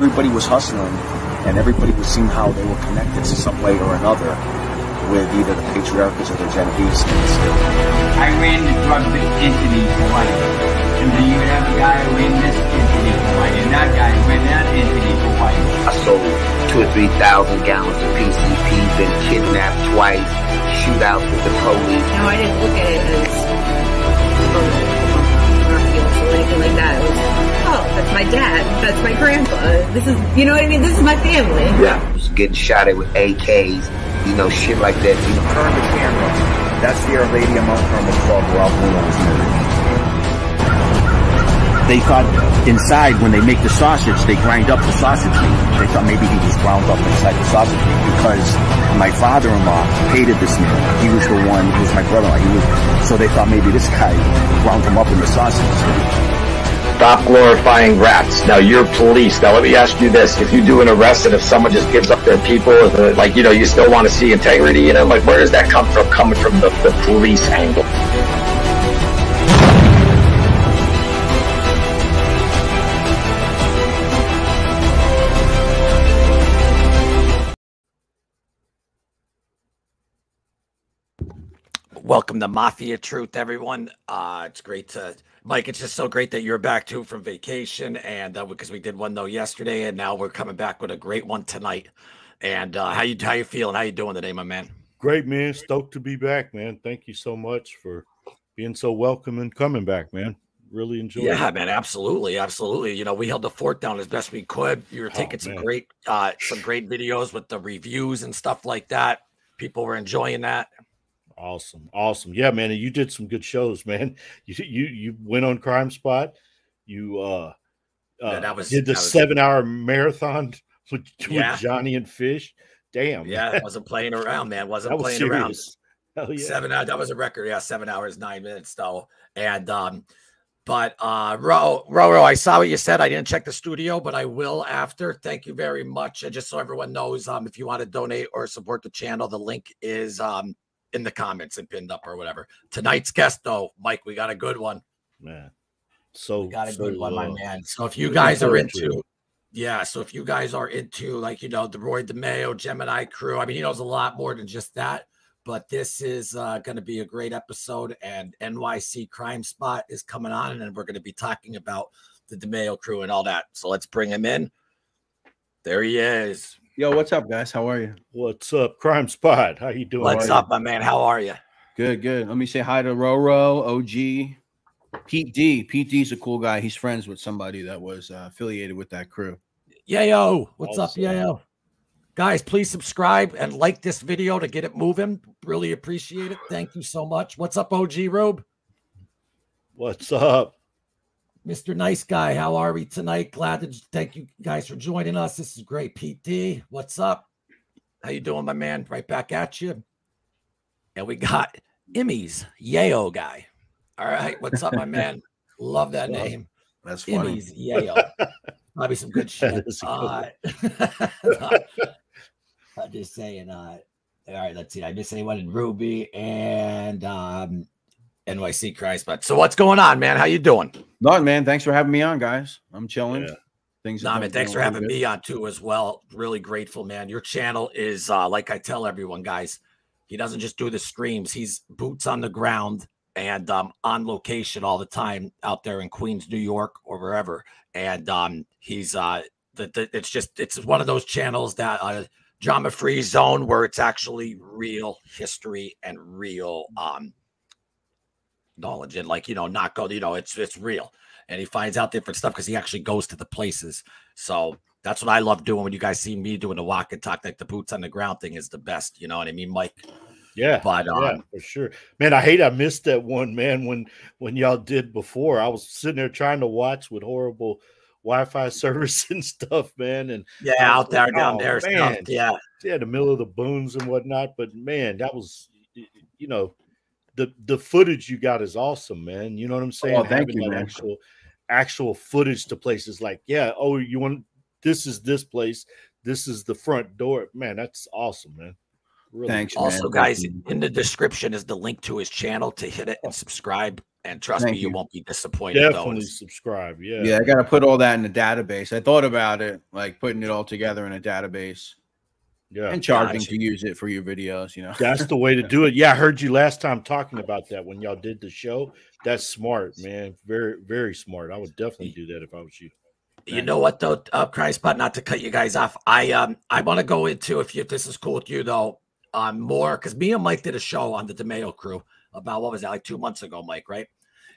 everybody was hustling, and everybody was seeing how they were connected to some way or another with either the patriarchs or the Genovese. I ran the drug entity for life. And then you would have a guy who ran this entity for life, and that guy who ran that entity for life. I sold two or three thousand gallons of PCP, been kidnapped twice, shootouts with the police. No, I didn't look at it as Garfield or anything like that. It was, oh, that's my dad. That's my grandpa. This is, you know what I mean? This is my family. Yeah. Was getting shot at with AKs, you know, shit like that. You know, Turn the camera. That's the Our Lady of Mount Carmel club where Al was murdered. They thought inside when they make the sausage, they grind up the sausage meat. They thought maybe he was ground up inside the sausage meat because my father-in-law hated this man. He was the one, he was my brother-in-law. He was, so they thought maybe this guy ground him up in the sausage. Stop glorifying rats. Now you're police. Now let me ask you this: If you do an arrest and if someone just gives up their people, like you know, you still want to see integrity. You know, like where does that come from? Coming from the, the police angle. Welcome to Mafia Truth, everyone. Uh, it's great to Mike. It's just so great that you're back too from vacation, and uh, because we did one though yesterday, and now we're coming back with a great one tonight. And uh, how you how you feeling? How you doing today, my man? Great, man. Stoked to be back, man. Thank you so much for being so welcome and coming back, man. Really enjoyed Yeah, it. man, absolutely, absolutely. You know, we held the fort down as best we could. You were Oh, taking some great, uh, some great videos with the reviews and stuff like that. People were enjoying that. Awesome, awesome. Yeah, man. You did some good shows, man. You you you went on Crime Spot. You uh, uh Yeah, that was- did the was- seven hour marathon with, Yeah. with Johnny and Fish. Damn. Yeah, I wasn't playing around, man. Wasn't was playing around. Hell yeah. Seven hours. That was a record. Yeah, seven hours, nine minutes though. And um, but uh Ro Ro Ro, I saw what you said. I didn't check the studio, but I will after. Thank you very much. And just so everyone knows, um, if you want to donate or support the channel, the link is um in the comments and pinned up or whatever. Tonight's guest, though, Mike, we got a good one. man. So Got a good so, one, my uh, man. So if you guys are into yeah, so if you guys are into like you know the Roy DeMeo, Gemini crew, I mean he knows a lot more than just that. But this is uh, going to be a great episode, and NYC Crime Spot is coming on, and we're going to be talking about the DeMeo crew and all that. So let's bring him in. There he is. Yo, what's up, guys? How are you? What's up, Crime Spot? How you doing? What's man? up, my man? How are you? Good, good. Let me say hi to Roro, OG, Pete D. Pete D's a cool guy. He's friends with somebody that was uh, affiliated with that crew. Yayo, what's up, Awesome. Yayo? Guys, please subscribe and like this video to get it moving. Really appreciate it. Thank you so much. What's up, OG Robe? What's up? Mr. Nice Guy, how are we tonight? Glad to thank you guys for joining us. This is great. PT, what's up? How you doing, my man? Right back at you. And we got Emmys Yayo guy. All right, what's up, my man? Love that name. That's funny. Emmys Yayo. Probably some good shit. Uh, I'm just saying. Uh, all right, let's see. I miss anyone in Ruby and um, NYC Christ. spot. so what's going on, man? How you doing? No, man. Thanks for having me on, guys. I'm chilling. Yeah. Things. Nah, man, thanks for having good. me on too as well. Really grateful, man. Your channel is uh like I tell everyone, guys. He doesn't just do the streams, he's boots on the ground and um on location all the time out there in Queens, New York, or wherever. And um he's uh the, the, it's just it's one of those channels that uh drama free zone where it's actually real history and real um knowledge and like you know not go you know it's it's real and he finds out different stuff because he actually goes to the places so that's what i love doing when you guys see me doing the walk and talk like the boots on the ground thing is the best you know what i mean mike Yeah, but um yeah, for sure. Man, I hate I missed that one, man. When when y'all did before, I was sitting there trying to watch with horrible Wi-Fi service and stuff, man. And yeah out there like, down oh, there stuff, man. yeah yeah, the middle of the booms and whatnot. But man, that was you know, the the footage you got is awesome, man. You know what I'm oh, saying? Oh, thank Having you, that man. actual actual footage to places like, yeah, oh, you want this is this place, this is the front door. Man, that's awesome, man. Really Thanks, cool. also thank guys you. in the description is the link to his channel to hit it and subscribe And trust Thank me, you. you. won't be disappointed. Definitely It's- subscribe. Yeah. Yeah, I got to put all that in a database. I thought about it, like putting it all together in a database Yeah. and charging Gotcha. to use it for your videos. You know, That's the way to do it. Yeah, I heard you last time talking about that when y'all did the show. That's smart, man. Very, very smart. I would definitely do that if I was you. You know what though, uh, Christ, but not to cut you guys off. I um I want to go into if you if this is cool with you though, um more because me and Mike did a show on the DeMeo crew about what was that like two months ago, Mike, right?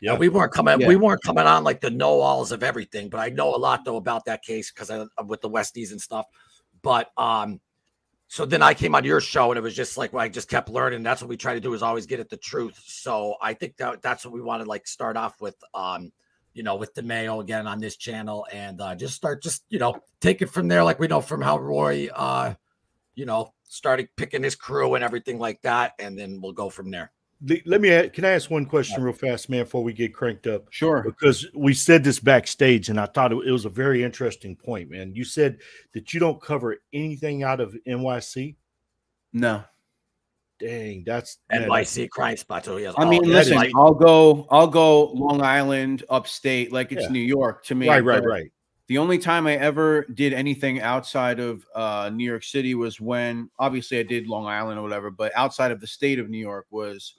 Yeah. And we weren't coming Yeah. we weren't coming on like the know alls of everything, but I know a lot though about that case because I with the Westies and stuff. But um so then I came on your show and it was just like well, I just kept learning. That's what we try to do is always get at the truth. So I think that that's what we want to like start off with. Um, you know, with DeMeo again on this channel and uh, just start just, you know, take it from there like we know from how Roy uh, you know, started picking his crew and everything like that, and then we'll go from there. Le- Let me. a- Can I ask one question real fast, man, before we get cranked up? sure. Because we said this backstage, and I thought it, it was a very interesting point, man. You said that you don't cover anything out of NYC. No, Dang, that's man, that's- NYC crime spot. So he has I mean, listen, like, I'll go, I'll go Long Island, upstate, like it's Yeah. New York to me. right, right, right. The only time I ever did anything outside of uh, New York City was when, obviously, I did Long Island or whatever, but outside of the state of New York was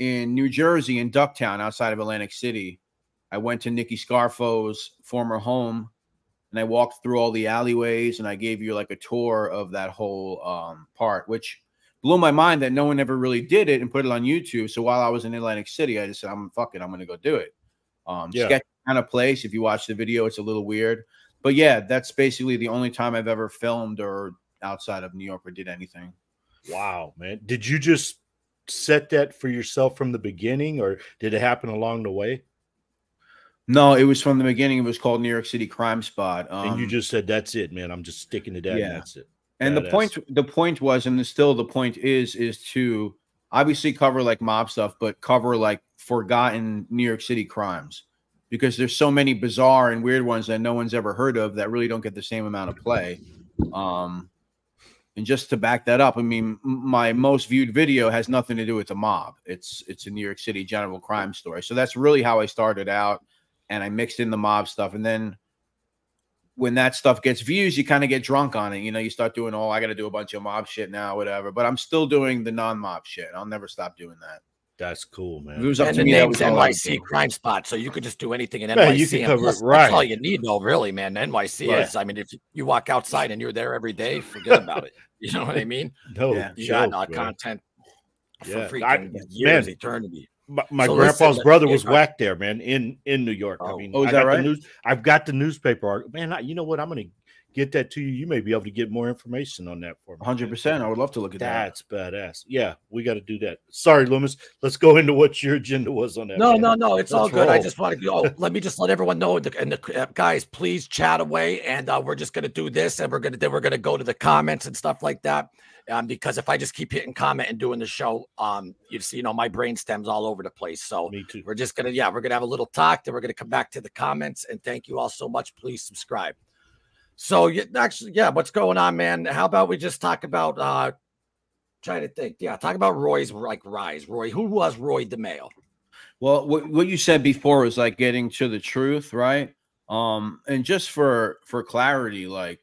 in New Jersey, in Ducktown, outside of Atlantic City. I went to Nicky Scarfo's former home, and I walked through all the alleyways, and I gave you like a tour of that whole um, part, which blew my mind that no one ever really did it and put it on YouTube. So while I was in Atlantic City, I just said, "I'm fuck it, I'm gonna go do it." Um, Yeah. sketchy kind of place. If you watch the video, it's a little weird, but yeah, that's basically the only time I've ever filmed or outside of New York or did anything. Wow, man. Did you just set that for yourself from the beginning, or did it happen along the way? No, it was from the beginning. It was called New York City Crime Spot. Um, and you just said, "That's it, man. I'm just sticking to that. yeah. And that's it." And the point, the point was, and still the point is, is to obviously cover like mob stuff, but cover like forgotten New York City crimes because there's so many bizarre and weird ones that no one's ever heard of that really don't get the same amount of play. Um, and just to back that up, I mean, my most viewed video has nothing to do with the mob. It's it's a New York City general crime story. So that's really how I started out, and I mixed in the mob stuff, and then when that stuff gets views, you kind of get drunk on it. You know, you start doing, oh, I got to do a bunch of mob shit now, whatever. But I'm still doing the non-mob shit. I'll never stop doing that. That's cool, If it man. was up and to the me, name's was all I would NYC do. crime spot, so you could just do anything in NYC. Man, you can cover plus, it, right. That's all you need, though. Really, man. NYC Right. is. I mean, if you- you walk outside and you're there every day, forget about it. You know what I mean? No Yeah. You joke, got uh, man. content for Yeah, freaking I- years, man. eternity. My, my So grandpa's brother was go- whacked there, man, in in New York. I Oh. mean, Oh, is I that got right? the news. I've got the newspaper article, man. I, you know what? I'm gonna get that to you. You may be able to get more information on that for me. 100%. I would love to look at that. That's badass. Yeah, we got to do that. Sorry, Loomis. Let's go into what your agenda was on that. No, man. no, no. It's all Let's good. I just want to go. let me just let everyone know. the- And the uh, guys, please chat away, and uh, we're just gonna do this, and we're gonna then we're gonna go to the comments and stuff like that. Um, because if I just keep hitting comment and doing the show, um, you see, you know, my brain stems all over the place. So Me too. we're just gonna, yeah, we're gonna have a little talk. Then we're gonna come back to the comments. And thank you all so much. Please subscribe. So yeah, actually, yeah, what's going on, man? How about we just talk about uh trying to think. Yeah, talk about Roy's like rise. Roy, who was Roy DeMeo? Well, what, what you said before was like getting to the truth, right? Um, and just for for clarity, like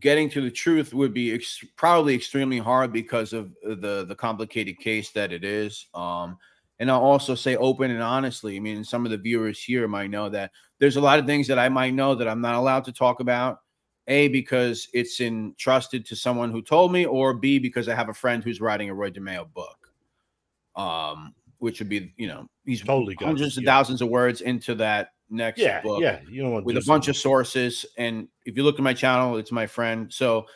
getting to the truth would be ex- probably extremely hard because of the the complicated case that it is. Um, and I'll also say open and honestly. I mean, some of the viewers here might know that there's a lot of things that I might know that I'm not allowed to talk about. A because it's entrusted to someone who told me, or B because I have a friend who's writing a Roy DeMeo book. Um, which would be, you know, he's Totally hundreds of yeah. thousands of words into that next Yeah, book yeah. You don't with a bunch of sources. And if you look at my channel, it's my friend. So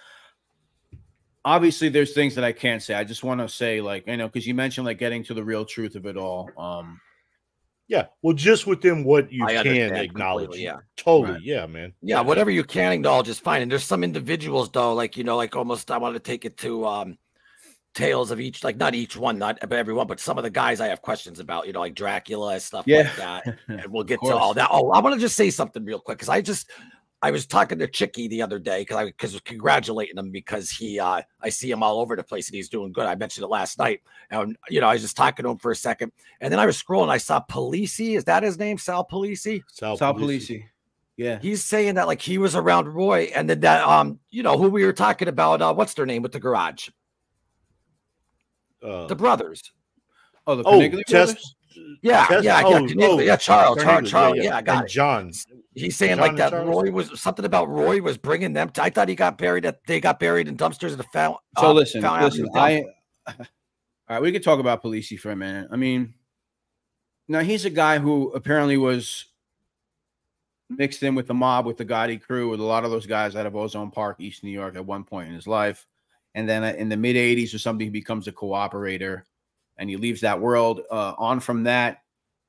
obviously there's things that I can't say. I just want to say, like, you know, because you mentioned like getting to the real truth of it all. Um, Yeah, well, just within what you I can acknowledge. yeah. totally. Right. Yeah, man. Yeah, whatever you can acknowledge is fine. And there's some individuals though, like you know, like almost I want to take it to um tales of each, like not each one, not but everyone, but some of the guys I have questions about, you know, like Dracula and stuff Yeah. like that. And we'll get to all that. Oh, I want to just say something real quick because I just I was talking to Chicky the other day because I because congratulating him because he uh I see him all over the place and he's doing good. I mentioned it last night. And you know, I was just talking to him for a second. And then I was scrolling, I saw Polisi. Is that his name? Sal Polisi? Sal, Sal Polisi. Polisi. Yeah. He's saying that like he was around Roy and then that um, you know, who we were talking about, uh, what's their name with the garage? Uh, The brothers. Oh, the oh, Caniglia Tess, brothers? Yeah, Tess- yeah, oh, yeah, Caniglia, yeah, Charles, Charles, Charles, yeah, I got and it. John. He's saying John like that Charles? Roy was something about Roy was bringing them. To, I thought he got buried at they got buried in dumpsters at the found. So uh, listen, Fountain listen. Avenue. I all right. We could talk about Polisi for a minute. I mean, now he's a guy who apparently was mixed in with the mob, with the Gotti crew, with a lot of those guys out of Ozone Park, East New York, at one point in his life. And then in the mid '80s or something, he becomes a cooperator, and he leaves that world. Uh, on from that,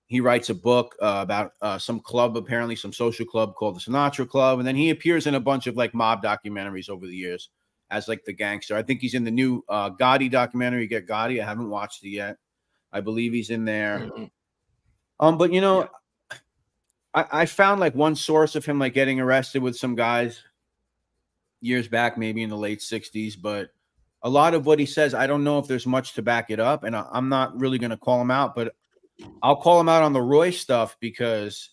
he writes a book uh, about uh, some club, apparently some social club called the Sinatra Club, and then he appears in a bunch of like mob documentaries over the years as like the gangster. I think he's in the new uh, Gotti documentary. Get Gotti. I haven't watched it yet. I believe he's in there. Mhm. Um, but you know, I, I found like one source of him like getting arrested with some guys years back, maybe in the late '60s. But a lot of what he says, I don't know if there's much to back it up, and I, I'm not really going to call him out, but I'll call him out on the Roy stuff because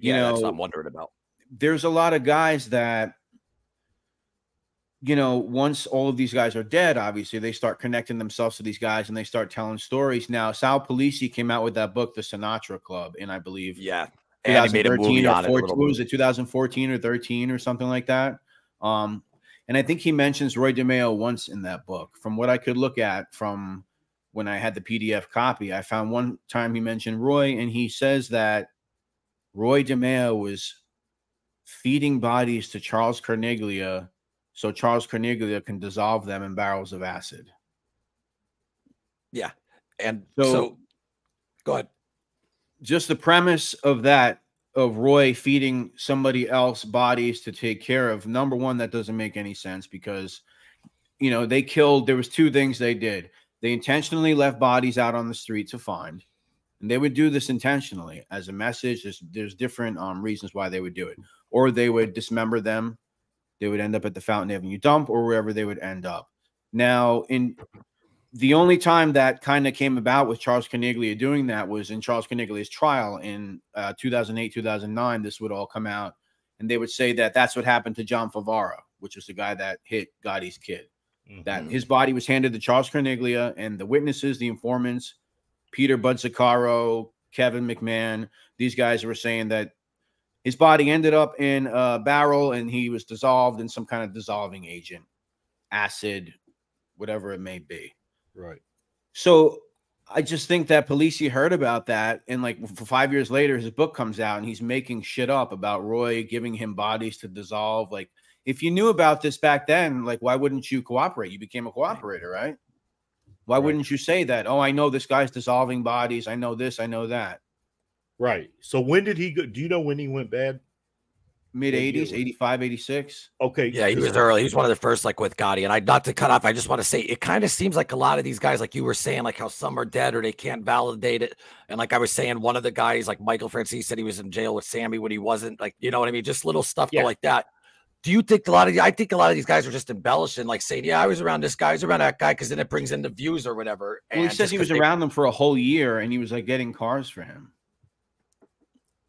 you Yeah, that's what know I'm wondering about. there's a lot of guys that you know once all of these guys are dead obviously they start connecting themselves to these guys and they start telling stories now sal Polisi came out with that book the sinatra club and i believe Yeah, and he 2013 movie or on it. a 14 little what was it 2014 or 13 or something like that um and i think he mentions roy demeo once in that book. From what i could look at from when i had the pdf copy i found one time he mentioned roy and he says that roy demeo was feeding bodies to charles carneglia so charles carneglia can dissolve them in barrels of acid. Yeah, and So- so, go ahead. just the premise of that of Roy feeding somebody else bodies to take care of number one that doesn't make any sense because you know they killed there was two things they did. They intentionally left bodies out on the street to find and they would do this intentionally as a message. There's, there's different um, reasons why they would do it. Or they would dismember them. They would end up at the fountain avenue dump or wherever they would end up. Now in the only time that kind of came about with Charles Caniglia doing that was in Charles Caniglia's trial in uh, 2008, 2009. This would all come out, and they would say that that's what happened to John Favara, which was the guy that hit Gotti's kid. That his body was handed to Charles Carneglia, and the witnesses, the informants, Peter Budzicaro, Kevin McMahon, these guys were saying that his body ended up in a barrel and he was dissolved in some kind of dissolving agent, acid, whatever it may be. Right. So I just think that Polisi heard about that, and like five years later, his book comes out, and he's making shit up about Roy giving him bodies to dissolve. Like, if you knew about this back then, like, why wouldn't you cooperate? You became a cooperator, right? Why wouldn't you say that? Oh, I know this guy's dissolving bodies. I know this. I know that. Right. So when did he go? Do you know when he went bad? Mid What 80s, year 85, 86. Okay. Yeah, he was early. He was one of the first, like with Gotti. And I not to cut off. I just want to say it kind of seems like a lot of these guys, like you were saying, like how some are dead or they can't validate it. And like I was saying, one of the guys, like Michael Franzese, said he was in jail with Sammy when he wasn't. Like you know what I mean? Just little stuff Yeah. like that. Do you think a lot of? I think a lot of these guys are just embellishing, like saying, "Yeah, I was around this guy, I was around that guy," because then it brings in the views or whatever. Well, he says he was they- around them for a whole year, and he was like getting cars for him.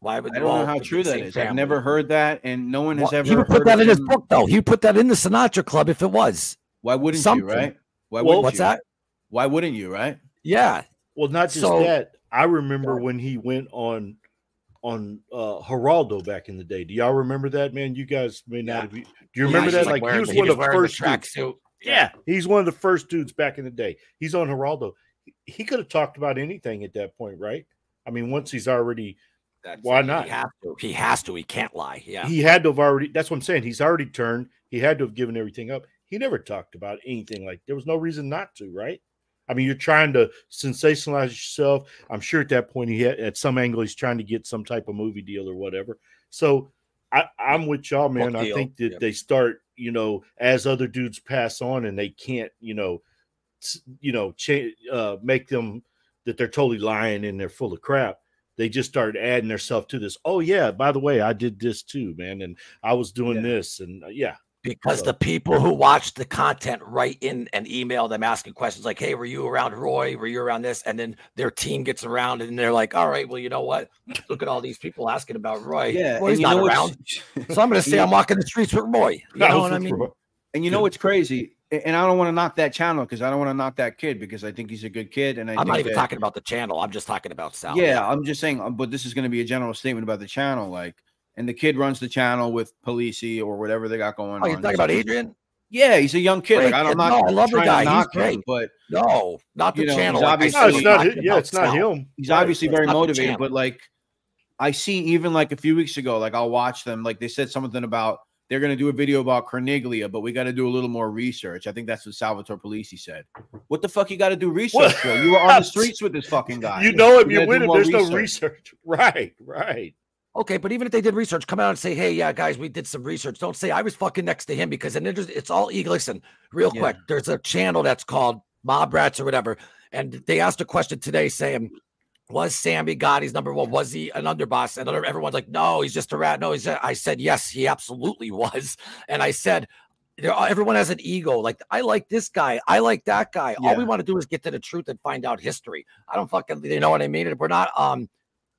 Why would I don't know how true that is. same is. I've never heard that, and no one has Well, ever. he would put heard that in his book, though. He would put that in the Sinatra Club if it was. Why wouldn't Something. you, right? Why Well, wouldn't What's you? that? Why wouldn't you, right? Yeah. Well, not just So- that. I remember when he went on on uh Geraldo back in the day. Do y'all remember that, man? You guys may not Yeah. have. Do you remember he's that? like Like, wearing- he was he one of the wearing the first dudes. tracksuit. Yeah, he's one of the first dudes back in the day. He's on Geraldo. He could have talked about anything at that point, right? I mean, once he's already, That's- why not? He has to. He has to. He can't lie. Yeah. he had to have already. That's what I'm saying. He's already turned. He had to have given everything up. He never talked about anything like. There was no reason not to, right? I mean, you're trying to sensationalize yourself. I'm sure at that point he had at some angle he's trying to get some type of movie deal or whatever. So I, I'm with y'all, man. Book I deal, think that yep. they start, you know, as other dudes pass on and they can't, you know, you know, cha- uh, make them that they're totally lying and they're full of crap. They just started adding themselves to this. Oh yeah, by the way, I did this too, man, and I was doing this, and uh, yeah, because So- the people who watch the content write in and email them asking questions like, "Hey, were you around Roy? Were you around this?" And then their team gets around and they're like, "All right, well, you know what? Look at all these people asking about Roy. Yeah, Roy's not around, so I'm going to say I'm walking the streets with Roy. You know what I mean? Roy. And you know what's crazy? A- And I don't want to knock that channel because I don't want to knock that kid because I think he's a good kid. And I I'm think not even that- talking about the channel. I'm just talking about Sal. Yeah, I'm just saying, um, but this is going to be a general statement about the channel. Like, and the kid runs the channel with Polisi or whatever they got going Oh, on. you're talking He's about a- Adrian? Yeah, he's a young kid. Like, I don't kid. not No, I love the guy. He's knock him, great. but No, not the You know, channel. Obviously- No, it's not. talking Yeah, it's not Sal. him. he's Right, obviously right. very motivated. But like, I see even like a few weeks ago, like I'll watch them. Like they said something about they're going to do a video about Carneglia, but we got to do a little more research. I think that's what Salvatore Polisi said. What the fuck you got to do research What? for? You were on the streets with this fucking guy. You know him, We you win do him. more There's no research. research. Right, right. Okay, but even if they did research, come out and say, "Hey, yeah, guys, we did some research." Don't say I was fucking next to him because then just, it's all ego. Listen, real Yeah. quick. There's a channel that's called Mob Rats or whatever, and they asked a question today saying, "Was Sammy Gotti's number one? Was he an underboss?" And everyone's like, "No, he's just a rat." No, he's. A, I said, "Yes, he absolutely was," and I said. There, are- everyone has an ego. Like I like this guy, I like that guy. All we want to do is get to the truth and find out history. I don't fucking, you know what I mean? If We're not um,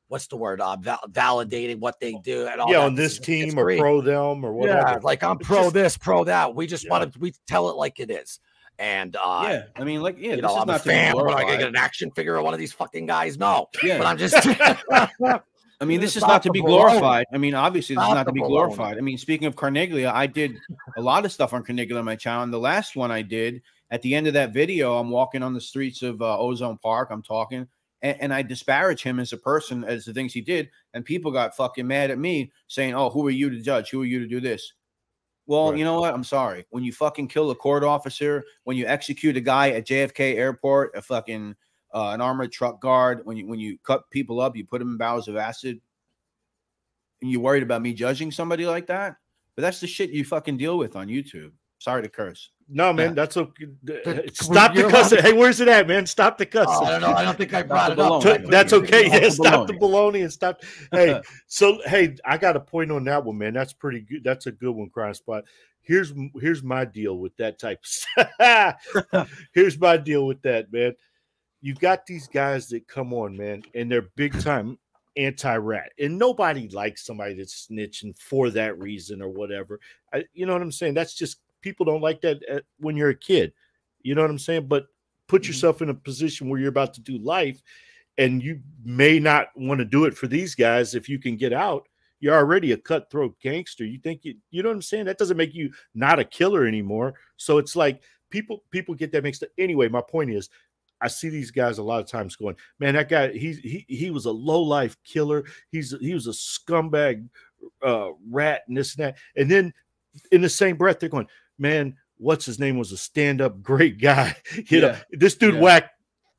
what's the word? Uh, val- validating what they do and all yeah, that. on this it's team or pro them or whatever. Yeah, like I'm It's pro just- this, pro that. We just Yeah. want to we tell it like it is. And uh Yeah, I mean, like, yeah, you this know, is I'm a fan. What, I get an action figure of one of these fucking guys? No. Yeah. But I'm just I mean, this is not to be glorified. I mean, obviously, this is not to be glorified. I mean, speaking of Carneglia, I did a lot of stuff on Carneglia on my channel. And the last one I did at the end of that video, I'm walking on the streets of uh, Ozone Park. I'm talking, and, and I disparage him as a person, as the things he did. And people got fucking mad at me saying, Oh, who are you to judge? Who are you to do this? Well, Right. you know what? I'm sorry. When you fucking kill a court officer, when you execute a guy at JFK Airport, a fucking uh, an armored truck guard, when you when you cut people up, you put them in barrels of acid, and you're worried about me judging somebody like that. But that's the shit you fucking deal with on YouTube. Sorry to curse. No, man, Yeah. that's okay. The- uh, Stop the cussing. Hey, where's it at, man? Stop the cussing. Oh, I don't know. I don't think I brought it the up. baloney. T- That's okay. Stop the Yeah, stop the baloney. baloney and stop. Hey, so hey, I got a point on that one, man. That's pretty good. That's a good one, crime spot. Here's here's my deal with that type. Here's my deal with that, man. You got these guys that come on, man, and they're big time anti-rat, and nobody likes somebody that's snitching for that reason or whatever. I, you know what I'm saying? That's just people don't like that uh, when you're a kid. You know what I'm saying? But put Mm-hmm. yourself in a position where you're about to do life and you may not want to do it for these guys if you can get out you're already a cutthroat gangster you think you you know what i'm saying that doesn't make you not a killer anymore so it's like people people get that mixed up anyway my point is i see these guys a lot of times going man that guy he he, he was a low life killer he's he was a scumbag uh rat and this and that and then in the same breath they're going man what's his name was a stand-up great guy you know this dude Yeah. whacked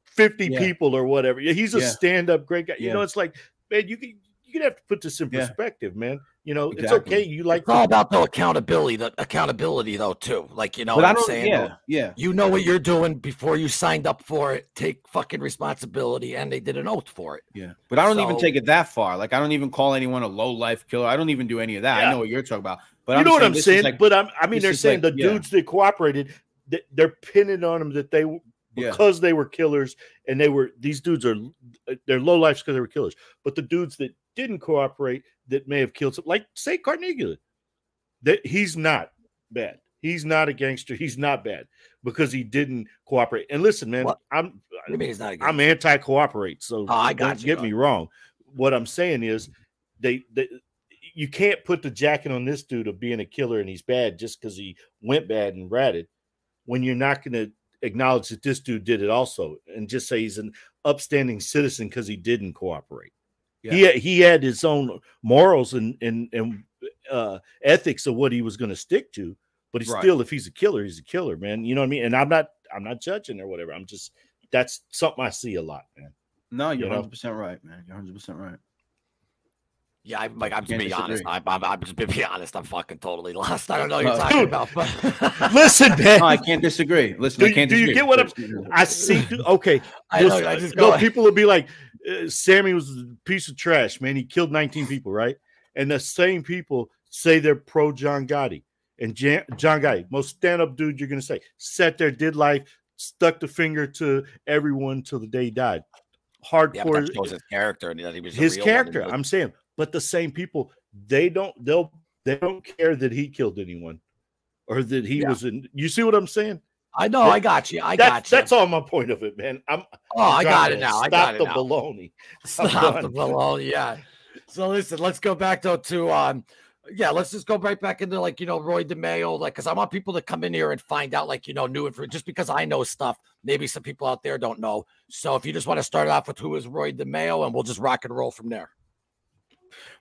50 Yeah. people or whatever Yeah, he's a Yeah. stand-up great guy you Yeah. know it's like man you can you can have to put this in Yeah. perspective man you know it's okay you like It's all about the accountability, the accountability though, too. Like you know but what I I'm saying? yeah, though? yeah. You know what you're doing before you signed up for it. Take fucking responsibility, and they did an oath for it. Yeah, but I don't even take it that far. Like I don't even call anyone a low life killer. I don't even do any of that. Yeah. I know what you're talking about. But you I'm know what I'm saying? like- but I'm, I mean, they're saying like- the yeah. dudes that cooperated, th- they're pinning on them that they Yeah. because they were killers and they were these dudes are they're low lives because they were killers. But the dudes that didn't cooperate that may have killed some, like say Carneglia, that he's not bad. He's not a gangster. He's not bad because he didn't cooperate. And listen, man, What? I'm you mean he's not I'm anti-cooperate. So Oh, I don't got you, get bro. me wrong. What I'm saying is they, they you can't put the jacket on this dude of being a killer and he's bad just because he went bad and ratted when you're not going to acknowledge that this dude did it also and just say he's an upstanding citizen because he didn't cooperate. He had, he had his own morals and and and uh, ethics of what he was going to stick to, but he Right. still, if he's a killer, he's a killer, man. You know what I mean? And I'm not I'm not judging or whatever. I'm just that's something I see a lot, man. no, you're you know? 100 percent right, man. You're 100 percent right. Yeah, I'm like I'm just Can't being honest. I'm, I'm, I'm just being honest. I'm fucking totally lost. I don't know what you're talking dude, about. But Listen, man. No, I can't disagree. Listen, Do I can't do you get what I'm- I see. Okay, I know. I just no, go. people will be like, uh, Sammy was a piece of trash, man. He killed 19 people, right? And the same people say they're pro John Gotti. And Jan- John Gotti, most stand up dude you're going to say, sat there, did life, stuck the finger to everyone till the day he died. Hardcore. Yeah, that shows his character and that he was his real character. was- I'm saying, but the same people, they don't, they'll, they don't care that he killed anyone or that he Yeah. was in. You see what I'm saying? I know. I got you. I got you. That's all my point of it, man. I'm. Oh, I I'm got it now. I Stop got it the now. baloney. Stop the baloney. Yeah. So listen, let's go back though to um yeah, let's just go right back into like you know Roy DeMeo, like because I want people to come in here and find out like you know new info. Just because I know stuff, maybe some people out there don't know. So if you just want to start off with who is Roy DeMeo, and we'll just rock and roll from there.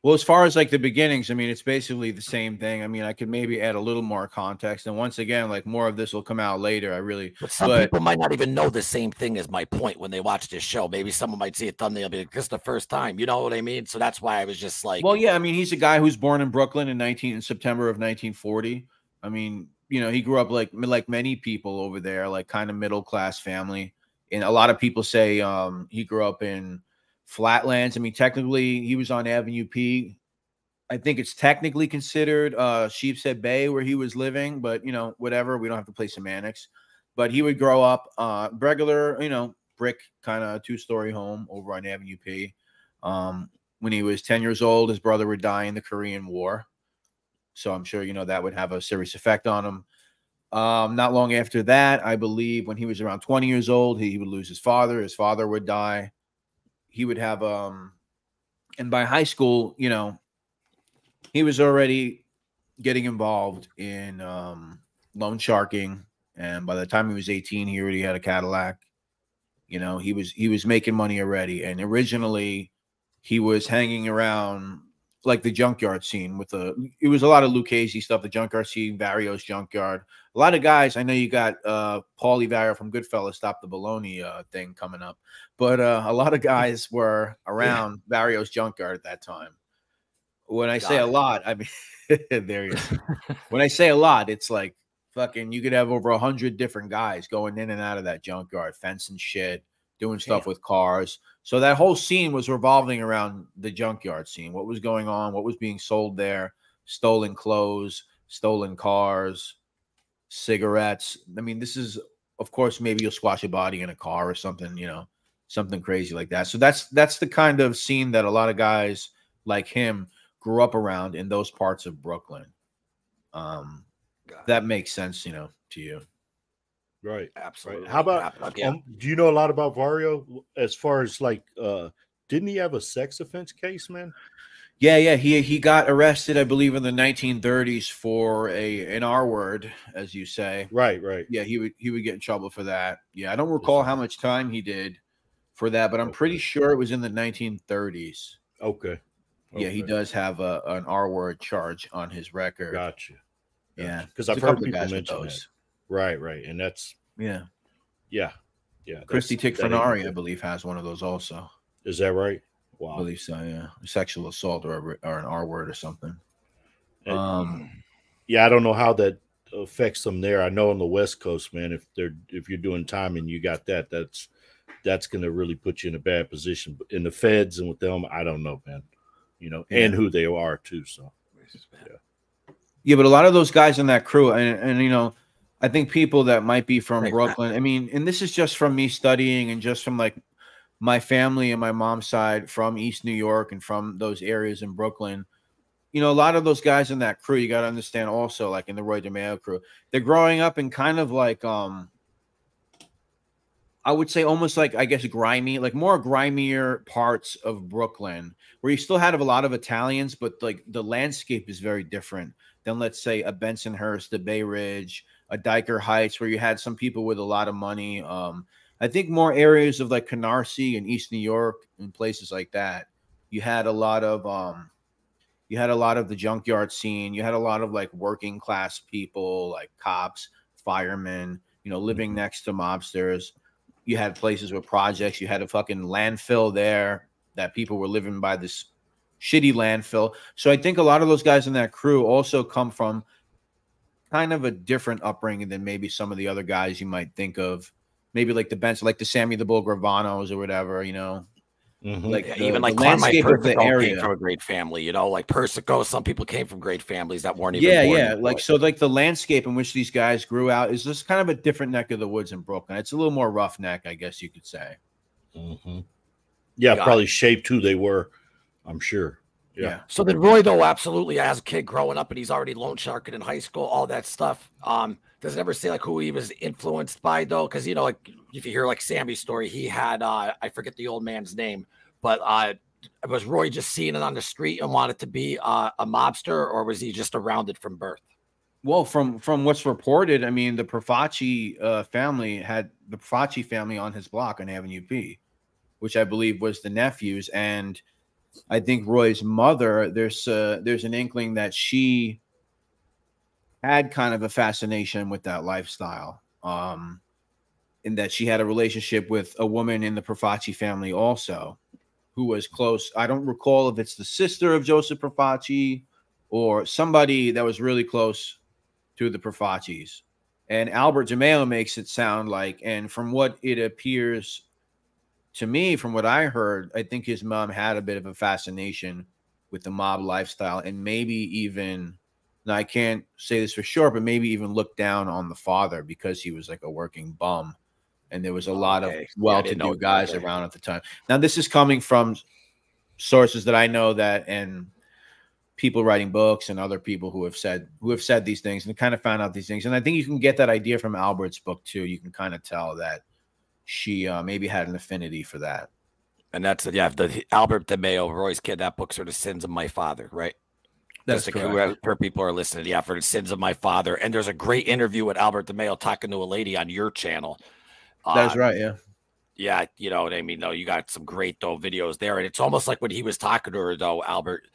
Well, as far as like the beginnings, I mean, it's basically the same thing. I mean, I could maybe add a little more context, and once again, like more of this will come out later. I really, But some but people might not even know the same thing as my point when they watch this show. Maybe someone might see a thumbnail, be like, "This is the first time." You know what I mean? So that's why I was just like, well, yeah, I mean, he's a guy who's born in Brooklyn in 19 in September of 1940. I mean, you know, he grew up like like many people over there, like kind of middle class family. And a lot of people say um, he grew up in Flatlands. I mean, technically, he was on Avenue P. I think it's technically considered uh, Sheepshead Bay where he was living, but you know, whatever. We don't have to play semantics. But he would grow up uh, regular, you know, brick kind of two story home over on Avenue P. Um, when he was 10 years old, his brother would die in the Korean War. So I'm sure, you know, that would have a serious effect on him. Um, not long after that, I believe when he was around 20 years old, he, he would lose his father. His father would die. He would have, um, and by high school, you know, he was already getting involved in um, loan sharking. And by the time he was 18, he already had a Cadillac. You know, he was he was making money already. And originally, he was hanging around like the junkyard scene with the it was a lot of Lucchese stuff, the junkyard scene, Vario's junkyard. A lot of guys, I know you got uh Paulie Vario from Goodfellas Stop the Baloney uh thing coming up, but uh a lot of guys were around Vario's junkyard at that time. When I say Got a lot, I mean there you go. when I say a lot, it's like fucking you could have over a hundred different guys going in and out of that junkyard, fencing shit, doing stuff with cars. So that whole scene was revolving around the junkyard scene. What was going on? What was being sold there? Stolen clothes, stolen cars, cigarettes. I mean, this is of course maybe you'll squash a body in a car or something, you know, something crazy like that. So that's that's the kind of scene that a lot of guys like him grew up around in those parts of Brooklyn. Um that makes sense, you know, to you. Right. Absolutely. How about Yeah. um, do you know a lot about Vario as far as like uh didn't he have a sex offense case, man? Yeah, yeah, he he got arrested, I believe, in the 1930s for a an R word, as you say. Right, right. Yeah, he would he would get in trouble for that. Yeah, I don't recall how much time he did for that, but I'm pretty sure it was in the 1930s. Okay. Yeah, he does have a an R word charge on his record. Gotcha. Yeah, Because I've heard people mention those. that. Right, right. And that's Yeah, yeah. Yeah. Christy that's- that I believe, has one of those also. Is that right? I believe so. Yeah, sexual assault or a, or an R word or something. And- Um, yeah, I don't know how that affects them there. I know on the West Coast, man, if they're if you're doing time and you got that, that's that's going to really put you in a bad position. But in the feds and with them, I don't know, man. You know, and who they are too. So Yeah, yeah, but a lot of those guys in that crew, and, and you know, I think people that might be from Right. Brooklyn. I mean, and this is just from me studying and just from like my family and my mom's side from East New York and from those areas in Brooklyn. You know, a lot of those guys in that crew, you got to understand also, like in the Roy DeMeo crew, they're growing up in kind of like, um, I would say almost like, I guess, grimy, like more grimier parts of Brooklyn where you still had a lot of Italians, but like the landscape is very different than let's say a Bensonhurst, a Bay Ridge, a Dyker Heights, where you had some people with a lot of money. Um, I think more areas of like Canarsie and East New York and places like that. You had a lot of um, you had a lot of the junkyard scene. You had a lot of like working class people, like cops, firemen, you know, living next to mobsters. You had places with projects. You had a fucking landfill there that people were living by this shitty landfill. So I think a lot of those guys in that crew also come from kind of a different upbringing than maybe some of the other guys you might think of. Maybe like the bench, like the Sammy the Bull Gravanos or whatever, you know. Mhm. Like Yeah, the- even like the Carmine landscape of the area. came from a great family, you know, like Persico. Some people came from great families that weren't even yeah born yeah like so like the landscape in which these guys grew out is just kind of a different neck of the woods in brooklyn it's a little more roughneck i guess you could say Mm -hmm. Yeah, Got probably shaped who they were. I'm sure. Yeah. So then Roy, though, absolutely, as a kid growing up, and he's already loan sharking in high school, all that stuff. Um, does it ever say like who he was influenced by though? Because you know, like if you hear like Sammy's story, he had uh I forget the old man's name, but uh was Roy just seeing it on the street and wanted to be uh, a mobster, or was he just around it from birth? well from from what's reported i mean the Profaci uh family had the Profaci family on his block on avenue p which i believe was the nephews and i think roy's mother there's uh there's an inkling that she had kind of a fascination with that lifestyle um in that she had a relationship with a woman in the Profaci family also who was close i don't recall if it's the sister of joseph Profaci or somebody that was really close to the Profacis. And Albert DeMeo makes it sound like, and from what it appears to me, from what I heard, I think his mom had a bit of a fascination with the mob lifestyle and maybe even, now I can't say this for sure, but maybe even looked down on the father because he was like a working bum. And there was a lot of Okay. I well to do guys around at the time. Now, this is coming from sources that I know that, and people writing books and other people who have said who have said these things and kind of found out these things. And I think you can get that idea from Albert's book too. You can kind of tell that she uh, maybe had an affinity for that. And that's yeah, the Albert DeMeo, Roy's kid. That book's sort of sins of my father, right? That's Just correct. whoever per people are listening. Yeah, for the sins of my father. And there's a great interview with Albert DeMeo talking to a lady on your channel. That's Uh, right. Yeah. yeah, you know what I mean. Though you got some great though videos there, and it's almost like when he was talking to her though, Albert.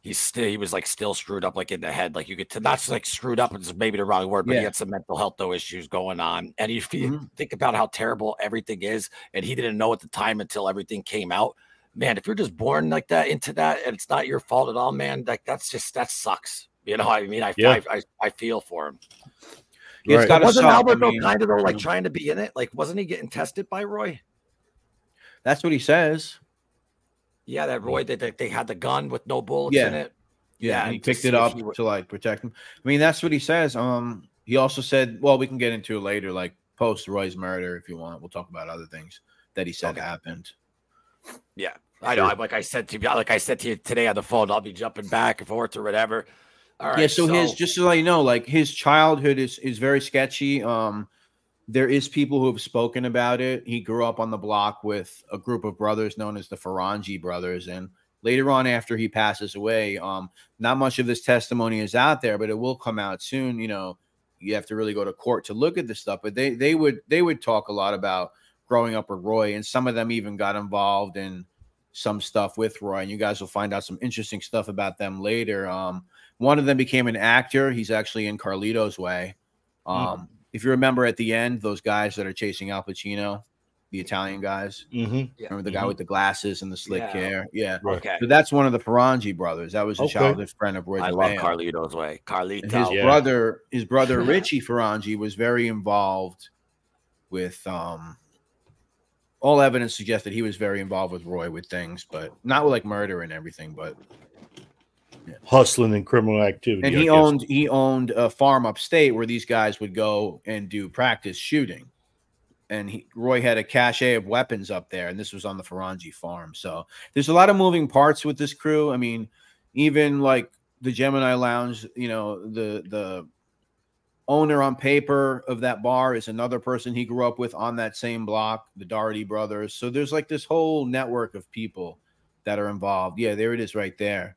He's still he was like still screwed up like in the head, like you could not like screwed up is maybe the wrong word, but he had some mental health though issues going on, and if you feel, Mhm. think about how terrible everything is, and he didn't know at the time until everything came out. Man, if you're just born like that into that, and it's not your fault at all, man, like that's just that sucks. You know, what I mean, I Yeah. I, I, I feel for him. It's Right. gotta wasn't suck. I Albert though mean, kind of like trying to be in it? Like, wasn't he getting tested by Roy? That's what he says. Yeah, that Roy that they, they had the gun with no bullets in it. Yeah, Yeah, and he picked it up to like protect him. I mean, that's what he says. Um, he also said, well, we can get into it later, like post Roy's murder, if you want. We'll talk about other things that he said Okay. happened. Yeah, I know. I- Like I said to you, like I said to you today on the phone, I'll be jumping back and forth or whatever. All right. yeah, so, his just to let you know, like his childhood is is very sketchy. Um, there is people who have spoken about it. He grew up on the block with a group of brothers known as the Ferrangi brothers, and later on, after he passes away, um, not much of this testimony is out there, but it will come out soon. You know, you have to really go to court to look at this stuff, but they they would they would talk a lot about growing up with Roy, and some of them even got involved in some stuff with Roy, and you guys will find out some interesting stuff about them later. Um, one of them became an actor. He's actually in Carlito's Way. Um, If you remember at the end, those guys that are chasing Al Pacino, the Italian guys. Mm-hmm. Remember the guy with the glasses and the slick Yeah. hair? Yeah. Right. Okay. So that's one of the Ferrangi brothers. That was a Okay. childhood friend of Roy I love DeMeo. Carlito's way. Carlito. And his Yeah. brother, his brother Richie Ferrangi was very involved with um all evidence suggests that he was very involved with Roy with things, but not with like murder and everything, but Hustling and criminal activity. and he owned he owned a farm upstate where these guys would go and do practice shooting. And he, Roy had a cache of weapons up there, and this was on the Ferrangi farm. So there's a lot of moving parts with this crew. I mean, even like the Gemini Lounge, you know, the the owner on paper of that bar is another person he grew up with on that same block, the Doherty brothers. So there's like this whole network of people that are involved. Yeah, there it is right there.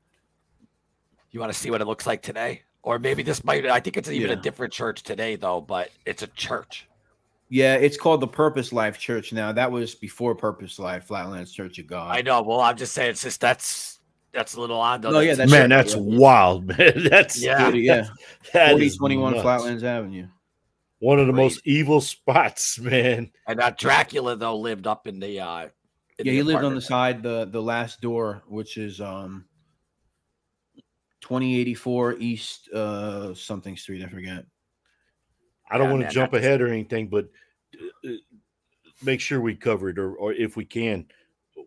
You want to see what it looks like today? Or maybe this might, I think it's even Yeah. a different church today, though, but it's a church. Yeah, it's called the Purpose Life Church now. That was before Purpose Life, Flatlands Church of God. I know. Well, I'm just saying, it's just that's that's a little odd, though. No, yeah, That's- that's man, that's wild, man. That's Yeah. yeah, that 40, 21 nuts. Flatlands Avenue. One of the Crazy. most evil spots, man. and that Dracula though lived up in the. uh in Yeah, the he lived on the side, the the last door, which is um 2084 East uh something street, I forget. I don't Yeah, want to jump ahead or anything, but uh, make sure we cover it, or, or if we can,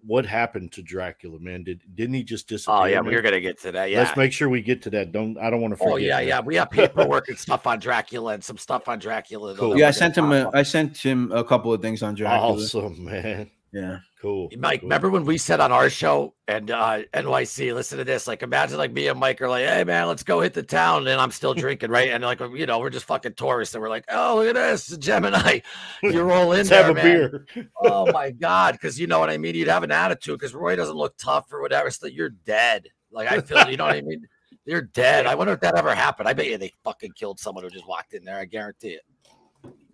what happened to Dracula, man? Did didn't he just disappear? Oh yeah, man? we're gonna get to that. Yeah. Let's make sure we get to that. Don't I don't want to forget. Oh yeah, that. yeah. We have paperwork and stuff on Dracula and some stuff on Dracula. Cool. Yeah, I sent him. talk A, I sent him a couple of things on Dracula. Awesome, man. Yeah. Cool. Mike, cool. remember when we said on our show and uh NYC, listen to this. Like imagine like me and Mike are like, hey man, let's go hit the town. And I'm still drinking, right? And like you know, we're just fucking tourists, and we're like, oh look at this, Gemini. You roll in Let's there, have a man. beer. oh my god, because you know what I mean. You'd have an attitude because Roy doesn't look tough or whatever. So you're dead. Like I feel, you know what I mean. You're dead. I wonder if that ever happened. I bet you they fucking killed someone who just walked in there. I guarantee it.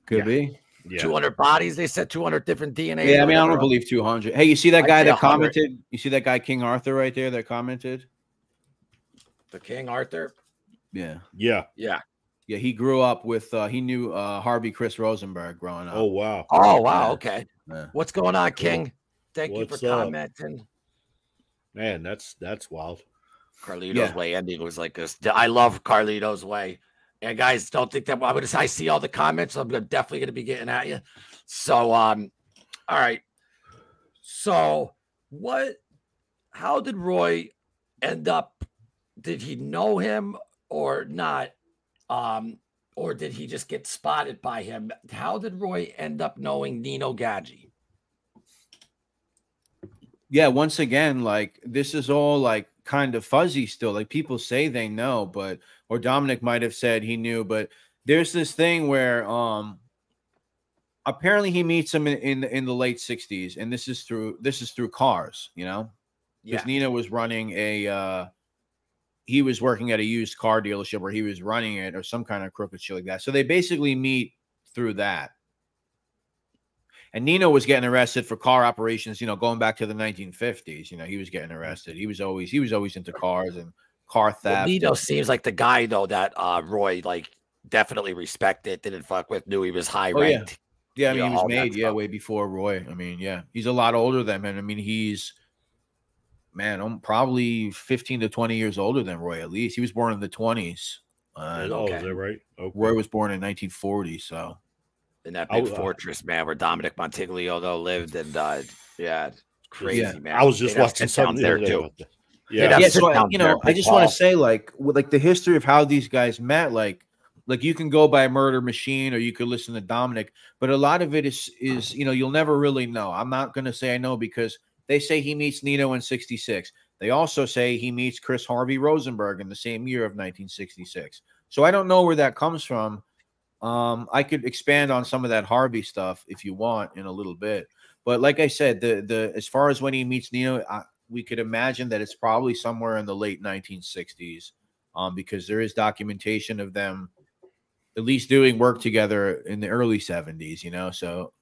Could Yeah. be. Yeah. 200 bodies. They said 200 different DNA. Yeah, I mean, I don't believe 200. Hey, you see that guy that 100. commented? You see that guy King Arthur right there that commented? the King Arthur. Yeah. Yeah. Yeah. Yeah, he grew up with uh he knew uh Harvey Chris Rosenberg growing up. Oh wow. Oh wow. Okay. Yeah. What's going on, King? Thank What's you for up? commenting. Man, that's that's wild. Carlito's Yeah. way ending was like this. I love Carlito's way. And guys, don't think that I'm gonna I see all the comments. I'm gonna, definitely gonna be getting at you. So um, all right. So what how did Roy end up? Did he know him or not? Um, or did he just get spotted by him? How did Roy end up knowing Nino Gaggi? yeah, once again, like this is all like kind of fuzzy still. Like people say they know, but or Dominic might have said he knew, but there's this thing where um apparently he meets him in in, in the late 60s, and this is through this is through cars, you know, because Nino was running a uh he was working at a used car dealership where he was running it or some kind of crooked shit like that. So they basically meet through that. And Nino was getting arrested for car operations, you know, going back to the 1950s. You know, he was getting arrested. He was always he was always into cars and car Well, theft. Nino seems like the guy though that uh Roy like definitely respected, didn't fuck with, knew he was high Oh, yeah. ranked. Yeah, I mean, know, he was made, yeah, way before Roy. I mean, yeah, he's a lot older than him. I mean, he's man, I'm probably 15 to 20 years older than Roy, at least. He was born in the 20s. Uh, Oh, okay. is that right? Okay. Roy was born in 1940, so in that I big w- uh, fortress, man, where Dominic Montiglio though lived and died. Yeah, crazy, Yeah. man. I was just They'd watching something there too. About that. They'd Yeah. yeah, so I, you know, I just want to say, like, with like the history of how these guys met, like, like you can go by Murder Machine or you could listen to Dominic, but a lot of it is is you know you'll never really know. I'm not gonna say I know because they say he meets Nino in '66. They also say he meets Chris Harvey Rosenberg in the same year of 1966. So I don't know where that comes from. Um, I could expand on some of that Harvey stuff if you want in a little bit. But like I said, the the as far as when he meets Nino, I, we could imagine that it's probably somewhere in the late 1960s, um, because there is documentation of them at least doing work together in the early 70s. You know, so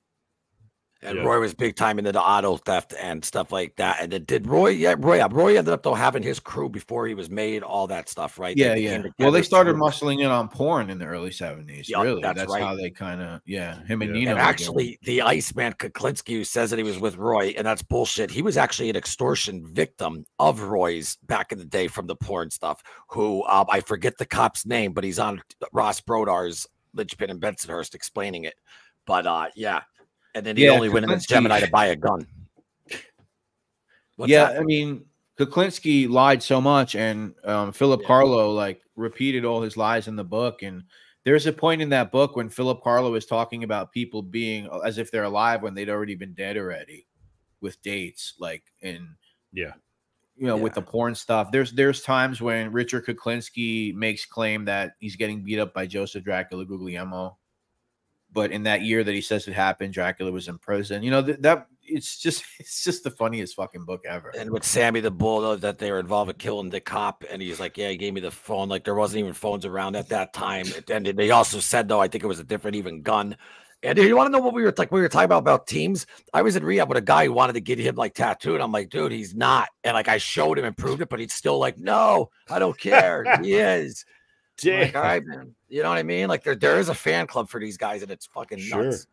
And Yeah. Roy was big time into the auto theft and stuff like that. And then did Roy? Yeah, Roy. Roy ended up though having his crew before he was made. All that stuff, right? Yeah, became yeah. Well, they started through- muscling in on porn in the early 70s. Yup, really, that's that's, right. how they kind of yeah. Him and Yeah. Nino. And were doing actually, the Iceman Kuklinski, who says that he was with Roy, and that's bullshit. He was actually an extortion victim of Roy's back in the day from the porn stuff. Who um, I forget the cop's name, but he's on Ross Brodar's Lynchpin and Bensonhurst explaining it. But uh, yeah, and then he Yeah, only went in Kuklinski- Gemini to buy a gun. What's yeah, that? I mean, Kuklinski lied so much, and um, Philip Yeah. Carlo like repeated all his lies in the book. And there's a point in that book when Philip Carlo is talking about people being uh, as if they're alive when they'd already been dead already, with dates like in Yeah. you know with the porn stuff. There's there's times when Richard Kuklinski makes claim that he's getting beat up by Joseph Dracula Guglielmo. But in that year that he says it happened, Dracula was in prison. You know th- that it's just it's just the funniest fucking book ever. and with Sammy the Bull, though, that they were involved with killing the cop, and he's like, "Yeah, he gave me the phone. Like there wasn't even phones around at that time." And they also said, though, I think it was a different even gun. And you want to know what we were like? We were talking about about teams. I was in rehab with a guy who wanted to get him like tattooed. I'm like, dude, he's not. And like I showed him and proved it, but he's still like, no, I don't care. he is. I'm like, all right, man. You know what I mean? Like there, there is a fan club for these guys, and it's fucking Sure. nuts.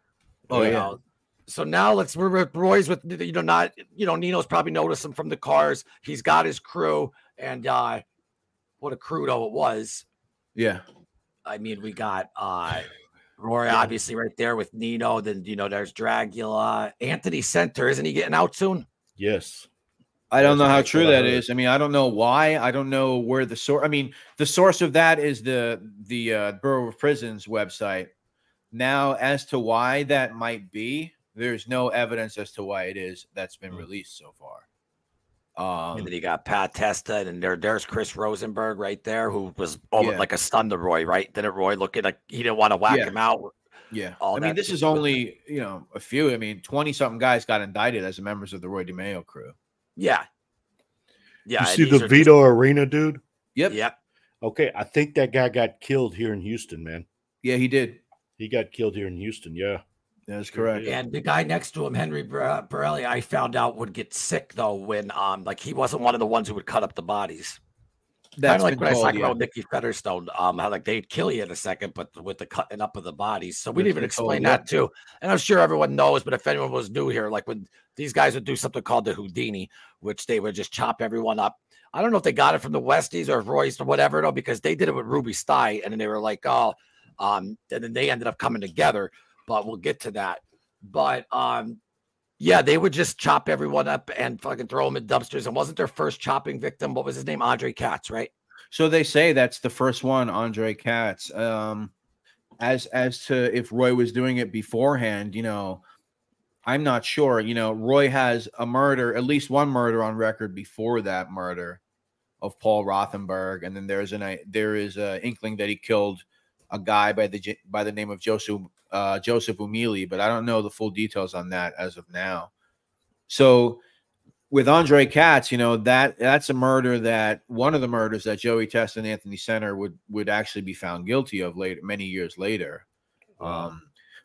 Oh, you yeah. know? So now let's we're with Roy's with you know not you know Nino's probably noticed him from the cars. He's got his crew, and uh what a crew though it was. Yeah. I mean, we got uh Roy obviously right there with Nino. Then you know there's Dracula. Anthony Senter. Isn't he getting out soon? Yes. I don't know how true that is. I mean, I don't know why. I don't know where the source. I mean, the source of that is the the uh, Bureau of Prisons website. Now, as to why that might be, there's no evidence as to why it is that's been released so far. Um, and then you got Pat Testa, and there, there's Chris Rosenberg right there, who was over Yeah. like a stun to Roy, right? Didn't Roy looking like he didn't want to whack Yeah. him out? yeah, all I mean, this is only you know a few. I mean, twenty something guys got indicted as members of the Roy DeMeo crew. Yeah, yeah. you see the are just- Vito Arena dude? Yep. Yep. Okay, I think that guy got killed here in Houston, man. Yeah, he did. He got killed here in Houston. Yeah. That's correct. And the guy next to him, Henry Bre- Borelli, I found out would get sick though when um like he wasn't one of the ones who would cut up the bodies. Kind That's of like when I was talking about Mickey Featherstone, um, how like they'd kill you in a second, but with the cutting up of the bodies. So we didn't even explain yeah. that too. And I'm sure everyone knows, but if anyone was new here, like when these guys would do something called the Houdini, which they would just chop everyone up. I don't know if they got it from the Westies or Royce or whatever, though, because they did it with Ruby Stein, and then they were like, oh, um, and then they ended up coming together. But we'll get to that. But um, yeah, they would just chop everyone up and fucking throw them in dumpsters. And wasn't their first chopping victim? What was his name? Andre Katz, right? So they say that's the first one, Andre Katz. Um, as as to if Roy was doing it beforehand, you know, I'm not sure. You know, Roy has a murder, at least one murder on record before that murder of Paul Rothenberg, and then there's an there is a inkling that he killed a guy by the by the name of Joseph uh, Joseph Umili, but I don't know the full details on that as of now. So with Andre Katz, you know that that's a murder that one of the murders that Joey Test and Anthony Senter would would actually be found guilty of later, many years later. Um,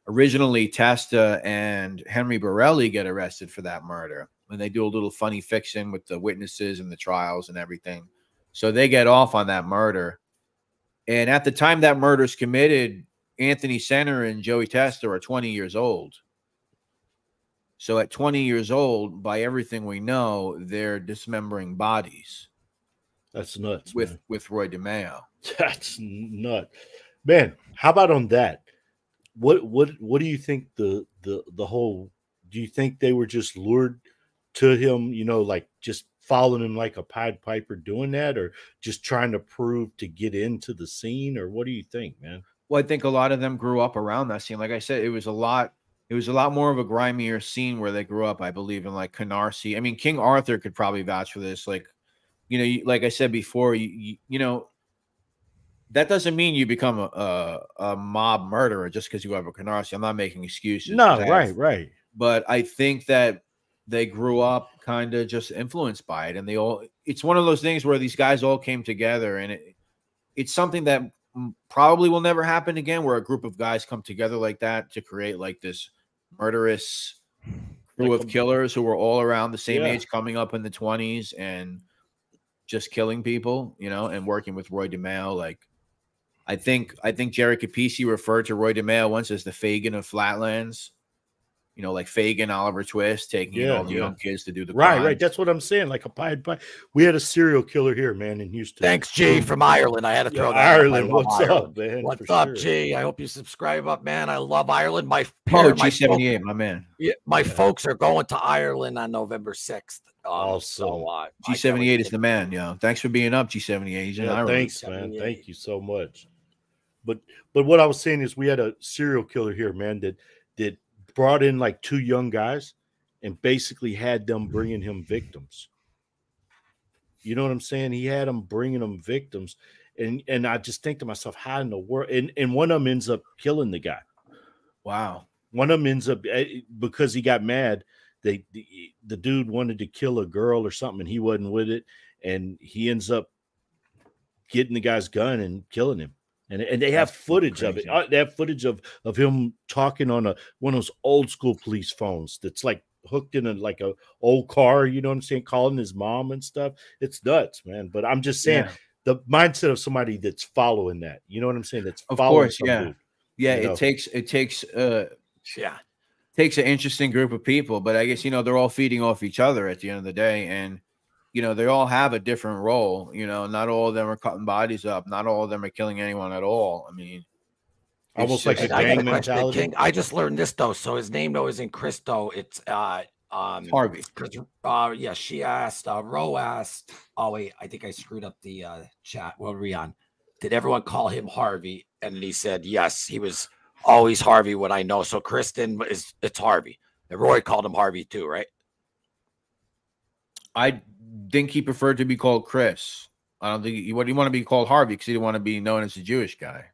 originally, Testa and Henry Borelli get arrested for that murder, and they do a little funny fiction with the witnesses and the trials and everything. So they get off on that murder. And at the time that murder is committed, Anthony Senter and Joey Testa are 20 years old. So at 20 years old, by everything we know, they're dismembering bodies That's nuts. with man. with Roy DeMeo. That's nuts. man. How about on that? What what what do you think the the the whole? Do you think they were just lured to him? You know, like just following him like a Pied Piper, doing that, or just trying to prove to get into the scene, or what do you think, man? Well, I think a lot of them grew up around that scene. Like I said, it was a lot. It was a lot more of a grimier scene where they grew up. I believe in like Canarsie. I mean, King Arthur could probably vouch for this. Like, you know, you, like I said before, you, you you know, that doesn't mean you become a a, a mob murderer just because you have a Canarsie. I'm not making excuses. No, I have- right, right. but I think that they grew up kind of just influenced by it, and they all. It's one of those things where these guys all came together, and it, it's something that probably will never happen again, where a group of guys come together like that to create like this murderous crew of killers who were all around the same Yeah. age, coming up in the twenties, and just killing people, you know, and working with Roy DeMeo. Like, I think I think Jerry Capeci referred to Roy DeMeo once as the Fagin of Flatlands. You know, like Fagin, Oliver Twist, taking Yeah, all the yeah. young kids to do the Right, crimes. right. That's what I'm saying. Like a Pied Piper. We had a serial killer here, man, in Houston. Thanks, G, from Ireland. I had to Yeah, throw that. out. Ireland. love What's Ireland. up, man? What's up, sure. G? I hope you subscribe up, man. I love Ireland. My Oh, G seventy eight, my man. yeah, my folks are going to Ireland on November 6th. Um, Awesome. So, uh, G78 is the man, yo. Thanks for being up, G78. He's Yeah, thanks, man. Thank you so much. But but what I was saying is we had a serial killer here, man, that that brought in like two young guys and basically had them bringing him victims. You know what I'm saying? He had them bringing them victims, and and I just think to myself, how in the world? And and one of them ends up killing the guy. Wow. One of them ends up eh, because he got mad. They the, the dude wanted to kill a girl or something, and he wasn't with it, and he ends up getting the guy's gun and killing him. And, and they have That's footage of it. Uh, They have footage of of him talking on a one of those old school police phones that's like hooked in a like a old car. You know what I'm saying? Calling his mom and stuff. It's nuts, man. But I'm just saying Yeah. the mindset of somebody that's following that. You know what I'm saying? That's Of following course, some yeah. dude. Yeah, it know. takes it takes uh Yeah. takes an interesting group of people, but I guess you know they're all feeding off each other at the end of the day, and you know they all have a different role. You know, not all of them are cutting bodies up, not all of them are killing anyone at all. I mean, Almost like just- a I got gang a question, mentality. King. I just learned this though. So his name though isn't Christo. It's uh Um, Harvey. 'cause, Uh, yeah, she asked. Uh, Ro asked. Oh wait, I think I screwed up the uh, chat. What were we on? Did everyone call him Harvey? And he said yes. He was always Harvey. What I know. So Kristen is it's Harvey. And Roy called him Harvey too, right? I think he preferred to be called Chris. I don't think he what he want to be called Harvey because he didn't want to be known as a Jewish guy.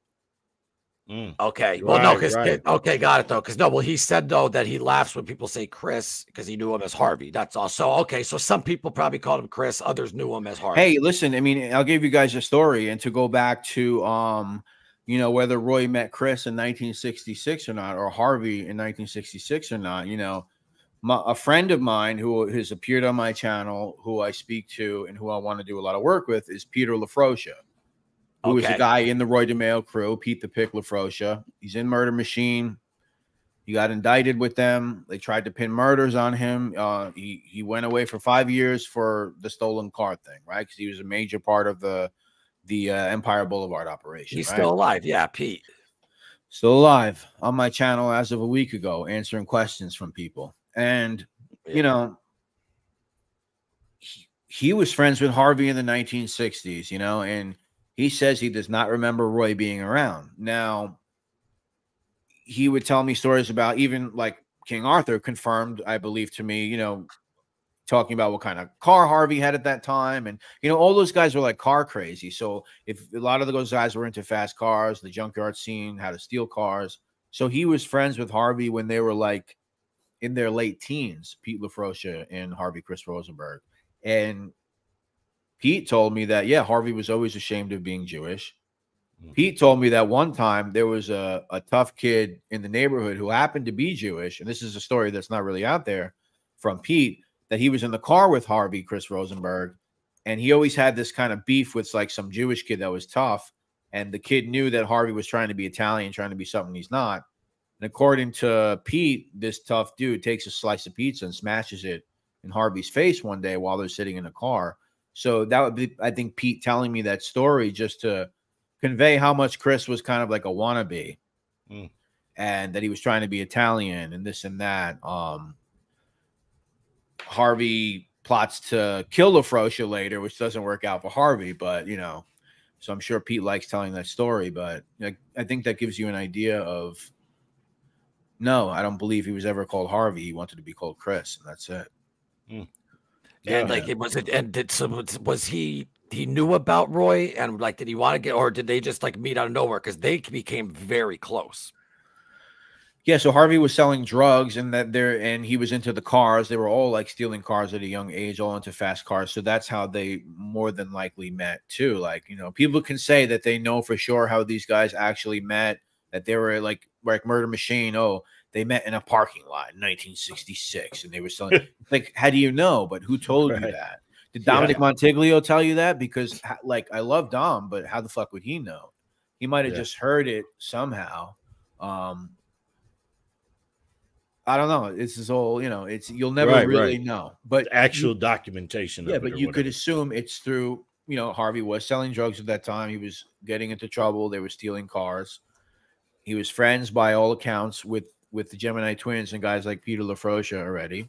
Okay. Well, no, because right. okay, got it though. Because no, well, he said though that he laughs when people say Chris because he knew him as Harvey. That's all. So okay, so some people probably called him Chris, others knew him as Harvey. Hey, listen, I mean, I'll give you guys a story and to go back to um, you know, whether Roy met Chris in 1966 or not, or Harvey in 1966 or not, you know, my, a friend of mine who has appeared on my channel, who I speak to and who I want to do a lot of work with is Peter Lafrosia, who is Okay. a guy in the Roy DeMeo crew, Pete the Pick Lafrosia. He's in Murder Machine. He got indicted with them. They tried to pin murders on him. Uh, he he went away for five years for the stolen car thing, right? Because he was a major part of the the uh, Empire Boulevard operation. He's right? still alive. Yeah, Pete. still alive on my channel as of a week ago, answering questions from people. And you know, he, he was friends with Harvey in the 1960s, you know, and he says he does not remember Roy being around. Now, he would tell me stories about even like King Arthur confirmed, I believe, to me, you know, talking about what kind of car Harvey had at that time. And, you know, all those guys were like car crazy. So if a lot of those guys were into fast cars, the junkyard scene, how to steal cars. So he was friends with Harvey when they were like in their late teens, Pete LaFrosia and Harvey Chris Rosenberg. And Pete told me that, yeah, Harvey was always ashamed of being Jewish. Mm-hmm. Pete told me that one time there was a, a tough kid in the neighborhood who happened to be Jewish. And this is a story that's not really out there from Pete that he was in the car with Harvey, Chris Rosenberg. And he always had this kind of beef with like some Jewish kid that was tough. And the kid knew that Harvey was trying to be Italian, trying to be something he's not. And according to Pete, this tough dude takes a slice of pizza and smashes it in Harvey's face one day while they're sitting in a car. So that would be, I think, Pete telling me that story just to convey how much Chris was kind of like a wannabe Mm. and that he was trying to be Italian and this and that. Um, Harvey plots to kill Lafrosia later, which doesn't work out for Harvey, but you know, so I'm sure Pete likes telling that story, but like, I think that gives you an idea of no, I don't believe he was ever called Harvey. He wanted to be called Chris, and that's it. Hmm. and like it was it and did some was- was he he knew about Roy and like did he want to get or did they just like meet out of nowhere because they became very close. Yeah, so Harvey was selling drugs and that there and he was into the cars. They were all like stealing cars at a young age, all into fast cars. So that's how they more than likely met too. Like, you know, people can say that they know for sure how these guys actually met, that they were like like Murder Machine. Oh, they met in a parking lot in 1966 and they were selling like how do you know? But who told you that? Did Yeah. Dominic Montiglio tell you that? Because like I love Dom, but how the fuck would he know? He might have Yeah. just heard it somehow. Um I don't know. This is all you know. It's you'll never Right, really right. know, but actual you- documentation. yeah, but you could assume it's through. You know, Harvey was selling drugs at that time. He was getting into trouble. They were stealing cars. He was friends, by all accounts, with with the Gemini twins and guys like Peter Lafrosia already.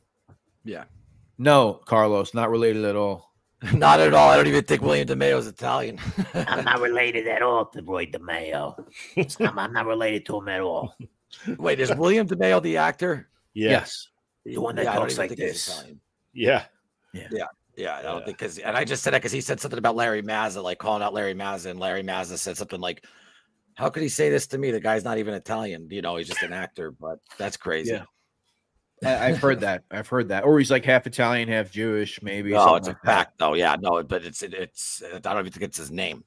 Yeah. No, Carlos, not related at all. Not at all. I don't even think William DeMeo's Italian. I'm not related at all to Roy DeMeo. I'm, I'm not related to him at all. Wait, is William DeMayo the actor? Yes. The one that Yeah, I don't talks like this. Italian. Yeah. Yeah, yeah, I don't think because, and I just said that because he said something about Larry Mazza, like calling out Larry Mazza, and Larry Mazza said something like, "How could he say this to me? The guy's not even Italian. You know, he's just an actor." But that's crazy. Yeah. I, I've heard that. I've heard that. Or he's like half Italian, half Jewish, maybe. No, it's a like that. fact, though. Yeah, no, but it's it, it's. I don't even think it's his name.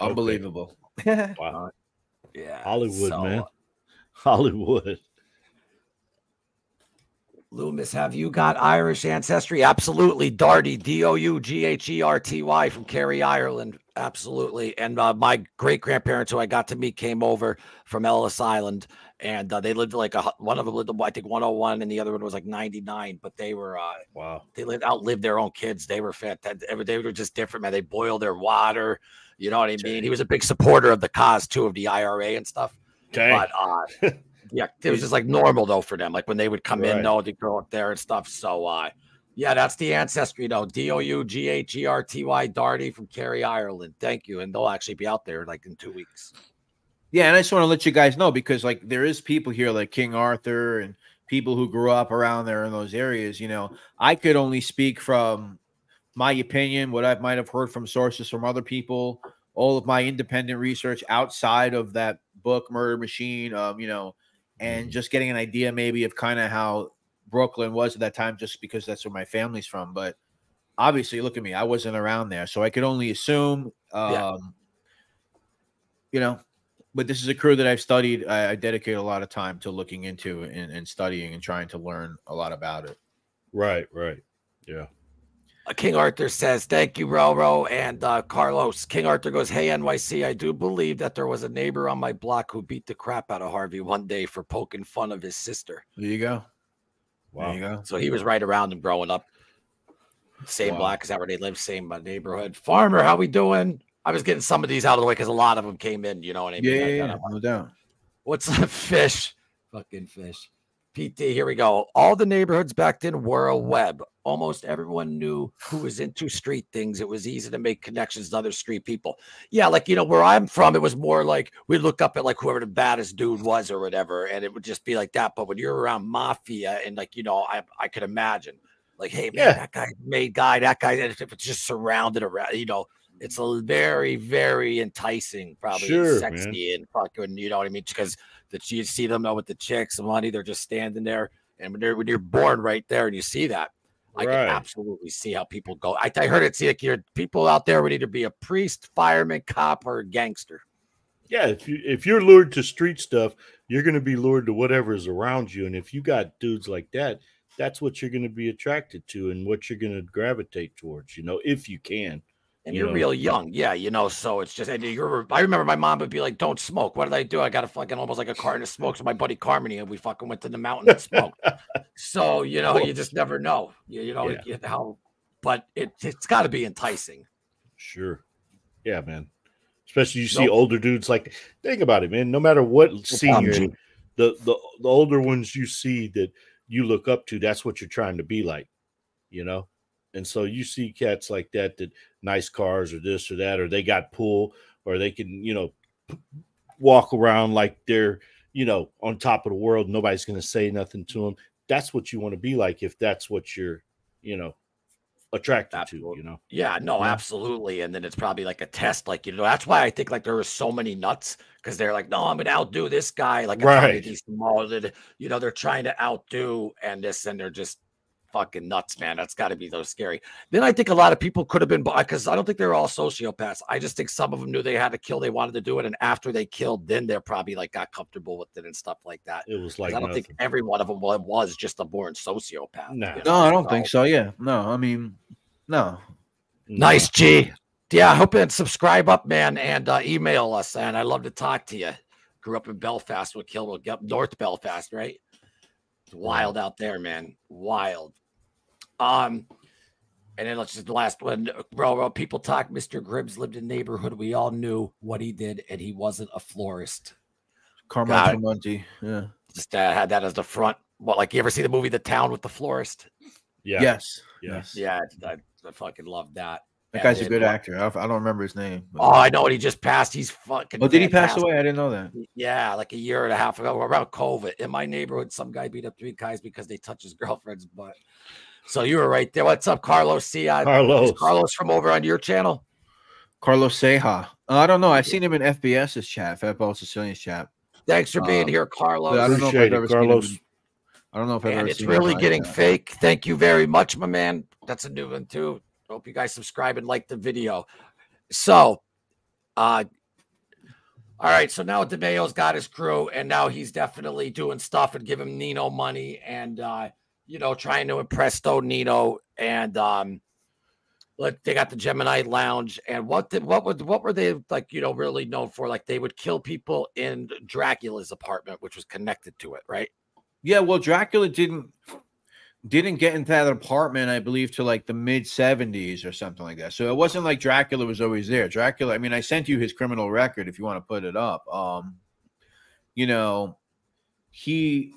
Unbelievable. Wow. Yeah, Hollywood, so, man. Hollywood. Loomis, have you got Irish ancestry? Absolutely. Darty, D O U G H E R T Y from Kerry, Ireland. Absolutely. And uh, my great grandparents, who I got to meet, came over from Ellis Island, and uh, they lived like a one of them lived, I think, 101, and the other one was like 99. But they were, uh, wow, they lived outlived their own kids. They were fantastic. They were just different, man. They boiled their water. You know what I mean? He was a big supporter of the cause too, of the IRA and stuff. Dang. But uh, Yeah, it was just like normal though for them. Like when they would come in, Right. no, they go up there and stuff. So uh yeah, that's the ancestry though. D O U G H E R T Y Darty from Kerry, Ireland. Thank you. And they'll actually be out there like in two weeks. Yeah, and I just want to let you guys know because like there is people here like King Arthur and people who grew up around there in those areas. You know, I could only speak from my opinion, what I might have heard from sources from other people, all of my independent research outside of that book, Murder Machine. Um, you know, and just getting an idea maybe of kind of how Brooklyn was at that time, just because that's where my family's from. But obviously, look at me, I wasn't around there, so I could only assume. Um, Yeah. You know, but this is a crew that I've studied. I, I dedicate a lot of time to looking into and, and studying and trying to learn a lot about it. Right, right. Yeah. Uh, King Arthur says, Thank you, Roro. And uh, Carlos, King Arthur goes, Hey, NYC, I do believe that there was a neighbor on my block who beat the crap out of Harvey one day for poking fun of his sister. There you go. Wow. There you go. So he was right around him growing up. Same Wow. block, is that where they live? Same uh, neighborhood. Farmer, how we doing? I was getting some of these out of the way because a lot of them came in. You know what I mean? Yeah, I yeah, yeah, no doubt. What's up, fish? Fucking fish. PT, here we go. All the neighborhoods back then were a web. Almost everyone knew who was into street things. It was easy to make connections to other street people. Yeah, like you know, where I'm from, it was more like we look up at like whoever the baddest dude was or whatever, and it would just be like that. But when you're around mafia and like you know, I I could imagine like, hey man, Yeah. that guy made guy, that guy, if it's just surrounded around, you know, it's a very, very enticing, probably Sure, sexy and fucking, you know what I mean? Because that you see them with the chicks, the money, they're just standing there. And when, when you're born right there and you see that, I Right. can absolutely see how people go. I, I heard it. See, like your people out there would either be a priest, fireman, cop, or a gangster. Yeah, if you if you're lured to street stuff, you're going to be lured to whatever is around you, and if you got dudes like that, that's what you're going to be attracted to, and what you're going to gravitate towards. You know, if you can. And You you're know. real young, yeah, you know. So it's just, and you're. I remember my mom would be like, "Don't smoke." What did I do? I got a fucking almost like a carton of smokes with my buddy Carmony, and we fucking went to the mountain and smoked. so you know, you just never know. You, you know Yeah. how, but it it's got to be enticing. Sure. Yeah, man. Especially you see Nope. older dudes like think about it, man. No matter what problem, you're in, G. the, the the older ones you see that you look up to, that's what you're trying to be like, you know. And so you see cats like that that nice cars or this or that, or they got pull, or they can, you know, walk around like they're, you know, on top of the world. Nobody's going to say nothing to them. That's what you want to be like if that's what you're, you know, attracted to, you know. Yeah, no, Yeah. absolutely. And then it's probably like a test, like you know. That's why I think like there are so many nuts because they're like, no, I'm gonna outdo this guy. Like, Right. these small, you know, they're trying to outdo and this, and they're just fucking nuts, man. That's got to be so scary. Then I think a lot of people could have been because I don't think they're all sociopaths. I just think some of them knew they had to kill, they wanted to do it, and after they killed, then they're probably like got comfortable with it and stuff like that. It was like I don't nothing. think every one of them was, was just a born sociopath. No. you No. I don't think so. Yeah, no, I mean, no. Nice, G. Yeah, I hope and subscribe up, man, and uh, email us. And I love to talk to you. Grew up in Belfast with Kill up North Belfast, right? It's wild out there, man. Wild. Um, and then let's just the last one. Bro, bro, people talk. Mr. Gribbs lived in neighborhood. We all knew what he did, and he wasn't a florist. Carmine Got it. Tremonti. Yeah. Just uh, had that as the front. What, like you ever see the movie The Town with the florist? Yeah. Yes. Yes. Yeah, I, I fucking love that. That And guy's a good what- actor. I, I don't remember his name. but- Oh, I know what he just passed. He's fucking. Oh, did he pass away? I didn't know that. Yeah, like a year and a half ago, around COVID. In my neighborhood, some guy beat up three guys because they touched his girlfriend's butt. So you were right there. What's up, Carlos? See, uh, Carlos. Carlos from over on your channel. Carlos Seja. Uh, I don't know. I've seen him in FBS's chat, Fatball Sicilian's chat. Thanks for being Um, here, Carlos. but I don't know if Appreciate I've it, ever seen him Carlos. I don't know if I've and ever it's seen really live getting chat. fake. Thank you very much, my man. That's a new one too. Hope you guys subscribe and like the video. So, uh, all right. So now DeMeo's got his crew, and now he's definitely doing stuff and giving Nino money, and uh, you know, trying to impress though and um, look, they got the Gemini Lounge, and what did what would what were they like? You know, really known for? Like they would kill people in Dracula's apartment, which was connected to it, right? Yeah, well, Dracula didn't didn't get into that apartment, I believe, to like the mid seventies or something like that. So it wasn't like Dracula was always there. Dracula, I mean, I sent you his criminal record if you want to put it up. Um, you know, he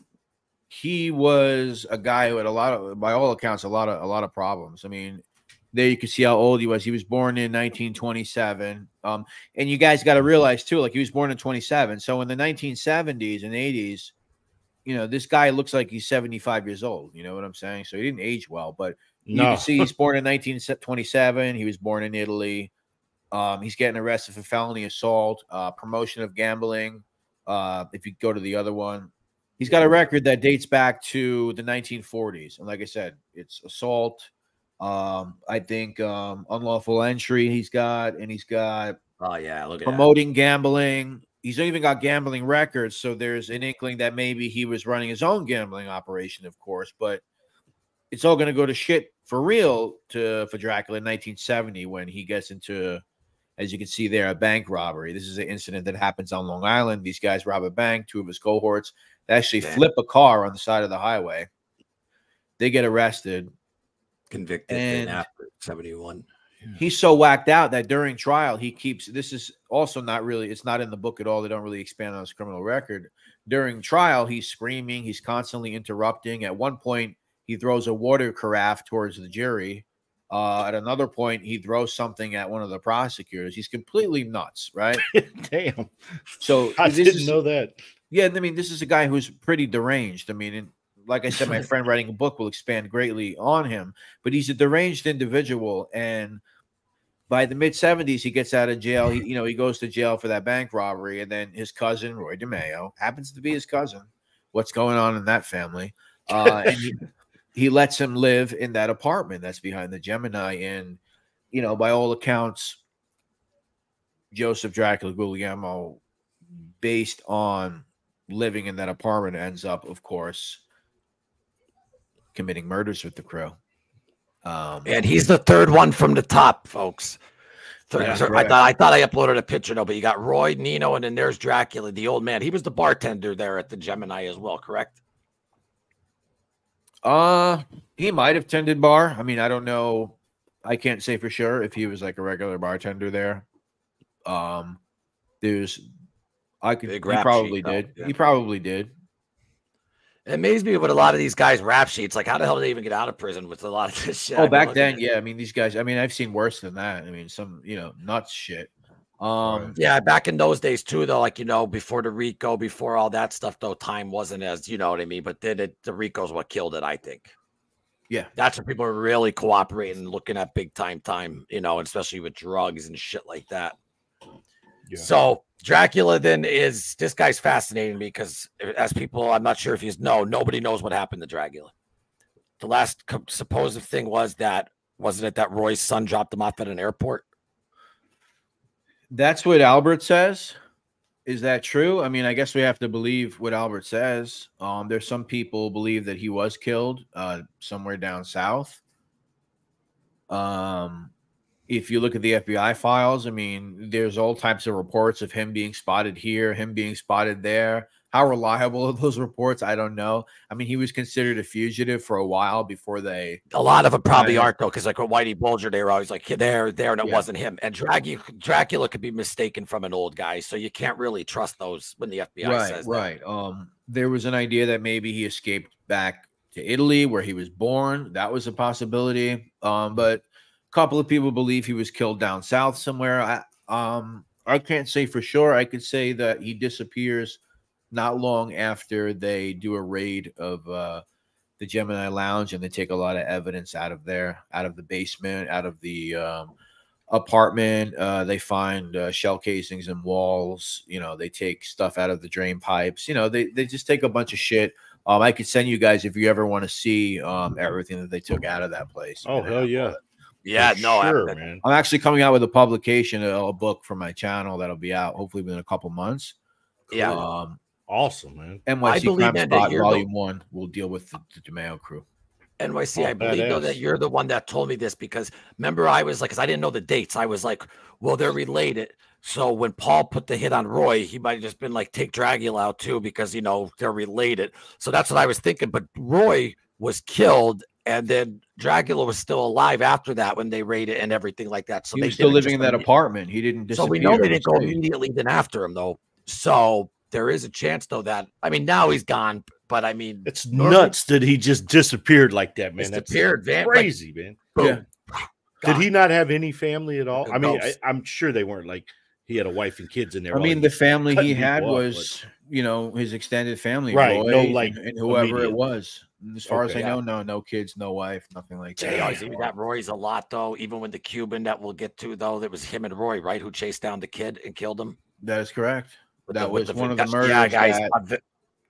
he was a guy who had a lot of, by all accounts, a lot of a lot of problems. I mean, there you can see how old he was. He was born in 1927. Um, and you guys got to realize too, like he was born in 27. So in the 1970s and 80s, you know, this guy looks like he's 75 years old. You know what I'm saying? So he didn't age well, but you can see he's born in 1927. He was born in Italy. Um, he's getting arrested for felony assault, uh, promotion of gambling. Uh, if you go to the other one, he's got a record that dates back to the 1940s. And like I said, it's assault. Um, I think um, unlawful entry. He's got, and he's got Oh yeah, look at that. promoting gambling. He's even got gambling records. So there's an inkling that maybe he was running his own gambling operation, of course, but it's all going to go to shit for real to for Dracula in 1970 when he gets into, as you can see there, a bank robbery. This is an incident that happens on Long Island. These guys rob a bank. Two of his cohorts they actually Damn. flip a car on the side of the highway. They get arrested. Convicted And- in after 71. He's so whacked out that during trial he keeps. This is also not really. It's not in the book at all. They don't really expand on his criminal record. During trial, he's screaming. He's constantly interrupting. At one point, he throws a water carafe towards the jury. Uh, at another point, he throws something at one of the prosecutors. He's completely nuts, right? Damn. So I didn't is- know that. Yeah, I mean, this is a guy who's pretty deranged. I mean, and like I said, my friend writing a book will expand greatly on him, but he's a deranged individual. And by the mid 70s, he gets out of jail. He, you know, he goes to jail for that bank robbery. And then his cousin, Roy DeMeo, happens to be his cousin. What's going on in that family? Uh, and he, he lets him live in that apartment that's behind the Gemini. And, you know, by all accounts, Joseph Dracula Guglielmo, based on living in that apartment, ends up, of course, committing murders with the crew. Um, And he's the third one from the top, folks. Third- Yeah, I thought I thought I uploaded a picture, no, but you got Roy, Nino, and then there's Dracula, the old man. He was the bartender there at the Gemini as well, correct? Uh, he might have tended bar. I mean, I don't know. I can't say for sure if he was like a regular bartender there. Um, there's, I could. Big he probably sheet, did. yeah. He probably did. It amazes me with a lot of these guys' rap sheets. Like, how the hell did they even get out of prison with a lot of this shit? Oh, back then, at- yeah. I mean, these guys. I mean, I've seen worse than that. I mean, some you know nuts shit. Um, Yeah, back in those days too, though, like you know, before the Rico, before all that stuff, though, time wasn't as you know what I mean. But then it, the Rico's what killed it, I think. Yeah. That's when people are really cooperating, looking at big time time, you know, especially with drugs and shit like that. Yeah. So Dracula then is this guy's fascinating me because as people, I'm not sure if he's no, nobody knows what happened to Dracula. The last co- supposed thing was that wasn't it that Roy's son dropped him off at an airport? That's what Albert says. Is that true? I mean, I guess we have to believe what Albert says. Um, there's some people believe that he was killed uh, somewhere down south. Um, if you look at the FBI files, I mean, there's all types of reports of him being spotted here, him being spotted there. How reliable are those reports? I don't know. I mean, he was considered a fugitive for a while before they. A lot of them probably aren't though, because like with Whitey Bulger, they were always like there, there, and it Yeah. wasn't him. And Dracula, Dracula could be mistaken from an old guy, so you can't really trust those when the FBI right, says that. right. Um, there was an idea that maybe he escaped back to Italy where he was born. That was a possibility. Um, but couple of people believe he was killed down south somewhere. I um I can't say for sure. I could say that he disappears not long after they do a raid of uh the Gemini Lounge and they take a lot of evidence out of there, out of the basement, out of the um apartment. Uh, they find uh, shell casings and walls. You know, they take stuff out of the drain pipes. You know, they they just take a bunch of shit. Um, I could send you guys if you ever want to see um everything that they took out of that place. Oh hell yeah. Yeah, For no, I- sure, man. I'm actually coming out with a publication, a, a book for my channel that'll be out hopefully within a couple months. Yeah. Um, Awesome, man. I NYC believe Crime that- that Spot you're the- Volume One will deal with the, the DeMeo crew. NYC, Oh, I believe though that you're the one that told me this because remember I was like, because I didn't know the dates. I was like, well, they're related. So when Paul put the hit on Roy, he might have just been like, take Dracula out too because you know they're related. So that's what I was thinking. But Roy was killed, and then Dracula was still alive after that when they raided and everything like that. So he they was still living in that imme- apartment. He didn't So we know they He didn't go immediately then after him though. So there is a chance though that I mean now he's gone, but I mean It's normally- nuts that he just disappeared like that, man. That's Disappeared, man. Like, crazy, man. boom. Did he not have any family at all? I mean, I, Ghost. I'm sure they weren't like he had a wife and kids in there. I mean, the family he had people up, was, you know, his extended family, Right, Roy no, like, and, and whoever immediate. it was. And as far as Okay. I know, no, no kids, no wife, nothing like Yeah, he that. he got Roy's a lot though. Even with the Cuban that we'll get to though, that was him and Roy, right? Who chased down the kid and killed him. That is correct. With That the- with was the- one of the that's- murders Yeah, guys. that uh,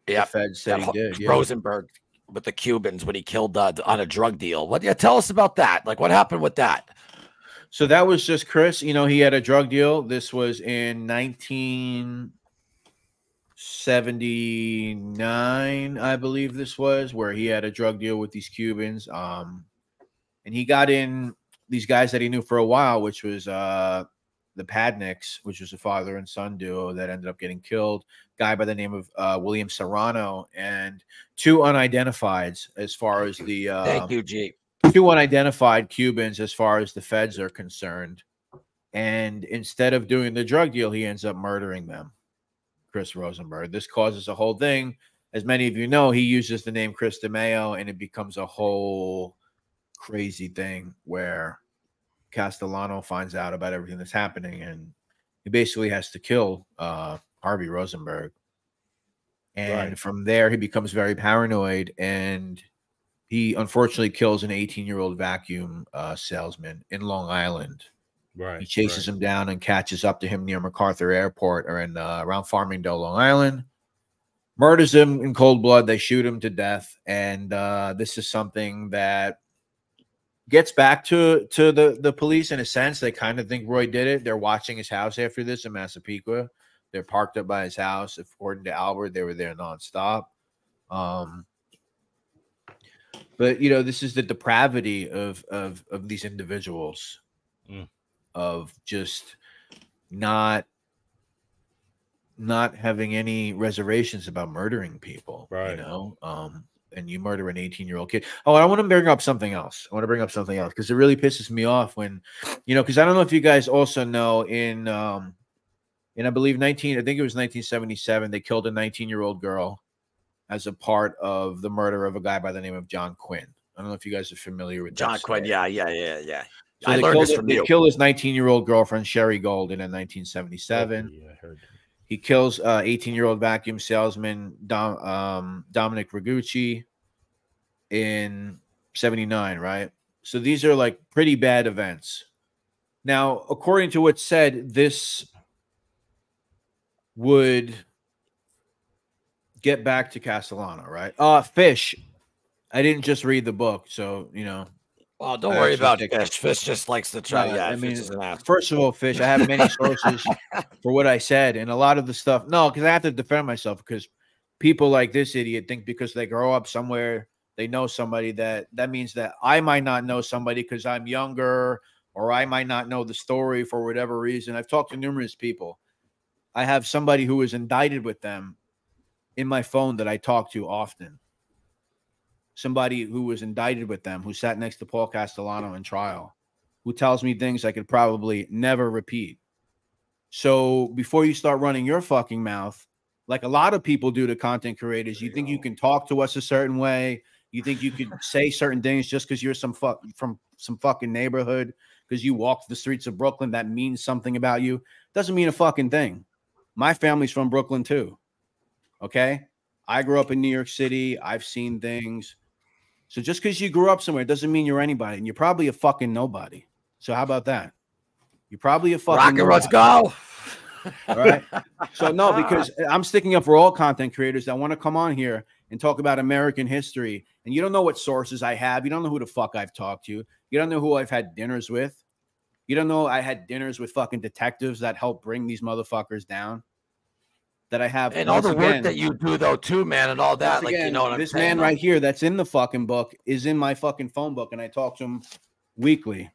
yeah, the Fed said that he did. Yeah. Rosenberg with the Cubans when he killed uh, on a drug deal. What? Yeah, tell us about that. Like, what happened with that? So that was just Chris. You know, he had a drug deal. This was in 1979, I believe this was, where he had a drug deal with these Cubans. Um, and he got in these guys that he knew for a while, which was uh the Padnicks, which was a father and son duo that ended up getting killed. Guy by the name of uh, William Serrano and two unidentifieds as far as the uh, Thank you, G. two unidentified Cubans as far as the feds are concerned. And instead of doing the drug deal, he ends up murdering them. Chris Rosenberg. This causes a whole thing. As many of you know, he uses the name Chris DeMeo, and it becomes a whole crazy thing where Castellano finds out about everything that's happening, and he basically has to kill uh, Harvey Rosenberg. And Right. from there, he becomes very paranoid, and he unfortunately kills an 18 year old vacuum uh, salesman in Long Island. Right. He chases him down and catches up to him near MacArthur Airport or in uh, around Farmingdale, Long Island. Murders him in cold blood. They shoot him to death, and uh, this is something that gets back to to the the police in a sense. They kind of think Roy did it. They're watching his house after this in Massapequa. They're parked up by his house. According to Albert, they were there nonstop. Um, but you know, this is the depravity of of of these individuals Mm. Of just not not having any reservations about murdering people Right. you know um and you murder an 18 year old kid oh i want to bring up something else i want to bring up something else because it really pisses me off when you know because i don't know if you guys also know in um in i believe 19 i think it was 1977 they killed a 19 year old girl as a part of the murder of a guy by the name of john quinn i don't know if you guys are familiar with John Quinn. story. Yeah, yeah, yeah, yeah. So I they learned killed, this from they you. killed his 19 year old girlfriend Sherry Golden in 1977. Yeah, I heard. He kills 18 year old vacuum salesman Dom, um, Dominic Ragucci in 79, right? So these are like pretty bad events. Now, according to what's said, this would get back to Castellano, right? Uh Fish. I didn't just read the book, so you know. Oh, don't I worry about think- Fish. Fish just likes to try. No, yeah, I mean. First of all, Fish, I have many sources for what I said, and a lot of the stuff. No, because I have to defend myself because people like this idiot think because they grow up somewhere, they know somebody that that means that I might not know somebody because I'm younger, or I might not know the story for whatever reason. I've talked to numerous people. I have somebody who is indicted with them in my phone that I talk to often. Somebody who was indicted with them, who sat next to Paul Castellano in trial who tells me things I could probably never repeat. So before you start running your fucking mouth, like a lot of people do to content creators, you think you can talk to us a certain way. You think you could say certain things just because you're some fuck from some fucking neighborhood, because you walk the streets of Brooklyn, that means something about you. Doesn't mean a fucking thing. My family's from Brooklyn too. Okay. I grew up in New York City. I've seen things. So just because you grew up somewhere doesn't mean you're anybody, and you're probably a fucking nobody. So how about that? You're probably a fucking Rocket, let's nobody. go. All right. So no, because I'm sticking up for all content creators that want to come on here and talk about American history, and you don't know what sources I have. You don't know who the fuck I've talked to. You don't know who I've had dinners with. You don't know I had dinners with fucking detectives that helped bring these motherfuckers down. That I have And all the work that you do, though, too, man, and all that. Like, you know what I'm this saying? man right here that's in the fucking book is in my fucking phone book, and I talk to him weekly.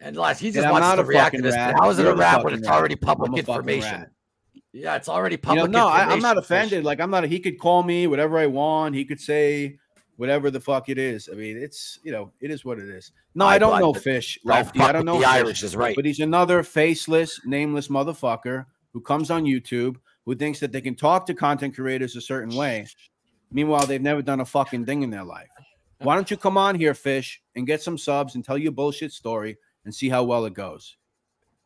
And last, he just I'm wants not to a react to this. rat. How is it You're a rap when it's already public I'm information? Yeah, it's already You know, public no, I, I'm not offended. Like I'm not. He could call me whatever I want. He could say whatever the fuck it is. I mean, it's you know, it is what it is. No, I I don't know Fish. D. I don't know the Irish is right. but he's another faceless, nameless motherfucker who comes on YouTube, who thinks that they can talk to content creators a certain way. Meanwhile, they've never done a fucking thing in their life. Why don't you come on here, Fish, and get some subs and tell your bullshit story and see how well it goes?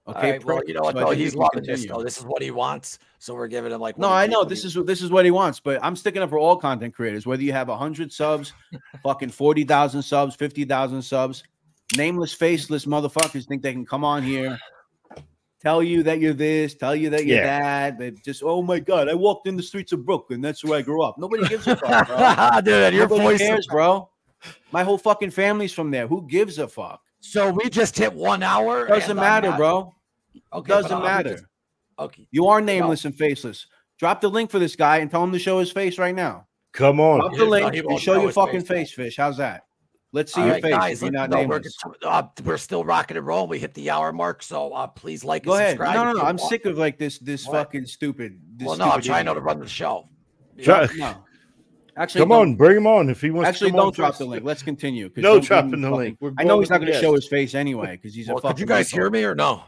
Okay, right, well, you know what? So? He's loving this though. This is what he wants, so we're giving him like. No, I know this is this is what he wants, but I'm sticking up for all content creators. Whether you have hundred subs, fucking forty thousand subs, fifty thousand subs, nameless, faceless motherfuckers think they can come on here, tell you that you're this, tell you that you're Yeah. that, They just oh my god, I walked in the streets of Brooklyn. That's where I grew up. Nobody gives a fuck, bro. Dude, your Nobody voice. cares, bro. My whole fucking family's from there. Who gives a fuck? So we just hit one hour. Doesn't matter, not- bro. Okay, Doesn't matter. just- okay. You are nameless and faceless. Drop the link for this guy and tell him to show his face right now. Come on. Drop the link he and show show your fucking face. face, fish. How's that? Let's see All your right, face guys, if you're let- not no, we're, nameless. uh, we're still rocking and rolling. We hit the hour mark, so uh, please like Go and ahead. subscribe. No, no, no. I'm want. sick of like this this What? fucking stupid. This Well, no, I'm stupid trying to run the show. Try- No. Actually, Come don't- on, bring him on if he wants. Actually, to come don't drop the link. Let's continue. No dropping the fucking- link. I know he's not going to show his face anyway because he's a Well, fucking. could you guys hear me or no?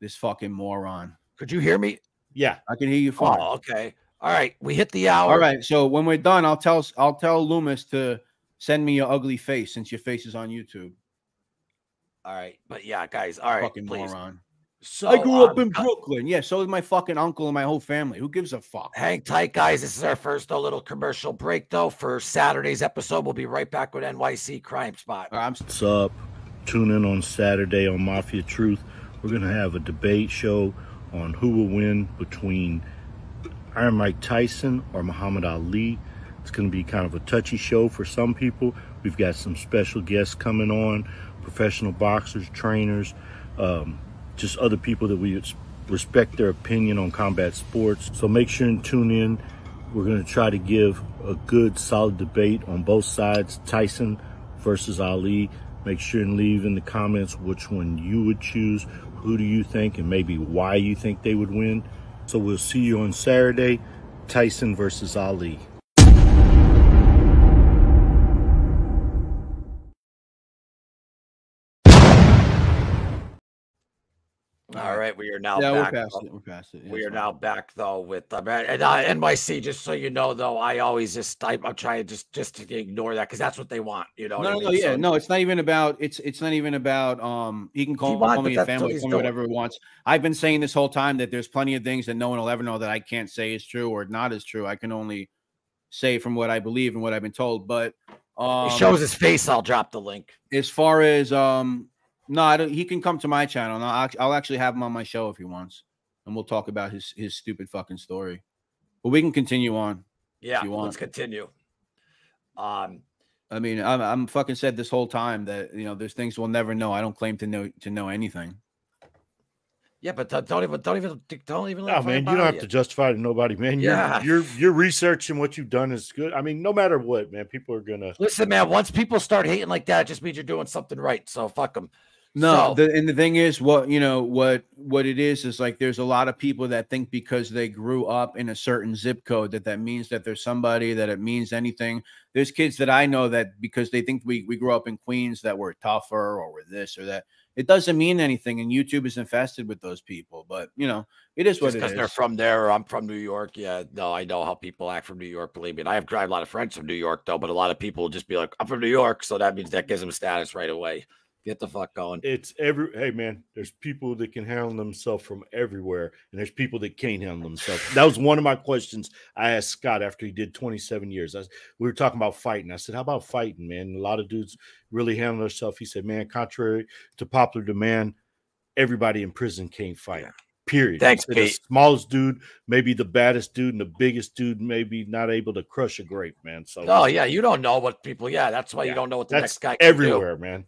This fucking moron. Could you hear me? Yeah, I can hear you fine. Oh, okay. All right, we hit the hour. All right. So when we're done, I'll tell I'll tell Loomis to send me your ugly face since your face is on YouTube. All right, but yeah, guys. All right, fucking please. moron. So I grew up um, in Brooklyn. Yeah, so did my fucking uncle and my whole family. Who gives a fuck? Hang tight, guys. This is our first little commercial break, though, for Saturday's episode. We'll be right back with NYC Crime Spot. I'm What's up? Tune in on Saturday on Mafia Truth. We're going to have a debate show on who will win between Iron Mike Tyson or Muhammad Ali. It's going to be kind of a touchy show for some people. We've got some special guests coming on, professional boxers, trainers, um, just other people that we respect their opinion on combat sports. So make sure and tune in. We're going to try to give a good, solid debate on both sides Tyson versus Ali. Make sure and leave in the comments which one you would choose, who do you think, and maybe why you think they would win. So we'll see you on Saturday Tyson versus Ali. All right, we are now yeah, we're back. past though. it. We're past it. Yeah, We are fine. now back though with uh, and uh, NYC. Just so you know, though, I always just I, I'm trying just just to ignore that because that's what they want. You know. what No, I no, no, yeah, So- no. It's not even about. It's it's not even about. Um, he can call, wants, call me a family, call me whatever he wants. I've been saying this whole time that there's plenty of things that no one will ever know that I can't say is true or not is true. I can only say from what I believe and what I've been told. But um, He shows his face. I'll drop the link. as far as um, no, I don't, he can come to my channel. And I'll, I'll actually have him on my show if he wants, and we'll talk about his his stupid fucking story. But we can continue on. Yeah, you want. let's continue. Um, I mean, I'm, I'm fucking said this whole time that you know there's things we'll never know. I don't claim to know to know anything. yeah, but don't don't even don't even don't even. let Oh man, you don't about have to it. justify to nobody, man. You're, Yeah. you're you're researching what you've done is good. I mean, no matter what, man, people are gonna. Listen, man. Once people start hating like that, it just means you're doing something right. So fuck them. No, So- the, and the thing is, what you know, what what it is is like there's a lot of people that think because they grew up in a certain zip code that that means that there's somebody that it means anything. There's kids that I know that because they think we we grew up in Queens that we're tougher or we're this or that. It doesn't mean anything, and YouTube is infested with those people. But you know, it is what it because they're from there, or I'm from New York. Yeah, no, I know how people act from New York. Believe me, and I have, I have a lot of friends from New York, though. But a lot of people will just be like, "I'm from New York," so that means that gives them status right away. Get the fuck going. It's every hey man. There's people that can handle themselves from everywhere, and there's people that can't handle themselves. That was one of my questions I asked Scott after he did 27 years. I, we were talking about fighting. I said, "How about fighting, man?" A lot of dudes really handle themselves. He said, "Man, contrary to popular demand, everybody in prison can't fight." Period. Thanks, the smallest dude, maybe the baddest dude, and the biggest dude, maybe not able to crush a grape, man. So, Oh yeah, you don't know what people. Yeah, that's why you don't know what the that's next guy can do. everywhere, man.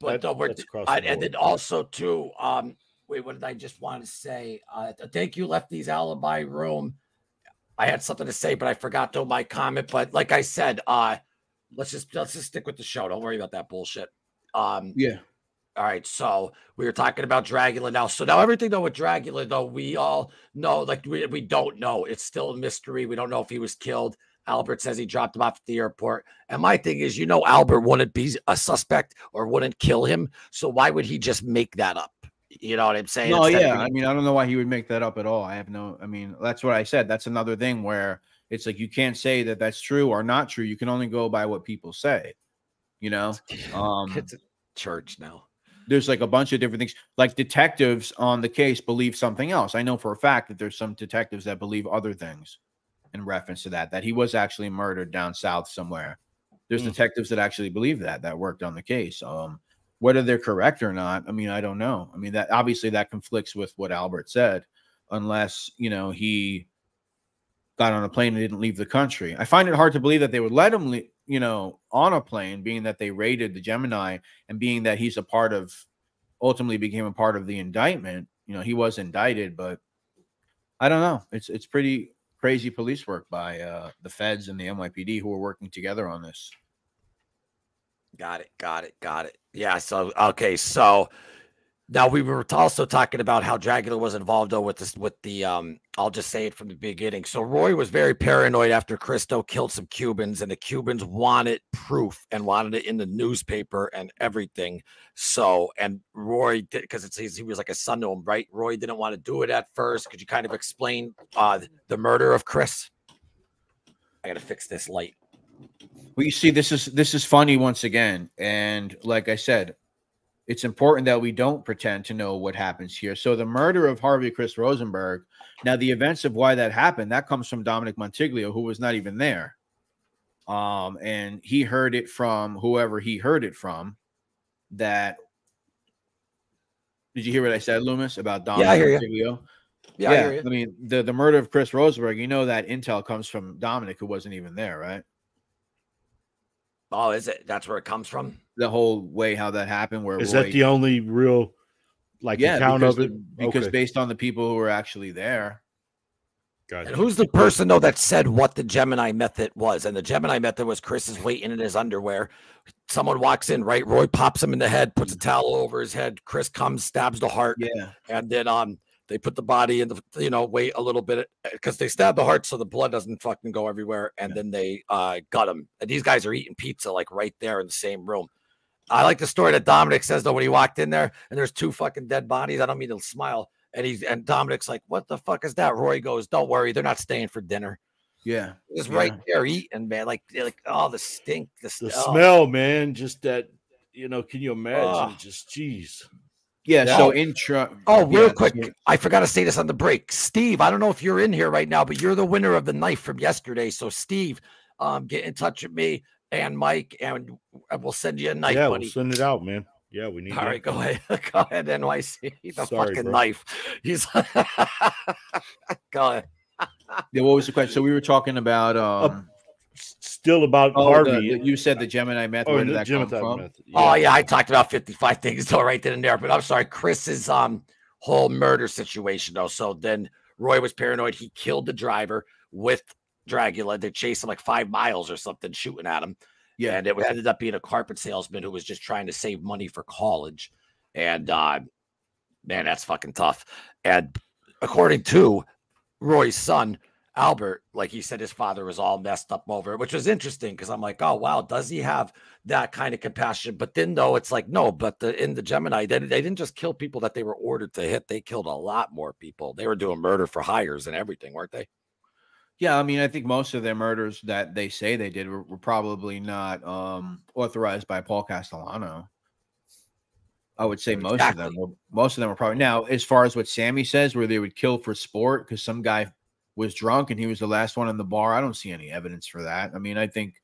But uh, we're, I, the and then also too, um, wait, what did I just want to say? Uh, thank you, Lefty's alibi room. I had something to say, but I forgot to my comment. But like I said, uh, let's just let's just stick with the show. Don't worry about that bullshit. Um, Yeah. all right, so we were talking about Dracula now. So now everything though with Dracula though, we all know like we, we don't know. It's still a mystery. We don't know if he was killed. Albert says he dropped him off at the airport. And my thing is, you know, Albert wouldn't be a suspect or wouldn't kill him. So why would he just make that up? You know what I'm saying? No, Instead yeah. being- I mean, I don't know why he would make that up at all. I have no. I mean, that's what I said. That's another thing where it's like you can't say that that's true or not true. You can only go by what people say. You know, um, it's a church now. there's like a bunch of different things. Like detectives on the case believe something else. I know for a fact that there's some detectives that believe other things in reference to that. That he was actually murdered down south somewhere. There's Mm. detectives that actually believe that that worked on the case. Um, whether they're correct or not, I mean, I don't know. I mean, that obviously that conflicts with what Albert said, unless you know he got on a plane and didn't leave the country. I find it hard to believe that they would let him, le- you know, on a plane, being that they raided the Gemini and being that he's a part of, ultimately became a part of the indictment. You know, he was indicted, but I don't know. It's it's pretty crazy police work by uh, the feds and the NYPD who are working together on this. Got it. Got it. Got it. Yeah. So okay. So now we were also talking about how Dracula was involved though with this with the um I'll just say it from the beginning. So Roy was very paranoid after Christo killed some Cubans and the Cubans wanted proof and wanted it in the newspaper and everything. So and Roy did because it's he was like a son to him, right? Roy didn't want to do it at first. Could you kind of explain uh the murder of Chris? I gotta fix this light. Well, you see, this is this is funny once again, and like I said, it's important that we don't pretend to know what happens here. So the murder of Harvey Chris Rosenberg. Now, the events of why that happened that comes from Dominic Montiglio, who was not even there, um, and he heard it from whoever he heard it from. That did you hear what I said, Loomis, about Dominic Yeah, I hear you. Montiglio? Yeah, I. I mean, the the murder of Chris Rosenberg. You know that intel comes from Dominic, who wasn't even there, right? Oh, is it? That's where it comes from. the whole way how that happened where Is Roy- that the only real like yeah account because, of it? the- because Okay. based on the people who were actually there Gotcha. And who's the person though that said what the Gemini method was? And the Gemini method was Chris is waiting in his underwear. Someone walks in, right? Roy pops him in the head, puts a towel over his head. Chris comes, stabs the heart, yeah and then um they put the body in the you know wait a little bit because they stab the heart so the blood doesn't fucking go everywhere, and then they uh gut him. And these guys are eating pizza like right there in the same room. I like the story that Dominic says though when he walked in there and there's two fucking dead bodies. I don't mean to smile. And he's and Dominic's like, "What the fuck is that?" Roy goes, "Don't worry, they're not staying for dinner." yeah Just yeah. right there eating, man. Like, like oh, the stink, the, the oh. smell, man, just that you know, can you imagine? Just jeez. Yeah Yeah. so intro Oh, real yeah, quick, so- I forgot to say this on the break. Steve, I don't know if you're in here right now, but you're the winner of the knife from yesterday. So, Steve, um, get in touch with me and Mike, and we'll send you a knife, yeah, buddy. we'll send it out, man. Yeah, we need All that. right, go ahead. Go ahead, NYC. The Sorry, fucking bro. knife. He's go ahead. yeah what was the question so we were talking about um S- Still about oh, Harvey. the- you said the gemini method oh, where did the that come Gemini from method. Oh yeah, I talked about 55 things though right then and there. But I'm sorry, Chris's um whole murder situation though. So then Roy was paranoid. He killed the driver with Dracula. They chased him like five miles or something, shooting at him. Yeah. And it ended up being a carpet salesman who was just trying to save money for college. And uh man, that's fucking tough. And according to Roy's son, Albert, like he said, his father was all messed up over it, which was interesting because I'm like, oh wow, does he have that kind of compassion? But then though, it's like no, but the in the Gemini, they, they didn't just kill people that they were ordered to hit; they killed a lot more people. They were doing murder for hires and everything, weren't they? yeah i mean i think most of their murders that they say they did were, were probably not um authorized by paul castellano I would say most of them were most of them were probably now as far as what Sammy says, where they would kill for sport because some guy was drunk and he was the last one in the bar. I don't see any evidence for that. I mean, I think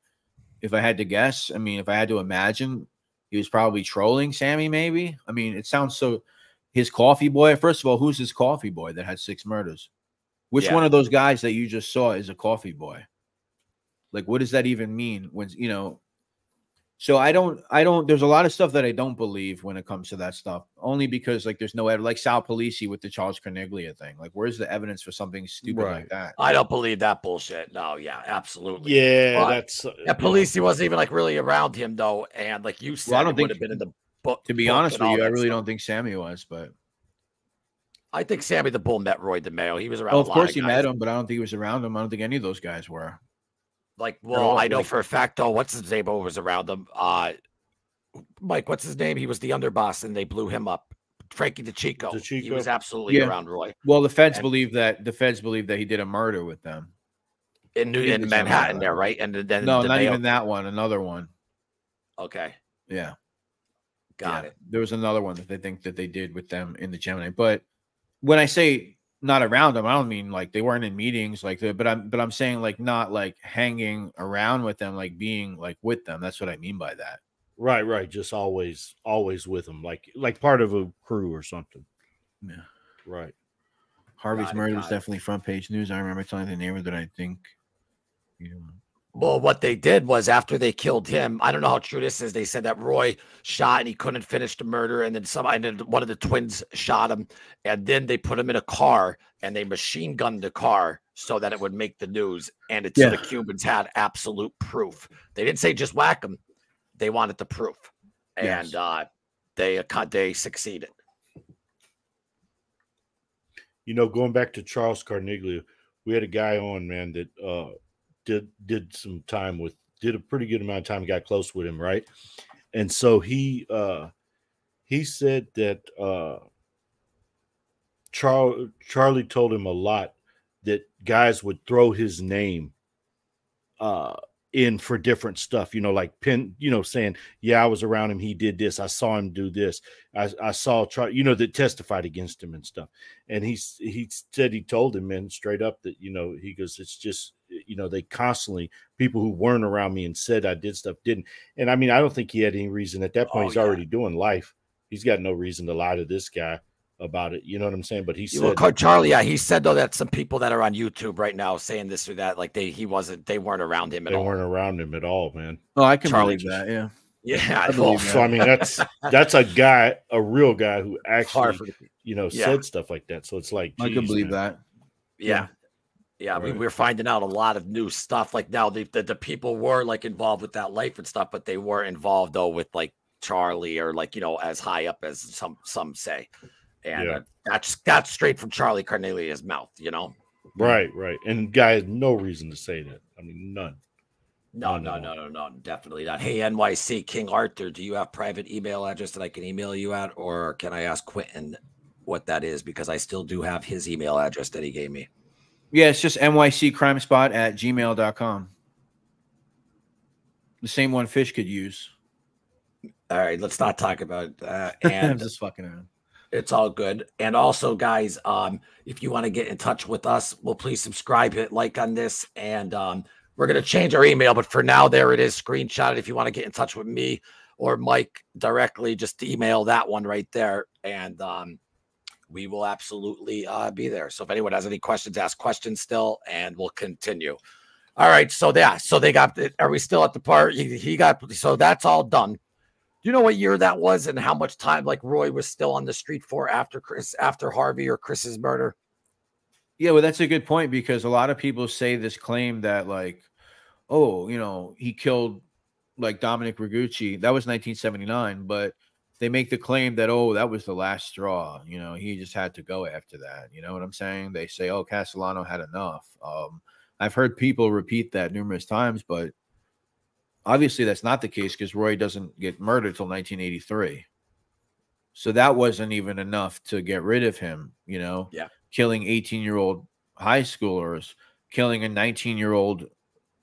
if I had to guess, I mean, if I had to imagine, he was probably trolling Sammy, maybe. I mean, it sounds so his coffee boy. First of all, who's his coffee boy that had six murders? Which Yeah. one of those guys that you just saw is a coffee boy? Like, what does that even mean when you know? So I don't, I don't. There's a lot of stuff that I don't believe when it comes to that stuff, only because like there's no ev- like Sal Polisi with the Charles Carneglia thing. Like, where's the evidence for something stupid like that? I don't believe that bullshit. No, yeah, absolutely. Yeah, But- that's uh, Yeah, police. He wasn't even like really around him though, and like you said, Well, I don't think- would have been in the book. To be book honest with you, I really stuff. don't think Sammy was, but I think Sammy the Bull met Roy DeMeo. He was around. a of lot course he guys. met him, but I don't think he was around him. I don't think any of those guys were. Like, well, all, I know like- for a fact though. What's his name? Was around them. Uh, Mike. What's his name? He was the underboss, and they blew him up. Frankie DeCicco. He was absolutely Yeah. around Roy Well, the feds And- believe that the feds believe that he did a murder with them. in New in in Manhattan Gemini. there, right? And then no, the not Mayo- even that one. Another one. Okay, Yeah. got Yeah, it. There was another one that they think that they did with them in the Gemini. But when I say not around them, I don't mean like they weren't in meetings like that, but I'm but I'm saying like not like hanging around with them, like being like with them. That's what I mean by that. Right, right. Just always, always with them, like like part of a crew or something. Yeah. Right. Harvey's Got it, murder was it. definitely front page news. I remember telling the neighbor that I think you know, Well, what they did was after they killed him, I don't know how true this is. They said that Roy shot and he couldn't finish the murder, and then some and then one of the twins shot him, and then they put him in a car and they machine gunned the car so that it would make the news. And it's Yeah. the Cubans had absolute proof. They didn't say just whack him; they wanted the proof, and uh, they uh, they succeeded. You know, going back to Charles Carneglia, we had a guy on, man, that uh did did some time with did a pretty good amount of time, got close with him, right? And so he uh he said that uh Char- Charlie told him a lot that guys would throw his name uh in for different stuff, you know, like pin, you know, saying, Yeah, I was around him, he did this, I saw him do this, I, I saw Charlie, you know, that testified against him and stuff. And he he said he told him man straight up that you know he goes it's just you know they constantly people who weren't around me and said I did stuff didn't. And I mean I don't think he had any reason at that point Oh, he's yeah. already doing life. He's got no reason to lie to this guy about it you know what I'm saying but he Yeah, Well, said Car- Charlie, yeah, he said though that some people that are on YouTube right now saying this or that, like they he wasn't, they weren't around him at they all. weren't around him at all man Oh, I can Charlie believe just- that. Yeah. Yeah, I I believe know. so I mean that's that's a guy a real guy who actually for you know Yeah. said stuff like that so it's like I can believe man. that. Yeah. Yeah, I mean, Right. we're finding out a lot of new stuff. Like now, the, the the people were like involved with that life and stuff, but they weren't involved though with like Charlie or like you know as high up as some some say, and Yeah. uh, that's that's straight from Charlie Carneglia's mouth. You know, right right and guy has no reason to say that I mean none no, No, no, no. no, no, no, definitely not. Hey, NYC King Arthur, do you have private email address that I can email you at, or can I ask Quentin what that is because I still do have his email address that he gave me. Yeah, it's just NYC crime spot at gmail.com. The same one fish could use. All right, let's not talk about that. I'm And just fucking around. It's all good. And also, guys, um, if you want to get in touch with us, well, please subscribe, hit like on this, and um, we're gonna change our email. But for now, there it is, screenshot it. If you want to get in touch with me or Mike directly, just email that one right there, and um, we will absolutely uh, be there. So if anyone has any questions, ask questions still, and we'll continue. All right. So yeah, so they got. Are we still at the part? He, he got. So that's all done. You know what year that was and how much time like Roy was still on the street for after Chris, after Harvey or Chris's murder? Yeah, well, that's a good point because a lot of people say this claim that, like, oh, you know, he killed like Dominic Ragucci. That was 1979, but they make the claim that, oh, that was the last straw. You know, he just had to go after that. You know what I'm saying? They say, oh, Castellano had enough. Um, I've heard people repeat that numerous times, but obviously that's not the case because Roy doesn't get murdered till 1983. So that wasn't even enough to get rid of him, you know? Yeah. Killing 18 year old high schoolers, killing a 19 year old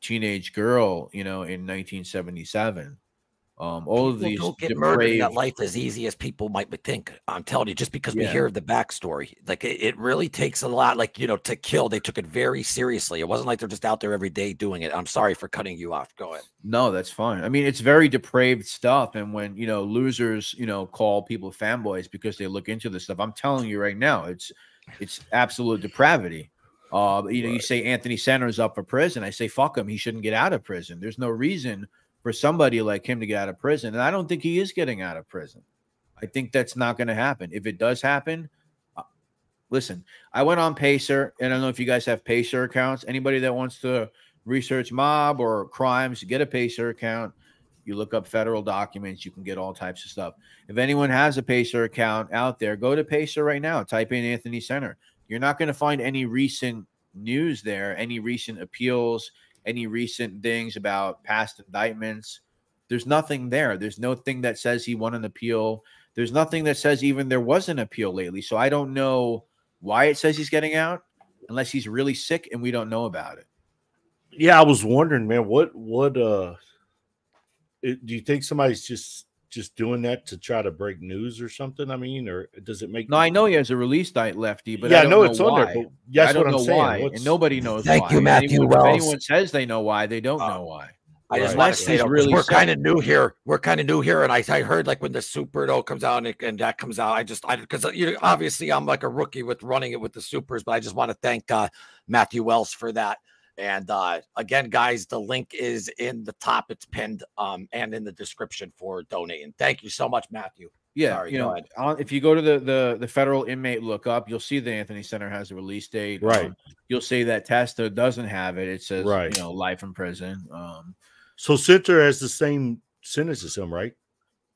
teenage girl, you know, in 1977. Um, all of these don't get murdered in that life as easy as people might think. I'm telling you, just because we hear the backstory, like it, it really takes a lot. Like you know, to kill, they took it very seriously. It wasn't like they're just out there every day doing it. I'm sorry for cutting you off. Go ahead. No, that's fine. I mean, it's very depraved stuff. And when you know losers, you know, call people fanboys because they look into this stuff, I'm telling you right now, it's it's absolute depravity. Uh, you know, you say Anthony Senter's up for prison. I say fuck him. He shouldn't get out of prison. There's no reason for somebody like him to get out of prison, and I don't think he is getting out of prison. I think that's not going to happen. If it does happen, uh, listen, I went on Pacer, and I don't know if you guys have Pacer accounts. Anybody that wants to research mob or crimes, get a Pacer account. You look up federal documents, you can get all types of stuff. If anyone has a Pacer account out there, go to Pacer right now. Type in Anthony Senter. You're not going to find any recent news there, any recent appeals, any recent things about past indictments. There's nothing there. There's no thing that says he won an appeal. There's nothing that says even there was an appeal lately. So I don't know why it says he's getting out unless he's really sick and we don't know about it. Yeah, I was wondering, man, what what uh do you think somebody's just just doing that to try to break news or something? I mean, or does it make No, I know he has a release date lefty, but Yeah, I I don't know know it's on there, why. but that's I don't what I'm know saying. why, What's- and nobody knows. Thank why. you, If Matthew anyone, Wells. If anyone says they know why, they don't know why. I just Right. want to say he's really we're kind of new here. We're kind of new here, and I, I heard like when the Super though comes out and, and that comes out, I just I because you know, obviously I'm like a rookie with running it with the Supers, but I just want to thank uh, Matthew Wells for that. And uh, again, guys, the link is in the top. It's pinned um, and in the description for donating. Thank you so much, Matthew. Yeah, Sorry, you know, on, if you go to the, the the federal inmate lookup, you'll see the Anthony Senter has a release date. Right. Um, you'll see that Testa doesn't have it. It says, Right. you know, life in prison. Um, So Senter has the same sentence as him, right?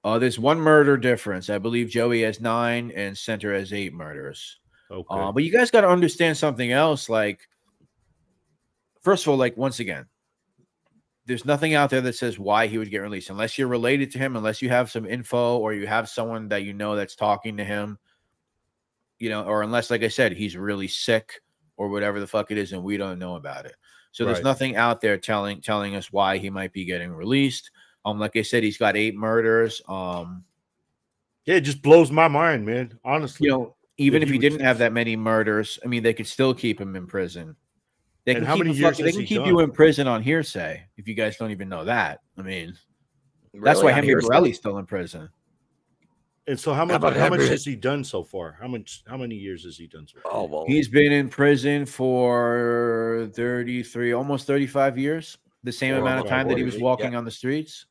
uh, there's one murder difference. I believe Joey has nine and Senter has eight murders. Okay. Uh, but you guys got to understand something else. Like, first of all, like once again, there's nothing out there that says why he would get released unless you're related to him, unless you have some info or you have someone that you know that's talking to him, you know, or unless, like I said, he's really sick or whatever the fuck it is, and we don't know about it. So there's Right. nothing out there telling telling us why he might be getting released. Um, like I said, he's got eight murders. Um, yeah, it just blows my mind, man. Honestly, you know, even if he he didn't have that many murders, I mean, they could still keep him in prison. They And can how keep many years fucking- they can keep you in prison on hearsay if you guys don't even know that. I mean, that's why Henry hearsay? Borelli's still in prison. And so how much about how much has he done so far? How much how many years has he done so far? Oh well, He's been in prison for 33, almost 35 years. The same amount of time that he was walking yeah. on the streets.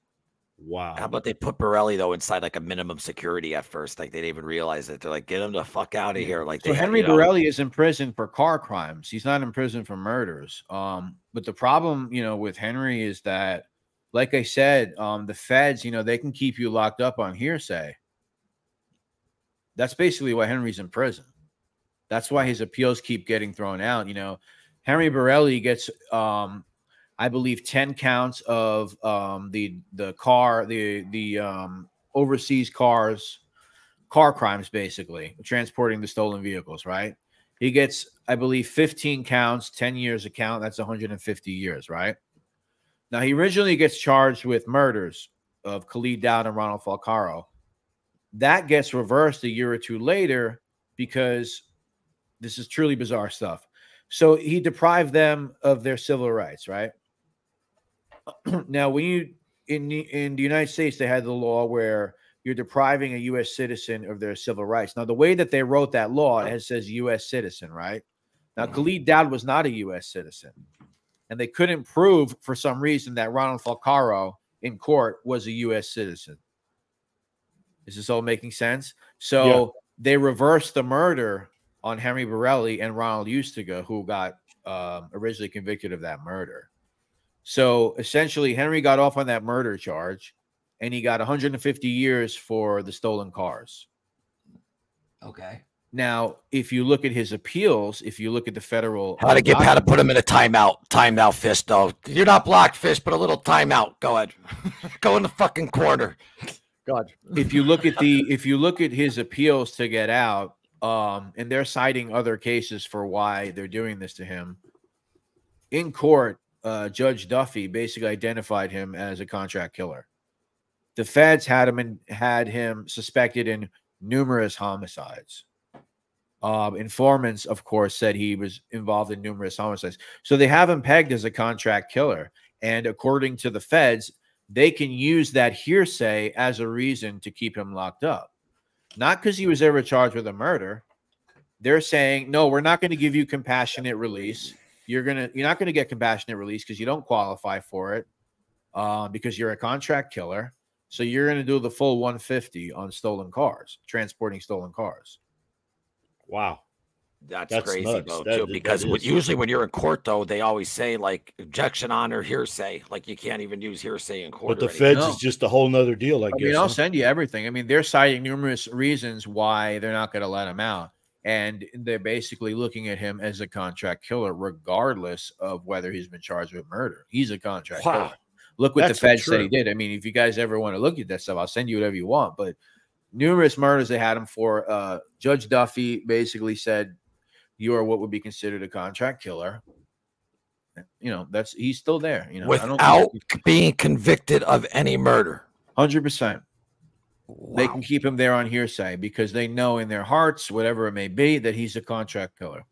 Wow. How about they put Borelli though inside like a minimum security at first? Like they didn't even realize it. They're like, get him the fuck out of here. Like So they Henry you know, Borelli is in prison for car crimes. He's not in prison for murders. Um, but the problem, you know, with Henry is that, like I said, um, the feds, you know, they can keep you locked up on hearsay. That's basically why Henry's in prison. That's why his appeals keep getting thrown out. You know, Henry Borelli gets, um, I believe, ten counts of um, the the car, the the um, overseas cars, car crimes, basically transporting the stolen vehicles. Right? He gets, I believe, fifteen counts, ten years a count. That's one hundred and fifty years. Right? Now he originally gets charged with murders of Khalid Dowd and Ronald Falcaro. That gets reversed a year or two later because this is truly bizarre stuff. So he deprived them of their civil rights, right? now, when you in the, in the United States, they had the law where you're depriving a U.S. citizen of their civil rights. Now, the way that they wrote that law, it says U.S. citizen, right? Now, Khalid Dowd was not a U.S. citizen, and they couldn't prove for some reason that Ronald Falcaro in court was a U.S. citizen. Is this all making sense? So they reversed the murder on Henry Borelli and Ronald Ustica, who got um, originally convicted of that murder. So essentially, Henry got off on that murder charge, and he got 150 years for the stolen cars. Okay. Now, if you look at his appeals, if you look at the federal, How to get how to document- put him in a timeout. Timeout, fist though. You're not blocked, fist, but a little timeout. Go ahead. Go in the fucking corner. God. if you look at the if you look at his appeals to get out um and they're citing other cases for why they're doing this to him in court uh judge duffy basically identified him as a contract killer the feds had him and had him suspected in numerous homicides um informants of course said he was involved in numerous homicides so they have him pegged as a contract killer and according to the feds they can use that hearsay as a reason to keep him locked up. Not because he was ever charged with a murder. They're saying, no, we're not going to give you compassionate release. You're gonna, you're not going to get compassionate release because you don't qualify for it, uh, because you're a contract killer. So you're going to do the full 150 on stolen cars, transporting stolen cars. Wow. That's, That's crazy nuts. though, That- too. that Because is. usually when you're in court, though, they always say like objection on or hearsay. Like you can't even use hearsay in court. But the feds No. is just a whole nother deal, I, I guess. mean, I'll huh? send you everything. I mean, they're citing numerous reasons why they're not going to let him out. And they're basically looking at him as a contract killer, regardless of whether he's been charged with murder. He's a contract Wow. killer. Look what That's the feds said he did. I mean, if you guys ever want to look at that stuff, I'll send you whatever you want. But numerous murders they had him for. Uh, Judge Duffy basically said, "You are what would be considered a contract killer." You know, that's he's still there. You know, without being convicted of any murder. Hundred percent. They can keep him there on hearsay because they know in their hearts, whatever it may be, that he's a contract killer.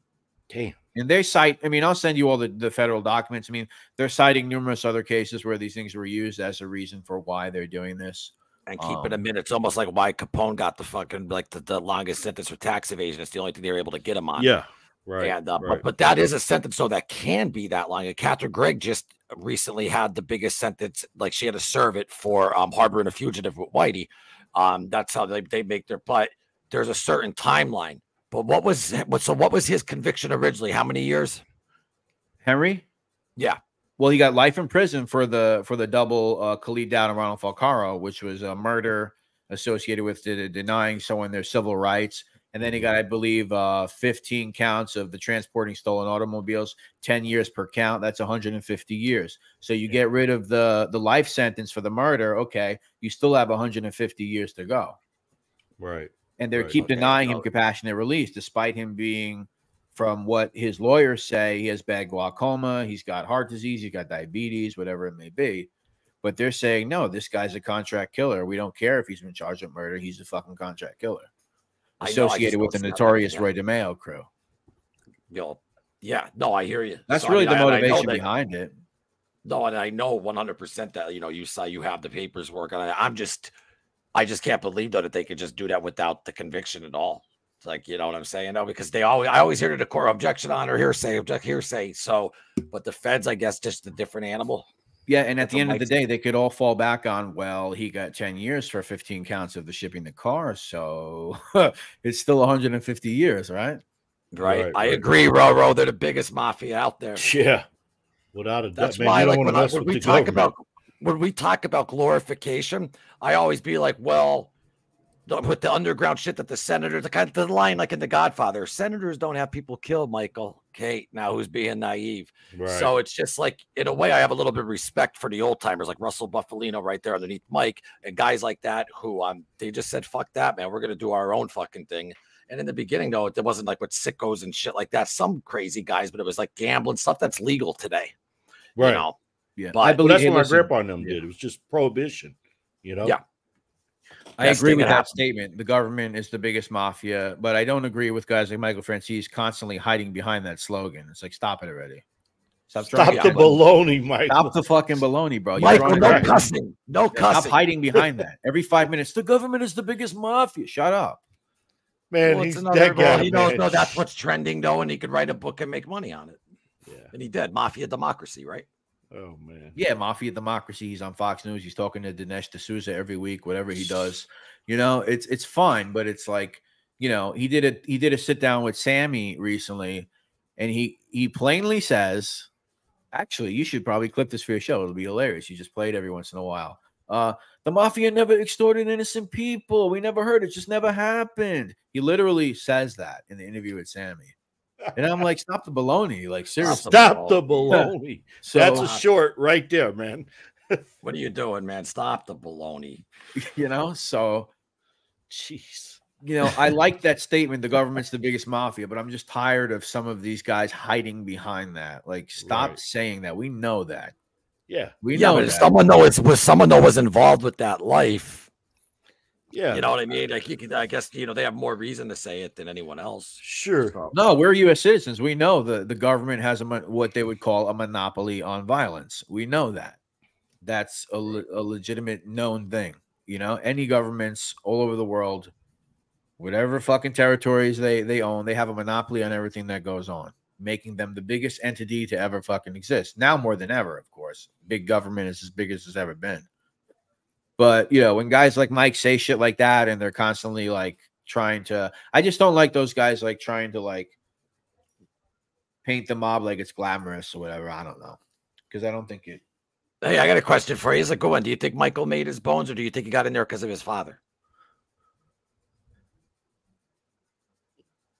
Damn. And they cite, I mean, I'll send you all the, the federal documents. I mean, they're citing numerous other cases where these things were used as a reason for why they're doing this. And keep Um, it a minute. It's almost like why Capone got the fucking like the, the longest sentence for tax evasion. It's the only thing they were able to get him on. Yeah. Right. And uh, right. but, but that is a sentence so that can be that long. And Catherine Greig just recently had the biggest sentence, like she had to serve it for um harboring a fugitive with Whitey. Um, that's how they, they make their but there's a certain timeline. But what was what so what was his conviction originally? How many years? Henry? Yeah. Well, he got life in prison for the for the double uh, Khalid Dowd and Ronald Falcaro, which was a murder associated with de- denying someone their civil rights. And then he got, I believe, uh, 15 counts of the transporting stolen automobiles, 10 years per count. That's 150 years. So you get rid of the the life sentence for the murder. Okay, you still have 150 years to go. Right. And they Right. keep Okay, denying him compassionate release, despite him being, from what his lawyers say, he has bad glaucoma, he's got heart disease, he's got diabetes, whatever it may be. But they're saying, no, this guy's a contract killer. We don't care if he's been charged with murder. He's a fucking contract killer. I know, Associated with the don't see how that- notorious. Roy DeMeo crew. You know, yeah, no, I hear you. That's So, I really mean, the I- I know motivation that- behind it. No, and I know 100% that you know you saw you have the papers work on it. I'm just, I just can't believe though that they could just do that without the conviction at all. It's like you know what I'm saying? No, because they always, I always hear the core objection on or hearsay, object hearsay. So, but the feds, I guess, just a different animal. Yeah, and at the end of the day, they could all fall back on, well, he got 10 years for 15 counts of the shipping the car. So it's still 150 years, right? Right? Right, I right. agree, Roro. They're the biggest mafia out there. Yeah. Without a doubt. That's man, why, you like don't when, want to I, when we talk government. about when we talk about glorification, I always be like, well, the- with the underground shit that the senators, the kind of the line like in The Godfather, senators don't have people killed. Michael, Kate, now who's being naive? Right. So it's just like, in a way, I have a little bit of respect for the old timers, like Russell Bufalino right there underneath Mike, and guys like that who um they just said, "Fuck that, man, we're gonna do our own fucking thing." And in the beginning, though, it wasn't like with sickos and shit like that. Some crazy guys, but it was like gambling stuff that's legal today. right. You know, Yeah. But- I Well, believe that's what my listen, grandpa and them did. It was just prohibition. You know? Yeah. I agree with that that happened. statement. The government is the biggest mafia, but I don't agree with guys like Michael Franzese constantly hiding behind that slogan. It's like, stop it already. Stop, Stop the baloney, Mike. Stop the fucking baloney, bro. You're Michael, no around- cussing, no Yeah, Stop cussing. hiding behind that. Every five minutes, the government is the biggest mafia. Shut up. Man, Well, he's it's another- that guy. he knows no, that's what's trending though, and he could write a book and make money on it. Yeah. And he did. Mafia Democracy, right? Oh man. Yeah, Mafia Democracy. He's on Fox News. He's talking to Dinesh D'Souza every week, whatever he does. You know, it's it's fun, but it's like, you know, he did a he did a sit down with Sammy recently, and he he plainly says, actually, you should probably clip this for your show. It'll be hilarious. You just play it every once in a while. Uh, the mafia never extorted innocent people. We never heard it. Just never happened. He literally says that in the interview with Sammy. And I'm like, stop the baloney. Like, seriously. Stop the baloney. So, That's a short right there, man. What are you doing, man? Stop the baloney. you know, so Jeez. you know, I like that statement. The government's the biggest mafia, but I'm just tired of some of these guys hiding behind that. Like, stop Right. saying that. We know that. Yeah. We Yeah, know but if that. someone though is was someone though was involved with that life, Yeah. you know what I mean? Like you could, I guess you know they have more reason to say it than anyone else. Sure. So- no, we're U.S. citizens. We know the the government has a what they would call a monopoly on violence. We know that. That's a, le- a legitimate known thing. You know, any governments all over the world, whatever fucking territories they they own, they have a monopoly on everything that goes on, making them the biggest entity to ever fucking exist. Now more than ever, of course. Big government is as big as it's ever been. But you know, when guys like Mike say shit like that and they're constantly like trying to I just don't like those guys like trying to like paint the mob like it's glamorous or whatever. I don't know. Because I don't think it Hey, I got a question for you. It's a good one. Do you think Michael made his bones, or do you think he got in there because of his father?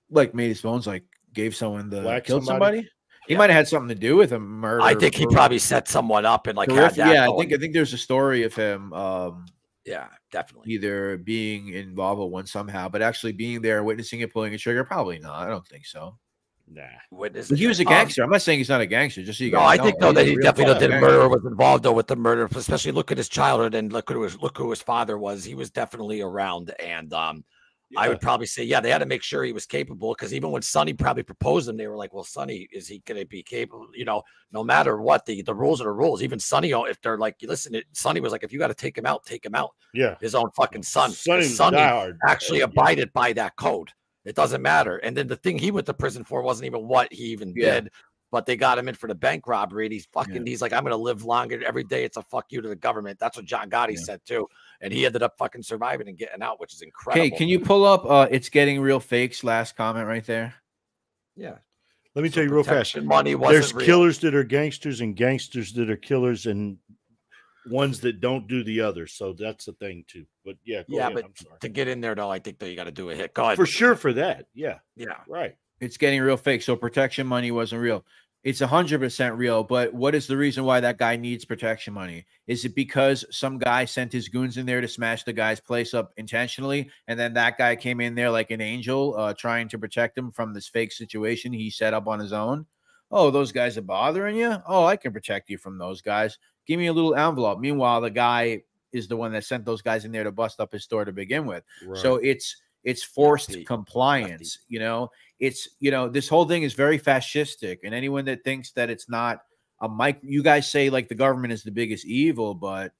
like made his bones like gave someone the Whack killed somebody? somebody. He Yeah. might have had something to do with a murder. I think he or- probably set someone up and like had horrific- that. yeah, I think I think there's a story of him um Yeah, definitely. Either being involved with one somehow, but actually being there, witnessing it, pulling a trigger, probably not. I don't think so. Nah. Witness. But he was a Um, gangster. I'm not saying he's not a gangster. Just so you No, guys I know, think though that he definitely did gangster. murder was involved though with the murder, especially look at his childhood and look who his look who his father was. He was definitely around, and um, I would probably say yeah, they had to make sure he was capable because even when Sonny probably proposed him, they were like, well, Sonny, is he going to be capable? You know, no matter what, the the rules are the rules. Even Sonny, oh, if they're like, listen, it, Sonny was like, if you got to take him out, take him out. Yeah. his own fucking son. Sonny Sonny, Sonny diehard. actually uh, Yeah. abided by that code. It doesn't matter. And then the thing he went to prison for wasn't even what he even Yeah. did, but they got him in for the bank robbery. And he's fucking, he's like, I'm gonna live longer every day. It's a fuck you to the government. That's what John Gotti said too. And he ended up fucking surviving and getting out, which is incredible. Okay, can you pull up uh it's getting real fakes last comment right there? Yeah. Let me tell you real fast. protection money There's wasn't real. killers that are gangsters and gangsters that are killers and ones that don't do the other. So that's the thing too. But yeah, go Yeah, ahead. but I'm sorry. to get in there though, I think that you got to do a hit. Go ahead. for sure for that. Yeah. Yeah. Right. It's getting real fake. So protection money wasn't real. It's a hundred percent real. But what is the reason why that guy needs protection money? Is it because some guy sent his goons in there to smash the guy's place up intentionally, and then that guy came in there like an angel, uh, trying to protect him from this fake situation he set up on his own? Oh, those guys are bothering you. Oh, I can protect you from those guys. Give me a little envelope. Meanwhile, the guy is the one that sent those guys in there to bust up his store to begin with. So it's it's forced compliance you know? It's you know this whole thing is very fascistic and anyone that thinks that it's not a mic you guys say like the government is the biggest evil but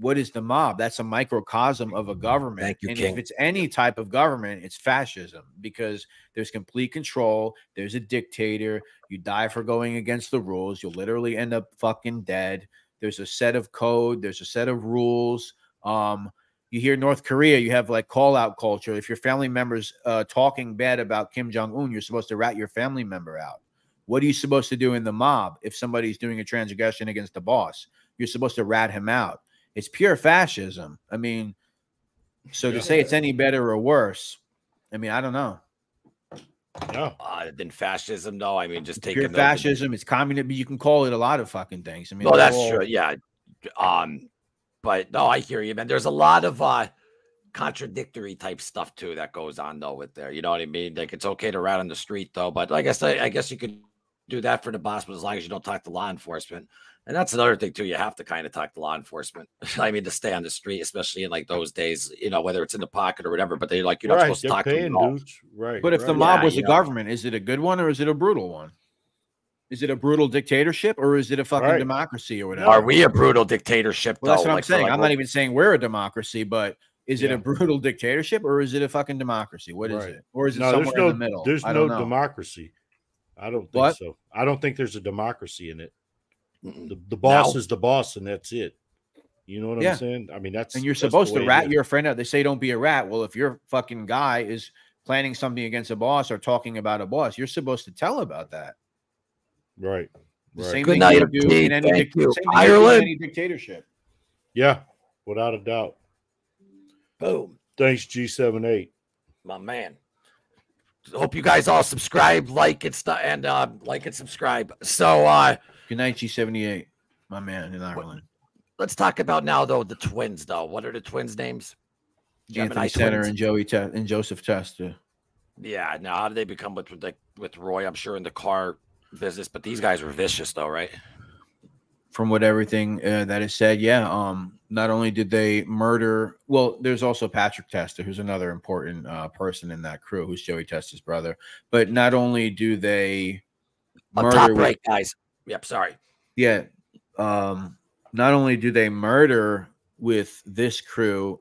what is the mob? That's a microcosm of a government Thank you, and King. if it's any type of government it's fascism because there's complete control there's a dictator you die for going against the rules you'll literally end up fucking dead there's a set of code there's a set of rules um you hear North Korea, you have like call out culture. If your family members uh, talking bad about Kim Jong Un, you're supposed to rat your family member out. What are you supposed to do in the mob if somebody's doing a transgression against the boss? You're supposed to rat him out. It's pure fascism. I mean, so to say it's any better or worse, I mean, I don't know. No. Uh, then fascism, though. I mean, just taking Pure the- fascism, it's communism. You can call it a lot of fucking things. I mean, No, that's all- true. Yeah. Um, but no, I hear you, man. There's a lot of uh contradictory type stuff too that goes on though with there. You know what I mean? Like it's okay to rat on the street though, but like I said, I guess you could do that for the boss, but as long as you don't talk to law enforcement. And that's another thing too. You have to kind of talk to law enforcement. I mean, to stay on the street, especially in like those days, you know, whether it's in the pocket or whatever. But they're like, you're not Right, supposed to talk paying to them. at all. Right. But if the mob Yeah, was you a know. government, is it a good one or is it a brutal one? Is it a brutal dictatorship or is it a fucking Right. democracy or whatever? Are we a brutal dictatorship? Well, that's though? what I'm saying. like, I'm not even saying we're a democracy, but is it a brutal dictatorship or is it a fucking democracy? What is Right. it? Or is it no, somewhere there's no, in the middle? There's I no don't know. democracy. I don't think What? so. I don't think there's a democracy in it. The, the boss is the boss, and that's it. You know what Yeah. I'm saying? I mean, that's and you're that's supposed to rat your friend out. They say don't be a rat. Well, if your fucking guy is planning something against a boss or talking about a boss, you're supposed to tell about that. Right. The right. same Good thing night, you do in any, Thank dic- you. same thing you would do in Ireland. any dictatorship. Yeah, without a doubt. Boom. Thanks, G78. my man. Hope you guys all subscribe, like and stuff, and uh, like and subscribe. So uh, Good night, G78, my man in Ireland. let's talk about now though the twins. Though, what are the twins' names? Anthony Gemini Senter twins? and Joey Te- and Joseph Testa. Yeah. Now, how did they become with with, with Roy? I'm sure in the car business, but these guys were vicious though, right? from what everything uh, that is said, yeah. Um, not only did they murder, well, there's also Patrick Testa, who's another important uh, person in that crew, who's Joey Testa's brother. But not only do they On murder top right, guys. Yep. Sorry. yeah, um, not only do they murder with this crew,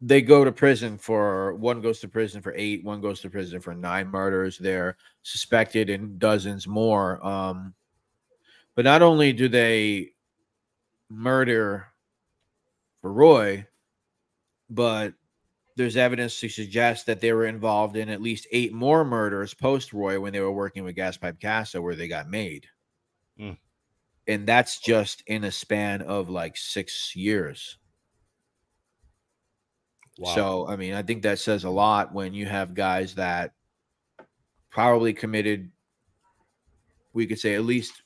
they go to prison for one goes to prison for eight, one goes to prison for nine murders. They're suspected in dozens more. Um, but not only do they murder for Roy, but there's evidence to suggest that they were involved in at least eight more murders post Roy when they were working with Gas Pipe Casso, where they got made. Mm. And that's just in a span of like six years. Wow. So, I mean, I think that says a lot when you have guys that probably committed, we could say at least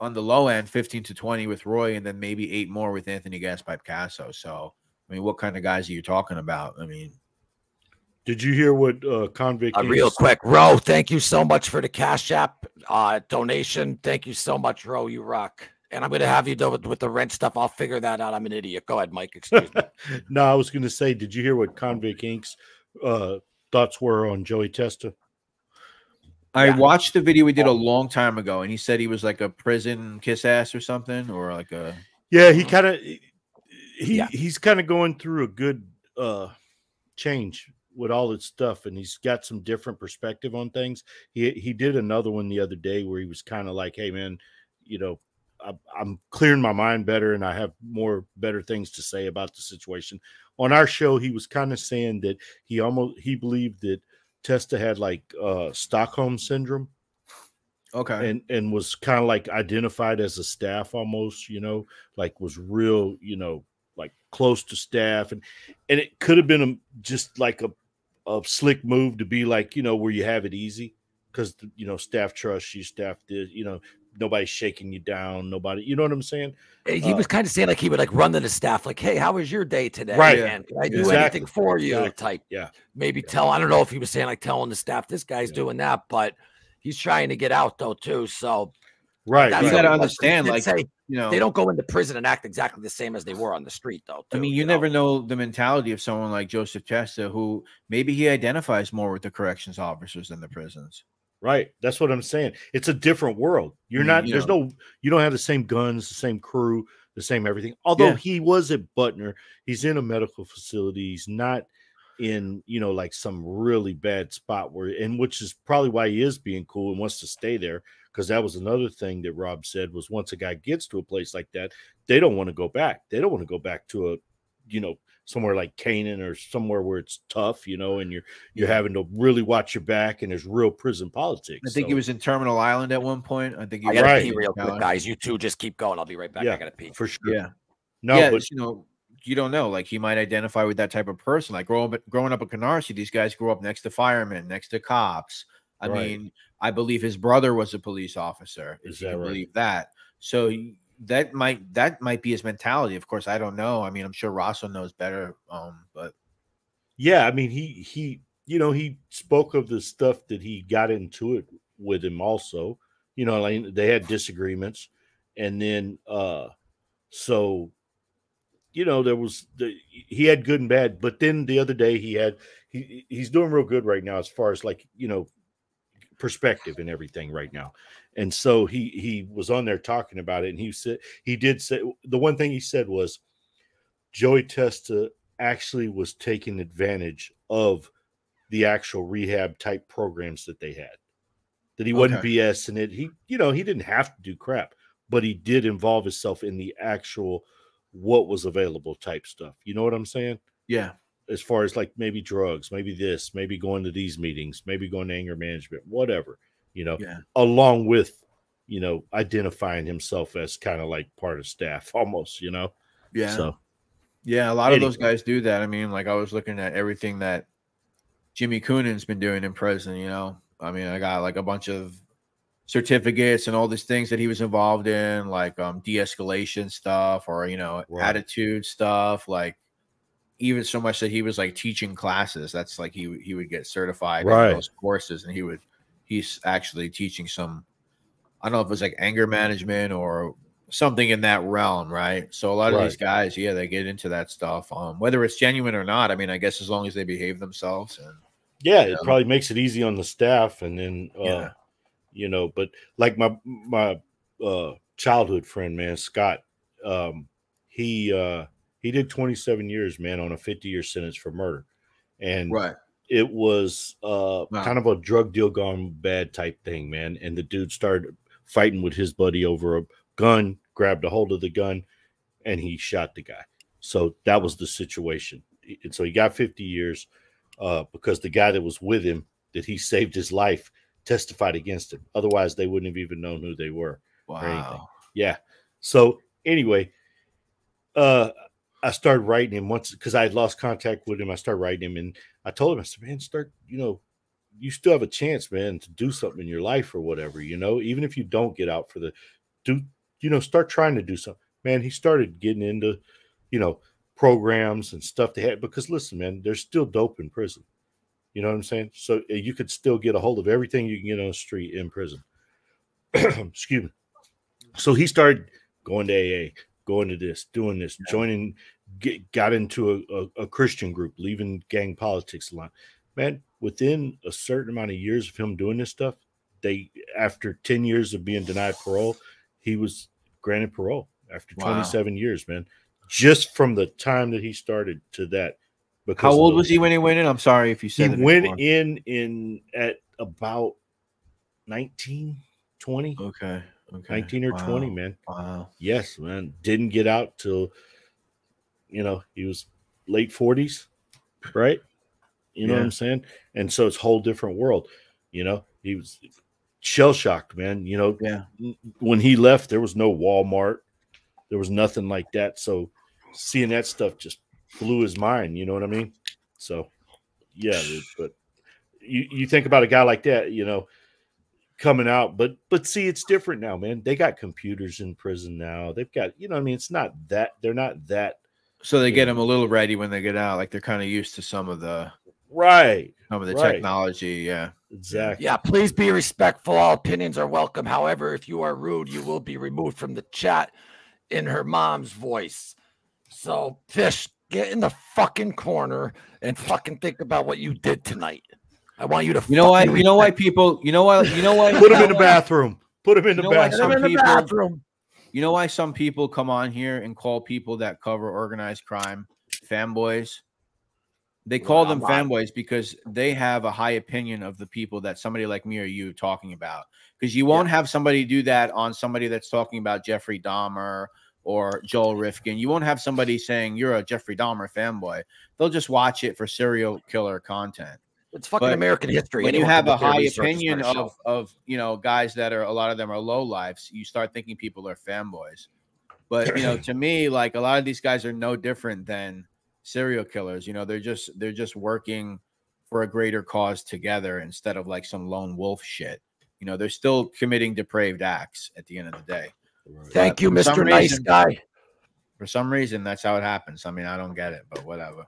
on the low end, 15 to 20 with Roy, and then maybe eight more with Anthony Gaspipe Casso. So, I mean, what kind of guys are you talking about? I mean, Did you hear what uh, convict? Uh, real quick, Ro, thank you so much for the Cash App uh, donation. Thank you so much, Ro. You rock. And I'm going to have you do it with the rent stuff. I'll figure that out. I'm an idiot. Go ahead, Mike. Excuse me. no, I was going to say, did you hear what Convict Inc.'s uh, thoughts were on Joey Testa? I watched the video we did a long time ago, and he said he was like a prison kiss ass or something, or like a Yeah, he kind of he he's kind of going through a good uh change with all his stuff, and he's got some different perspective on things. He he did another one the other day where he was kind of like, "Hey, man, you know." I- I'm clearing my mind better, and I have more better things to say about the situation. On our show, he was kind of saying that he almost he believed that Testa had like uh Stockholm syndrome, okay, and and was kind of like identified as a staff almost you know like was real you know like close to staff. And and it could have been a, just like a, a slick move to be like you know where you have it easy because you know staff trusts you staff did you know nobody's shaking you down nobody you know what i'm saying He Uh, was kind of saying like he would like run to the staff, like, "Hey, how was your day today? Right. man? Can I do Exactly. anything for you?" Exactly. Type. Yeah. Maybe tell. I don't know if he was saying like telling the staff this guy's doing that, but he's trying to get out though too. So right that's You gotta understand, like, say you know- they don't go into prison and act exactly the same as they were on the street though. I mean, you never know the mentality of someone like Joseph Testa, who maybe he identifies more with the corrections officers than the prisons. Right. That's what I'm saying. It's a different world. You're mm, not, you there's no, you don't have the same guns, the same crew, the same everything. Although Yeah. he was at Butner, he's in a medical facility. He's not in, you know, like some really bad spot where, and which is probably why he is being cool and wants to stay there. Cause that was another thing that Rob said was once a guy gets to a place like that, they don't want to go back. They don't want to go back to a, you know, somewhere like Canaan or somewhere where it's tough, you know, and you're you're having to really watch your back and there's real prison politics. I think he was in Terminal Island at one point. I think he I gotta Right. pee real quick, guys. You two just keep going. I'll be right back. Yeah, I gotta pee. for sure. Yeah. No, yeah, but you know, you don't know. Like he might identify with that type of person. Like growing up, growing up in Canarsie, these guys grew up next to firemen, next to cops. I Right. mean, I believe his brother was a police officer. Is If that can right? believe that. So y- that might that might be his mentality. Of course, I don't know. I mean, I'm sure Rosso knows better. Um, but yeah, I mean, he he, you know, he spoke of the stuff that he got into it with him. Also, you know, like they had disagreements, and then uh, so, you know, there was the he had good and bad, but then the other day he had he he's doing real good right now as far as like you know perspective and everything right now. And so he he was on there talking about it, and he said he did say the one thing he said was Joey Testa actually was taking advantage of the actual rehab type programs that they had. That he wasn't Okay. BSing it. He, you know, he didn't have to do crap, but he did involve himself in the actual what was available type stuff. You know what I'm saying? yeah, As far as like maybe drugs, maybe this, maybe going to these meetings, maybe going to anger management, whatever, you know, Yeah. along with, you know, identifying himself as kind of like part of staff almost, you know? yeah. So Yeah, a lot of those guys do that. I mean, like I was looking at everything that Jimmy Coonan's been doing in prison, you know. I mean, I got like a bunch of certificates and all these things that he was involved in, like um de-escalation stuff or you know, Right. attitude stuff, like even so much that he was like teaching classes. That's like he would- he would get certified Right. in those courses and he would he's actually teaching some I don't know if it was like anger management or something in that realm, right? So a lot of these guys, yeah, they get into that stuff. Um, whether it's genuine or not, I mean, I guess as long as they behave themselves and yeah, it Yeah. probably makes it easy on the staff and then uh Yeah. you know, but like my my uh childhood friend, man, Scott, um, he uh he did 27 years, man, on a 50 year sentence for murder. And right, it was uh Wow. kind of a drug deal gone bad type thing, man. And the dude started fighting with his buddy over a gun, grabbed a hold of the gun, and he shot the guy. So that was the situation. And so he got 50 years uh because the guy that was with him that he saved his life testified against him. Otherwise, they wouldn't have even known who they were or anything. wow, Yeah. So anyway, uh I started writing him once because I had lost contact with him. I started writing him and I told him, I said, man, start, you know, you still have a chance, man, to do something in your life or whatever, you know, even if you don't get out for the do you know start trying to do something man he started getting into you know programs and stuff they had because listen man there's still dope in prison you know what i'm saying? So uh, you could still get a hold of everything you can get on the street in prison. Excuse me. So he started going to aa going to this doing this joining get, got into a, a, a christian group leaving gang politics a lot man within a certain amount of years of him doing this stuff they after 10 years of being denied parole he was granted parole after Wow. 27 years man just from the time that he started to that Because How old was he when he went in? I'm sorry if you he said it went before. in in at about 19 20 Okay. Okay. 19 or 20 man. Wow. yes man. Didn't get out till you know he was late 40s right? You know what i'm saying? And so it's a whole different world you know? He was shell shocked man you know? Yeah. when he left there was no walmart. There was nothing like that. So seeing that stuff just blew his mind you know what i mean? So yeah but you you think about a guy like that you know coming out but but see it's different now man they got computers in prison now they've got you know what i mean it's not that they're not that So they get know, them a little ready when they get out, like they're kind of used to some of the right some of the right. technology. Yeah. exactly Yeah, please be respectful. All opinions are welcome. However, if you are rude, you will be removed from the chat in her mom's voice. So, Fish, get in the fucking corner and fucking think about what you did tonight. I want you to. You know why? You know why people? You know why? You know why? put him in the bathroom put him in the You know why bathroom in the people? bathroom. You know why some people come on here and call people that cover organized crime fanboys? They call Well, them I'm fanboys because they have a high opinion of the people that somebody like me or you talking about. Because you won't have somebody do that on somebody that's talking about Jeffrey Dahmer or Joel Rifkin. You won't have somebody saying you're a Jeffrey Dahmer fanboy. They'll just watch it for serial killer content. It's fucking But American history. when you have a high opinion of of you know guys that are a lot of them are low lives you start thinking people are fanboys but you know to me like a lot of these guys are no different than serial killers you know they're just they're just working for a greater cause together instead of like some lone wolf shit you know they're still committing depraved acts at the end of the day Thank But you, for some Mr. Nice reason- Guy. for some reason that's how it happens i mean i don't get it but whatever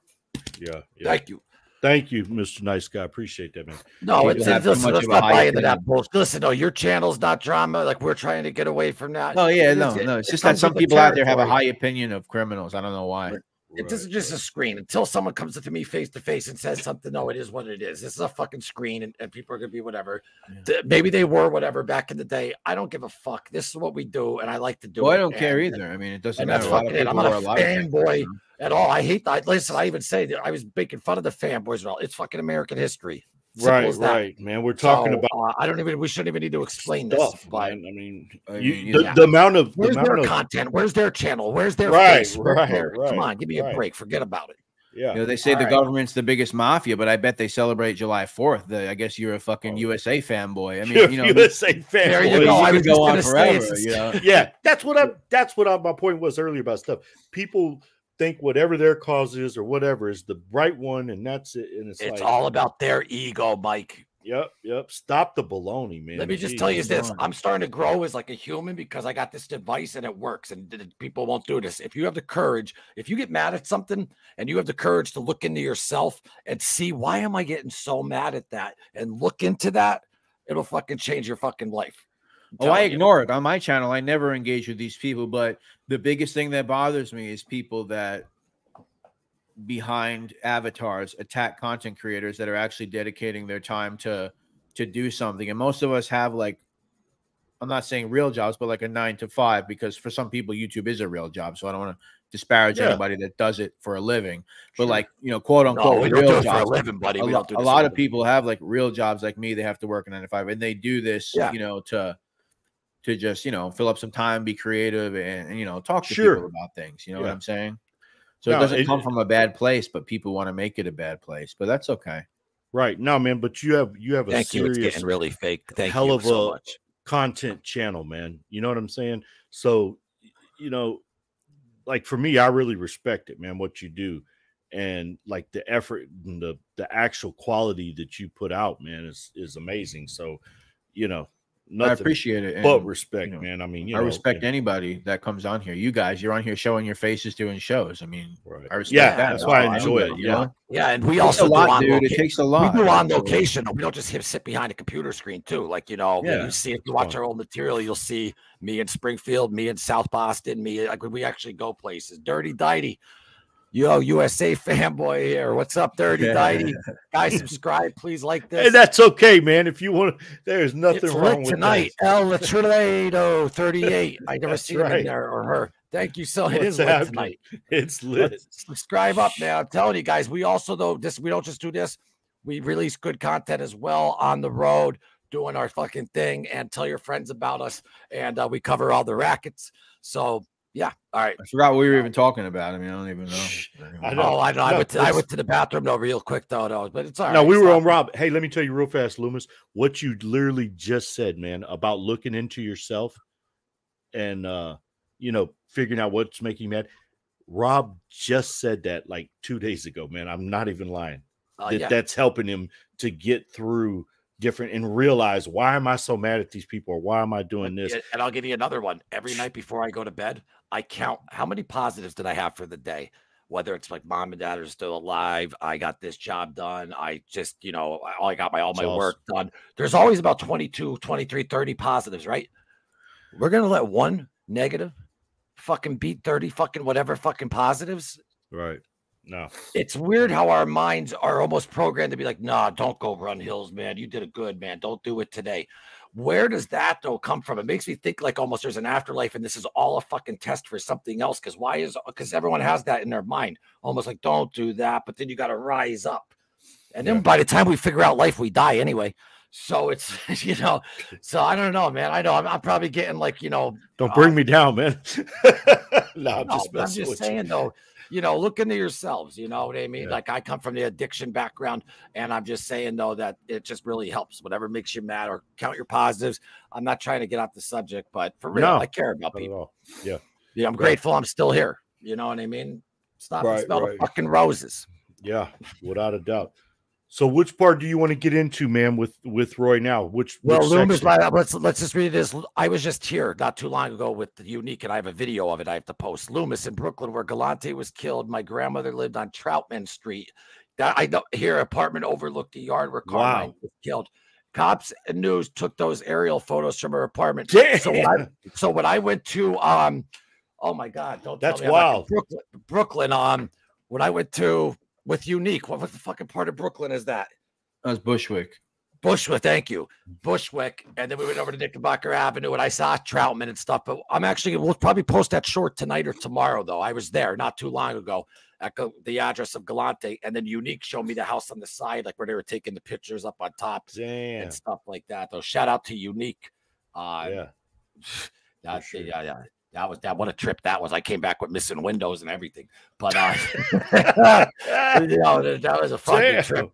yeah, yeah. Thank you. Thank you mr nice guy appreciate that man No, People it's, it's listen, let's not high buy into that opinion. bullshit. Listen, no, your channel's not drama. Like we're trying to get away from that. oh yeah It no is- no it's it just that some people out there have a high opinion of criminals i don't know why It, this is just a screen. Until someone comes up to me face to face and says something, no, it is what it is. This is a fucking screen, and, and people are gonna be whatever. Th- Maybe they were whatever back in the day. I don't give a fuck. This is what we do, and I like to do well, it. i don't care either i mean it doesn't And matter that's a lot of fucking it. I'm not a fanboy at all. I hate that. Listen, I even say that I was making fun of the fanboys and all. It's fucking American history. Simple right right man we're talking So, about uh, I don't even. We shouldn't even need to explain stuff this. But man. i mean you, the, yeah. the amount of the where's amount their of content? Where's their channel? Where's their Right, face? Where's right, their- Come on, give me a break. Forget about it. yeah You know, they say the Alright. government's the biggest mafia, but I bet they celebrate July 4th. The, I guess you're a fucking Oh. USA fanboy. I mean, You're you know, USA There you fanboy. go. I can was go on forever. it's- You know, yeah, that's what I'm. That's what I, my point was earlier about stuff. People think whatever their cause is or whatever is the right one, and that's it. And it's, It's like, all about their ego, Mike. Yep, yep. Stop the baloney, man. Let me just tell you this: on. I'm starting to grow as like a human because I got this device and it works, and people won't do this. If you have the courage, if you get mad at something and you have the courage to look into yourself and see why am I getting so mad at that, and look into that, it'll fucking change your fucking life. Oh, I telling you. ignore it on my channel. I never engage with these people, but the biggest thing that bothers me is people that behind avatars attack content creators that are actually dedicating their time to to do something. And most of us have like I'm not saying real jobs, but like a nine to five, because for some people, YouTube is a real job. So I don't want to disparage Yeah. anybody that does it for a living. But like, you know, quote No, unquote do real for a jobs. living, buddy. A, lo- a lot of people have like real jobs like me. They have to work a nine to five, and they do this, Yeah. you know, to to just you know fill up some time, be creative, and, and, you know talk to Sure. people about things. You know what I'm saying? So No, it doesn't it- come from a bad place, but people want to make it a bad place. But that's okay. Right. No, man, but you have you have a Thank you. It's serious getting really fake. Thank hell you of so a much. content channel, man. You know what I'm saying? So, you know, like for me, I really respect it, man, what you do. And like the effort and the the actual quality that you put out, man, is is amazing. So, you know, nothing. appreciate it. but and, respect, you know, man. I mean, you I know, respect anybody that comes on here. You guys, you're on here showing your faces doing shows. I mean, Right. I respect Yeah, that. that's why I enjoy it, yeah. Know? Yeah, and we Takes also a lot, do on dude. It takes a lot. We do on location. We don't just sit behind a computer screen too. Like you know, Yeah, you see if you watch our old material, you'll see me in Springfield, me in South Boston, me like when we actually go places. Dirty Dighty, yo USA fanboy here. What's up, Dirty Yeah. Dighty? Guys, subscribe, please. Like this. And that's okay, man. If you want to, there's nothing It's wrong with tonight. El Latrado 38. I never That's seen him in there or her. Thank you so. It is lit tonight. It's lit. Let's subscribe up, now. I'm telling you guys. We also though this we don't just do this. We release good content as well on the road, doing our fucking thing, and tell your friends about us. And uh, we cover all the rackets. So yeah, all right. I forgot what we were even talking about. I mean, I don't even know. I Oh, I know. I went. To, I went to the bathroom though, real quick though, though. But it's all right. No, we It's were on Rob. Hey, let me tell you real fast, Loomis, what you literally just said, man, about looking into yourself and uh, you know, figuring out what's making you mad. Rob just said that like two days ago, man. I'm not even lying. Uh, that yeah. that's helping him to get through different and realize why am I so mad at these people or why am I doing this? And I'll give you another one. Every night before I go to bed, I count how many positives did I have for the day. Whether it's like mom and dad are still alive, I got this job done. I just, you know, I got my all my work done. There's always about 22, 23, 30 positives, right? We're gonna let one negative fucking beat 30 fucking whatever fucking positives. Right. No. It's weird how our minds are almost programmed to be like, nah, don't go run hills, man. You did a good, man. Don't do it today. Where does that though come from? It makes me think like almost there's an afterlife and this is all a fucking test for something else. Cause why is because everyone has that in their mind, almost like don't do that, but then you got to rise up. And then by the time we figure out life, we die anyway. So it's you know, so I don't know, man. I know I'm, I'm probably getting like you know, Don't bring uh, me down, man. no, I'm no, just I'm just saying you. though, you know, look into yourselves. You know what I mean? Yeah. Like I come from the addiction background, and I'm just saying though that it just really helps. Whatever makes you mad, or count your positives. I'm not trying to get off the subject, but for real, No, I care about people. Yeah. Yeah, I'm grateful I'm still here. You know what I mean? Stop and smell right. the fucking roses. Yeah, without a doubt. So, which part do you want to get into, man? With with Roy now, which Well, which Loomis, section? like, let's let's just read this. I was just here not too long ago with the unique, and I have a video of it. I have to post. Loomis in Brooklyn, where Galante was killed. My grandmother lived on Troutman Street. That I know here, apartment overlooked the yard where Carmine Wow. was killed. Cops and news took those aerial photos from her apartment. So when I, so when I went to um, oh my god, don't tell That's me wild. Brooklyn, Brooklyn. Um, when I went to with unique, what, what the fucking part of Brooklyn is that? That was Bushwick. Bushwick, thank you. Bushwick. And then we went over to Knickerbocker Avenue and I saw Troutman and stuff. But I'm actually, we'll probably post that short tonight or tomorrow, though. I was there not too long ago at the address of Galante. And then Unique showed me the house on the side, like where they were taking the pictures up on top Damn. and stuff like that. Though, shout out to Unique. Uh, Yeah. that's yeah, yeah. That was that. What a trip that was! I came back with missing windows and everything. But uh, you know, that was a fucking trip.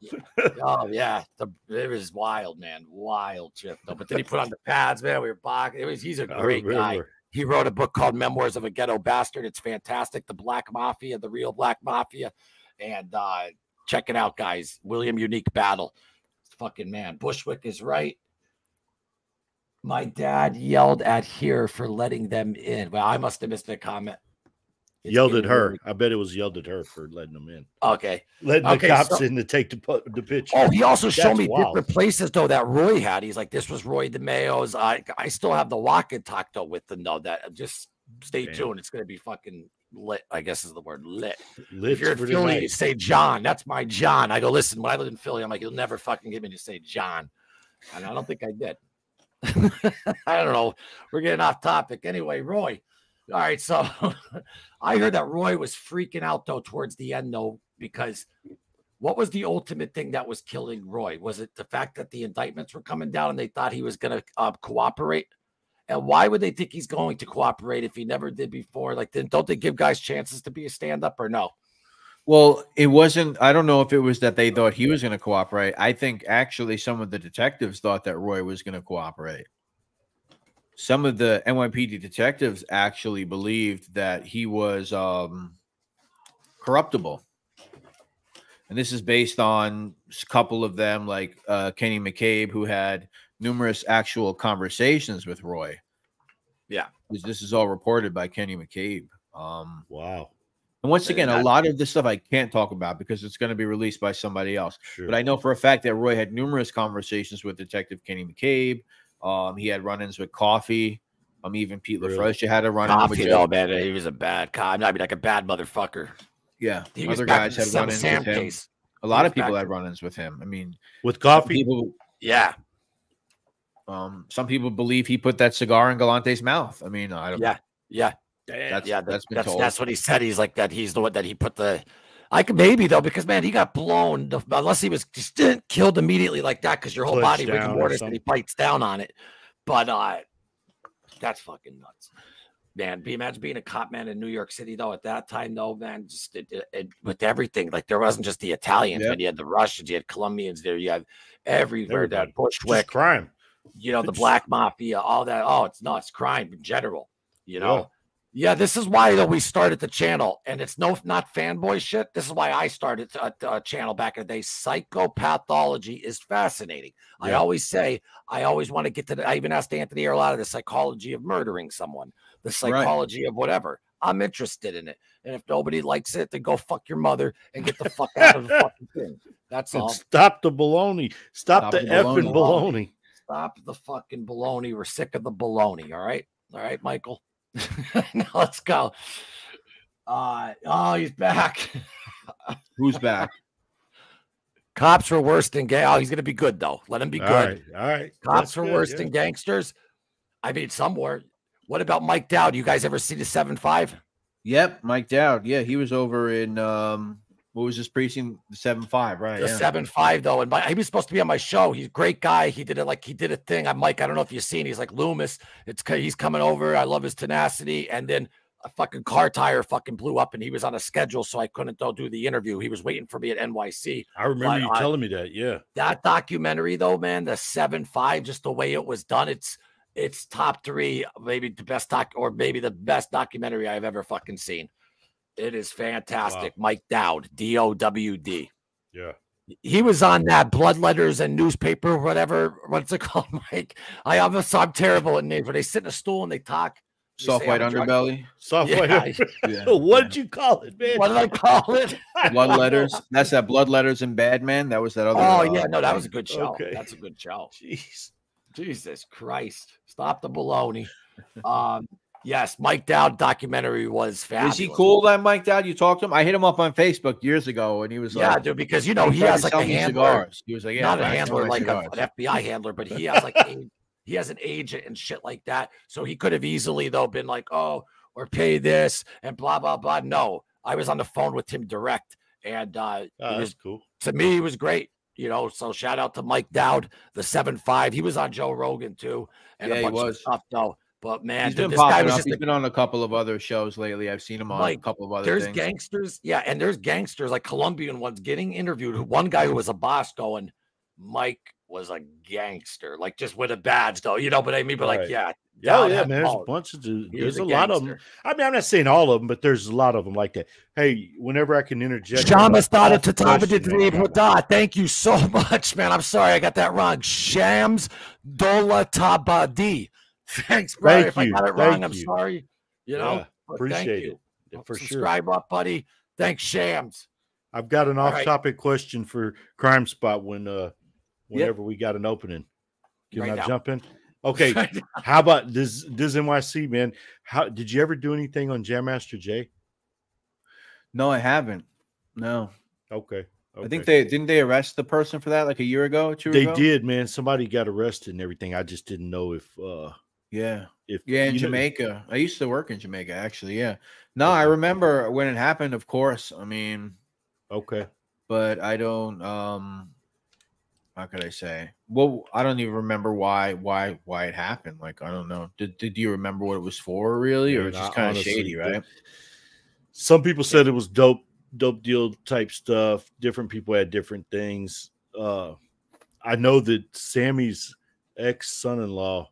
Oh yeah, the, it was wild, man. Wild trip though. But then he put on the pads, man. We were boxing. It was he's a great guy. He wrote a book called Memoirs of a Ghetto Bastard. It's fantastic. The Black Mafia, the real Black Mafia, and uh check it out, guys. William Unique Battle. Fucking man. Bushwick is right. My dad yelled at here for letting them in. Well, I must have missed a comment. It's Yelled at her. I bet it was yelled at her for letting them in. Okay. Letting Okay, the cops so- in to take the the picture. Oh, he also showed me wild. different places though that Roy had. He's like, this was Roy DeMeo's. I I still have the walk and talk though with them though. That just stay Damn. tuned. It's gonna be fucking lit. I guess is the word lit. Lit's if you're in Philly, you say John. That's my John. I go listen. When I lived in Philly, I'm like, you'll never fucking get me to say John, and I don't think I did. I don't know. We're getting off topic. Anyway, Roy. All right, so I heard that Roy was freaking out though towards the end though because what was the ultimate thing that was killing Roy? Was it the fact that the indictments were coming down and they thought he was going to uh, cooperate? And why would they think he's going to cooperate if he never did before? Like, then don't they give guys chances to be a stand up or no? Well, it wasn't. I don't know if it was that they thought he was going to cooperate. I think actually some of the detectives thought that Roy was going to cooperate. Some of the NYPD detectives actually believed that he was um, corruptible. And this is based on a couple of them, like uh, Kenny McCabe, who had numerous actual conversations with Roy. Yeah. This, this is all reported by Kenny McCabe. Um, wow. And once again, a lot of this stuff I can't talk about because it's going to be released by somebody else. Sure. But I know for a fact that Roy had numerous conversations with Detective Kenny McCabe. Um, he had run-ins with Coffey. Um, even Pete Really? LaFresh had a run-in with Coffey, Jay- though, man, he was a bad cop. I mean, like a bad motherfucker. Yeah, He other guys had run-ins Sam with him. case. A lot of people had run-ins with him. I mean, With Coffey, people, Yeah, um, some people believe he put that cigar in Galante's mouth. I mean, I don't. yeah, yeah. That's, yeah, that's that's that's what he said. He's like that. He's the one that he put the. I could maybe though because man, he got blown. the- Unless he was just didn't killed immediately like that because your whole Clutched body rigor mortis and he bites down on it. But uh that's fucking nuts, man. Be imagine being a cop man in New York City though. At that time though, man, just it, it- it- with everything like there wasn't just the Italians, Yeah. man. You had the Russians, you had Colombians there. You had everywhere. Everybody. That Bushwick, just crime. you know, the It's- black mafia, all that. Oh, it's nuts, crime in general. You know, Yeah. Yeah. This is why though we started the channel, and it's no not fanboy shit. This is why I started a, a channel back in the day. Psychopathology is fascinating. I always say I always want to get to. The, I even asked Anthony a lot of the psychology of murdering someone, the psychology of whatever. I'm interested in it, and if nobody likes it, then go fuck your mother and get the fuck out of the fucking thing. That's And all. stop the baloney. Stop, Stop the, the effing baloney. baloney. Stop the fucking baloney. We're sick of the baloney. All right. All right, Michael. now let's go. Uh oh, he's back. Who's back? Cops were worse than gay. Oh, he's gonna be good though. Let him be All good. right, all right. Cops That's were good, worse yeah. than gangsters. I mean, some were. What about Mike Dowd? You guys ever see the seven five? Yep, Mike Dowd. Yeah, he was over in um, what was his precinct? The seven five, right? The yeah. seven five though, and my, he was supposed to be on my show. He's a great guy. He did it like he did a thing. I'm Mike. I don't know if you've seen. He's like Loomis. It's he's coming over. I love his tenacity. And then a fucking car tire fucking blew up, and he was on a schedule, so I couldn't go do the interview. He was waiting for me at NYC. I remember But you I- telling me that. Yeah. That documentary though, man, the seven five, just the way it was done, it's it's top three, maybe the best doc or maybe the best documentary I've ever fucking seen. It is fantastic. Mike Dowd, D O W D. Yeah. He was on that blood letters and newspaper, whatever. What's it called, Mike? I am so I'm terrible at names, but they sit in a stool and they talk. They Soft white I'm a drug- underbelly. Soft Yeah, white. I- Yeah. what did you call it, man? What did I call it? Blood letters. That's that blood letters and bad man. That was that other. Oh uh, yeah, no, that was a good show. Okay. That's a good show. Jeez. Jesus Christ. Stop the baloney. Um, yes, Mike Dowd documentary was fabulous. Is he cool? That Mike Dowd? You talked to him? I hit him up on Facebook years ago, and he was like Yeah, like, dude, because you know he has like a handler. cigars. He was like, yeah, not a I sell handler like a, an FBI handler, but he has like a, he has an agent and shit like that. So he could have easily though been like, oh, or pay this and blah blah blah. No, I was on the phone with him direct, and uh, it Oh, was cool. to me, it was great. You know, so shout out to Mike Dowd, the seven five. He was on Joe Rogan too, and Yeah, a he bunch was. of stuff though. But man, He's dude, been this guy was up. just He's a been on a couple of other shows lately. I've seen him on Like, a couple of other there's things. gangsters, yeah, and there's gangsters like Colombian ones getting interviewed. One guy who was a boss going, Mike was a gangster, like just with a badge though, you know. But I mean, but like, Right. yeah, Yeah, oh, yeah, man. There's a bunch of dudes. There's a, lot of them. I mean, I'm not saying all of them, but there's a lot of them like that. Hey, whenever I can interject, Shamas thought off it to the question, man, dream. Thank you so much, man. I'm sorry I got that wrong. Shams Dola Tabadi. Thanks, bro. Thank if I got it wrong, Thank I'm you. sorry. You know, Yeah, but thank appreciate you. it for sure. Subscribe up, buddy. Thanks, Shams. I've got an off-topic question for Crime Spot when uh whenever we got an opening. Can Right I now. jump in? Okay. How about this this NYC man? How did you ever do anything on Jam Master Jay? No, I haven't. No, Okay. I think they didn't they arrest the person for that like a year ago, two they ago? did, man. Somebody got arrested and everything. I just didn't know if uh Yeah, if yeah, in you know- Jamaica. I used to work in Jamaica, actually. Yeah. No, I remember when it happened. Of course. I mean, okay. but I don't. Um, how could I say? Well, I don't even remember why why why it happened. Like I don't know. Did did you remember what it was for, really, or it's just kind of shady, right? Some people said it was dope, dope deal type stuff. Different people had different things. Uh I know that Sammy's ex son-in-law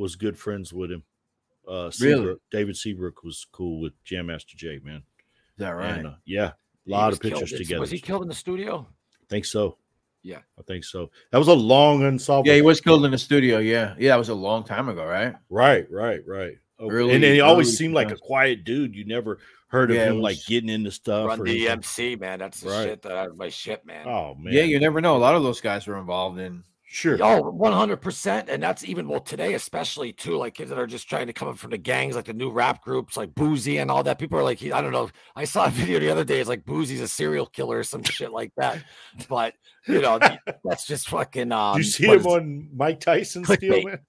was good friends with him. Uh Really? Seabrook, David Seabrook was cool with Jam Master Jay, man. Is that right? And, uh, yeah, a lot of pictures together. Was he killed in the studio? I think so. Yeah. I think so. That was a long unsolved. Yeah, he was killed in the studio. Yeah, yeah, that was a long time ago, right? Right, right, right. Okay. Early- and then he always seemed like a quiet dude. You never heard of Yeah, him like getting into stuff. Run or. DMC, man. That's the Right. shit that I my shit, man. Oh man. Yeah, you never know. A lot of those guys were involved in. Sure. Oh, 100%. And that's even, well, today, especially too, like kids that are just trying to come up from the gangs, like the new rap groups, like Boosie and all that. People are like, I don't know. I saw a video the other day. It's like Boosie's a serial killer or some shit like that. But, you know, that's just fucking. Um, you see him on Mike Tyson's deal, man?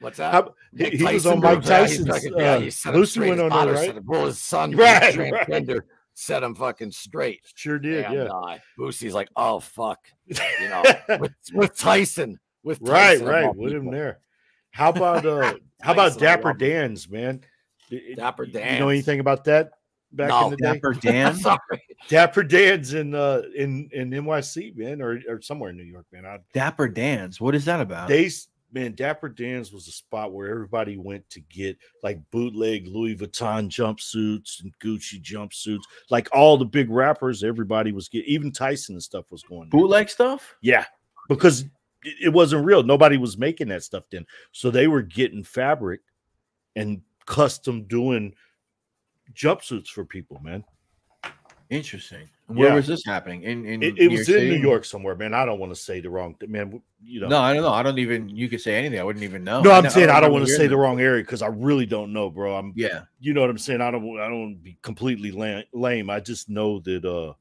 What's that? How- he, he was on Mike group, yeah, Tyson's. fucking- yeah, uh, he Lucy went on there, right? well, his son, Right, transgender, set him fucking straight. Sure did, and, yeah. Uh, Boosie's like, oh fuck, you know, with, with Tyson, with right, Tyson of right, all with him people. there. How about uh how about Tyson, I Dapper love him. Dan's man? D- Dapper You know Dan's. anything about that back No. in the day? Dapper Dan. Sorry. Dapper Dan's in uh in in NYC, man, or, or somewhere in New York, man. I, Dapper Dan's. What is that about? they s- man, Dapper Dan's was a spot where everybody went to get like bootleg Louis Vuitton jumpsuits and Gucci jumpsuits. Like all the big rappers, everybody was getting even Tyson and stuff was going there. Bootleg stuff. Yeah, because it, it wasn't real. Nobody was making that stuff then. So they were getting fabric and custom doing jumpsuits for people, man. Interesting. Where Yeah. was this happening? In in It, it was in New York somewhere, man. I don't want to say the wrong th- man. You know, No, I don't know. I don't even. You could say anything. I wouldn't even know. no, I'm know- saying I don't remember want to say the wrong area because I really don't know, bro. I'm Yeah. you know what I'm saying. I don't I don't be completely lame, lame. I just know that uh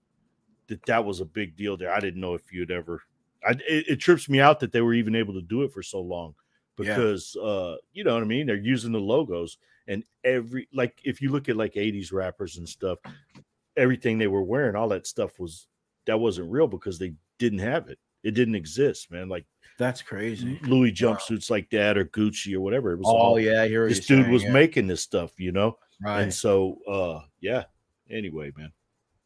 that that was a big deal there. I didn't know if you'd ever. I it, it trips me out that they were even able to do it for so long Yeah. because uh you know what I mean. They're using the logos and every like if you look at like 80s rappers and stuff, everything they were wearing, all that stuff was that wasn't real because they didn't have it. It didn't exist, man. Like That's crazy. Louis jumpsuits like that or Gucci or whatever. It was Oh all yeah, here this dude saying, was yeah. making this stuff, you know. right. And so, uh, yeah. Anyway, man.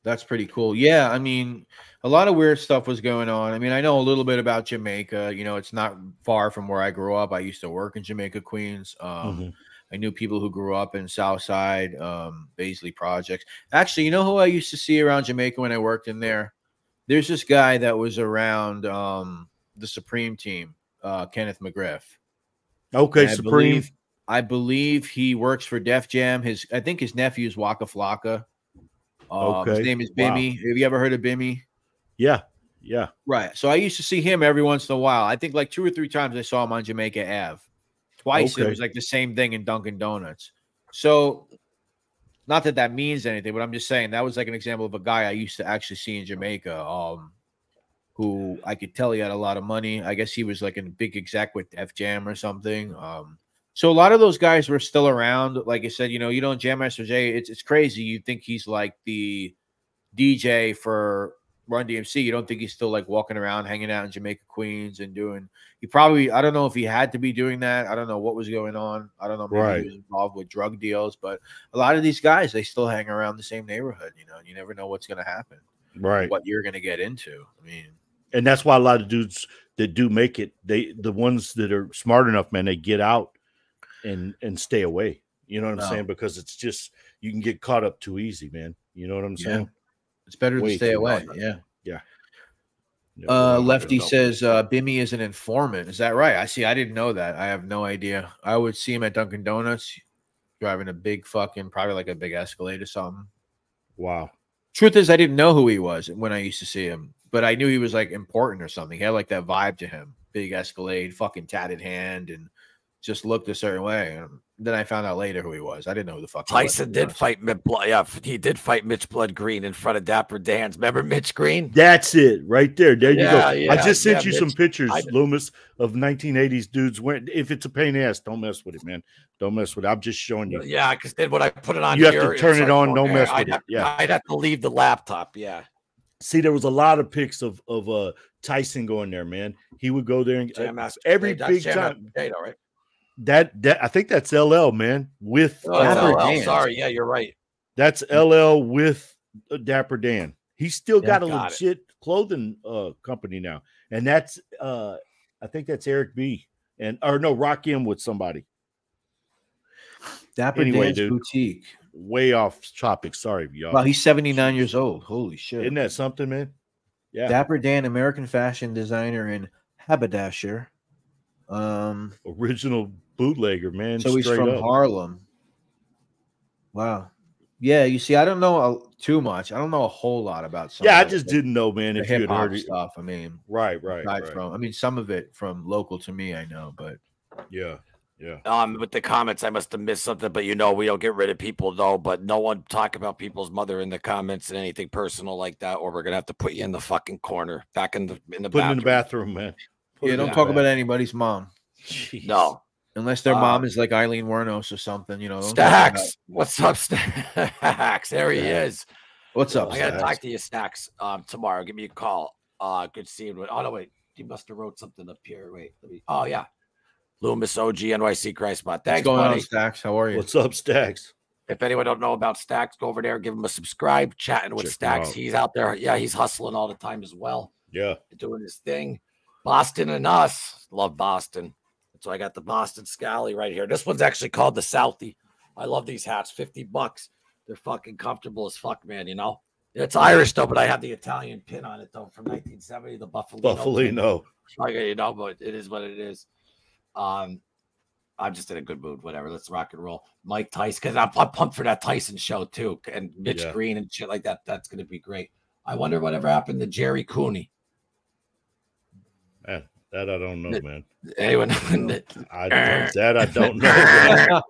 That's pretty cool. Yeah, I mean, a lot of weird stuff was going on. I mean, I know a little bit about Jamaica. You know, it's not far from where I grew up. I used to work in Jamaica, Queens. Um, Mhm. I knew people who grew up in Southside, um, Baisley Projects. Actually, you know who I used to see around Jamaica when I worked in there? There's this guy that was around um, the Supreme team, uh, Kenneth McGriff. Okay, I Supreme. believe- I believe he works for Def Jam. His I think his nephew's Waka Flocka. Um, His name is wow. Bimmy. Have you ever heard of Bimmy? yeah, yeah. Right. So I used to see him every once in a while. I think like two or three times I saw him on Jamaica Ave. Twice it was like the same thing in Dunkin' Donuts. So not that that means anything, but I'm just saying that was like an example of a guy I used to actually see in Jamaica. Um, who I could tell he had a lot of money. I guess he was like a big exec with Def Jam or something. Um, so a lot of those guys were still around. Like I said, you know, you don't Jam Master Jay. It's it's crazy. You think he's like the DJ for Run DMC. You don't think he's still like walking around, hanging out in Jamaica, Queens, and doing. He probably. I don't know if he had to be doing that. I don't know what was going on. I don't know. Maybe Right. he was involved with drug deals, but a lot of these guys they still hang around the same neighborhood. You know, and you never know what's going to happen, Right. what you're going to get into. I mean, And that's why a lot of dudes that do make it, they the ones that are smart enough, man, they get out and and stay away. You know what I'm No. saying? Because it's just you can get caught up too easy, man. You know what I'm Yeah. saying? It's better Way to stay away. long. Yeah. Yeah. No, Uh, Lefty says uh, Bimmy is an informant. Is that right? I see. I didn't know that. I have no idea. I would see him at Dunkin' Donuts driving a big fucking, probably like a big Escalade or something. Wow. Truth is, I didn't know who he was when I used to see him, but I knew he was like important or something. He had like that vibe to him. Big Escalade, fucking tatted hand, and just looked a certain way. And then I found out later who he was. I didn't know who the fuck. he was, Tyson did honest. fight Mitch Blood. Yeah, he did fight Mitch Blood Green in front of Dapper Dan's. Remember Mitch Green? That's it right there. There you Yeah, go. I just sent yeah, you some pictures, I- Loomis, of 1980s dudes wearing. If it's a pain in the ass, don't mess with it, man. Don't mess with it. I'm just showing you. Yeah, because then when I put it on, You have to turn it's it like, on, don't okay, mess with I'd it. have- Yeah. I'd have to leave the laptop. Yeah, See, there was a lot of pics of of uh Tyson going there, man. He would go there and uh, Jam Master. every big time. Master Potato, right? That that I think that's LL, man. With Oh, that's Dapper LL. Dan. Sorry, yeah, you're right. that's LL with uh, Dapper Dan. He's still Yeah, got a got it. legit clothing uh company now, and that's uh I think that's Eric B. And or no, Rakim with somebody. Dapper Anyway, Dan's dude. boutique. Way off topic. Sorry, y'all. Wow, he's 79 years old. Holy shit. Isn't that something, man? Yeah. Dapper Dan, American fashion designer in haberdasher. Um, Original bootlegger, man. so he's from up. Harlem. Wow. Yeah, you see, I don't know too much. I don't know a whole lot about some. Yeah, I of the- just didn't know, man, if you had hip hop heard stuff. I mean, Right, right, right. from, I mean, some of it from local to me, I know, but Yeah, yeah. Um, with the comments, I must have missed something, but you know, we don't get rid of people though. But no one talk about people's mother in the comments and anything personal like that, or we're gonna have to put you in the fucking corner, back in the in the Put him bathroom. in the bathroom, man. Put yeah, don't talk the about anybody's mom No, unless their Uh, mom is like Aileen Wuornos or something. You know, don't talk about- Stacks, what's up, Stacks? There he is. What's up, I gotta Stacks? talk to you, Stacks. Um, tomorrow. Give me a call. Uh, good seeing you. Oh no, wait, you must have wrote something up here. Wait, let me. Oh yeah, Loomis OG NYC Crime Spot. Thanks, What's going buddy. on, Stacks? How are you? What's up, Stacks? If anyone don't know about Stacks, go over there, give him a subscribe, chatting with Check Stacks. out. He's out there. Yeah, he's hustling all the time as well, Yeah. doing his thing. Boston and us. Love Boston. So I got the Boston Scally right here. This one's actually called the Southie. I love these hats. 50 bucks. They're fucking comfortable as fuck, man, you know? It's Irish though, but I have the Italian pin on it though from 1970, the Buffalo. Bufalino. you know, but it is what it is. Um, I'm just in a good mood. Whatever. Let's rock and roll. Mike Tyson, because I'm, I'm pumped for that Tyson show too, and Mitch Yeah. Green and shit like that. That's going to be great. I wonder whatever happened to Gerry Cooney. Man, that I don't know, man. Anyone? I that I don't know.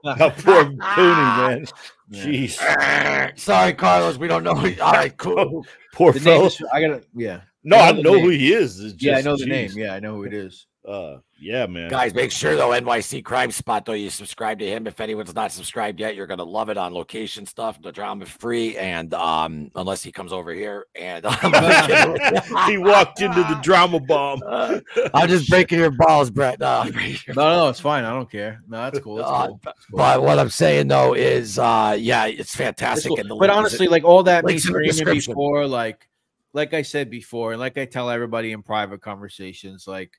Man. How poor Cooney, man. Jeez. Sorry, Carlos. We don't know. All right, cool. Poor fellow. I gotta, yeah. No, I the know who he is. It's yeah, I know the jeez. name. Yeah, I know who it is. Uh, yeah, man. Guys, make sure though NYC Crime Spot though you subscribe to him. If anyone's not subscribed yet, you're gonna love it on location stuff. The drama free, and um, unless he comes over here and he walked into the drama bomb. I'm just breaking your balls, Brett. No, No, no, it's fine. I don't care. No, that's cool. That's Uh, cool. but, but what I'm saying though is, uh, yeah, it's It's fantastic. cool. And the But link is- honestly, like all that me links in screaming before, like, like I said before, and like I tell everybody in private conversations, like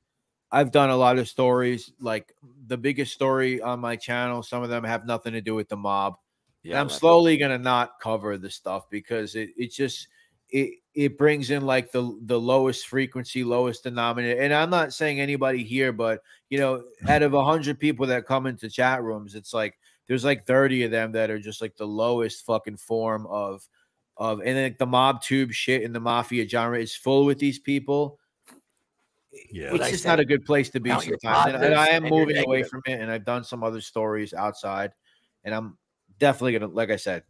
I've done a lot of stories. Like the biggest story on my channel, some of them have nothing to do with the mob. And Yeah, I'm slowly gonna not cover the stuff because it it just it it brings in like the the lowest frequency, lowest denominator. And I'm not saying anybody here, but you know, out of a hundred people that come into chat rooms, it's like there's like 30 of them that are just like the lowest fucking form of of and then the mob tube shit in the mafia genre is full with these people. Yeah. It's I just not a good place to be sometimes. And, and I am and moving away from it, and I've done some other stories outside, and I'm definitely gonna, like I said,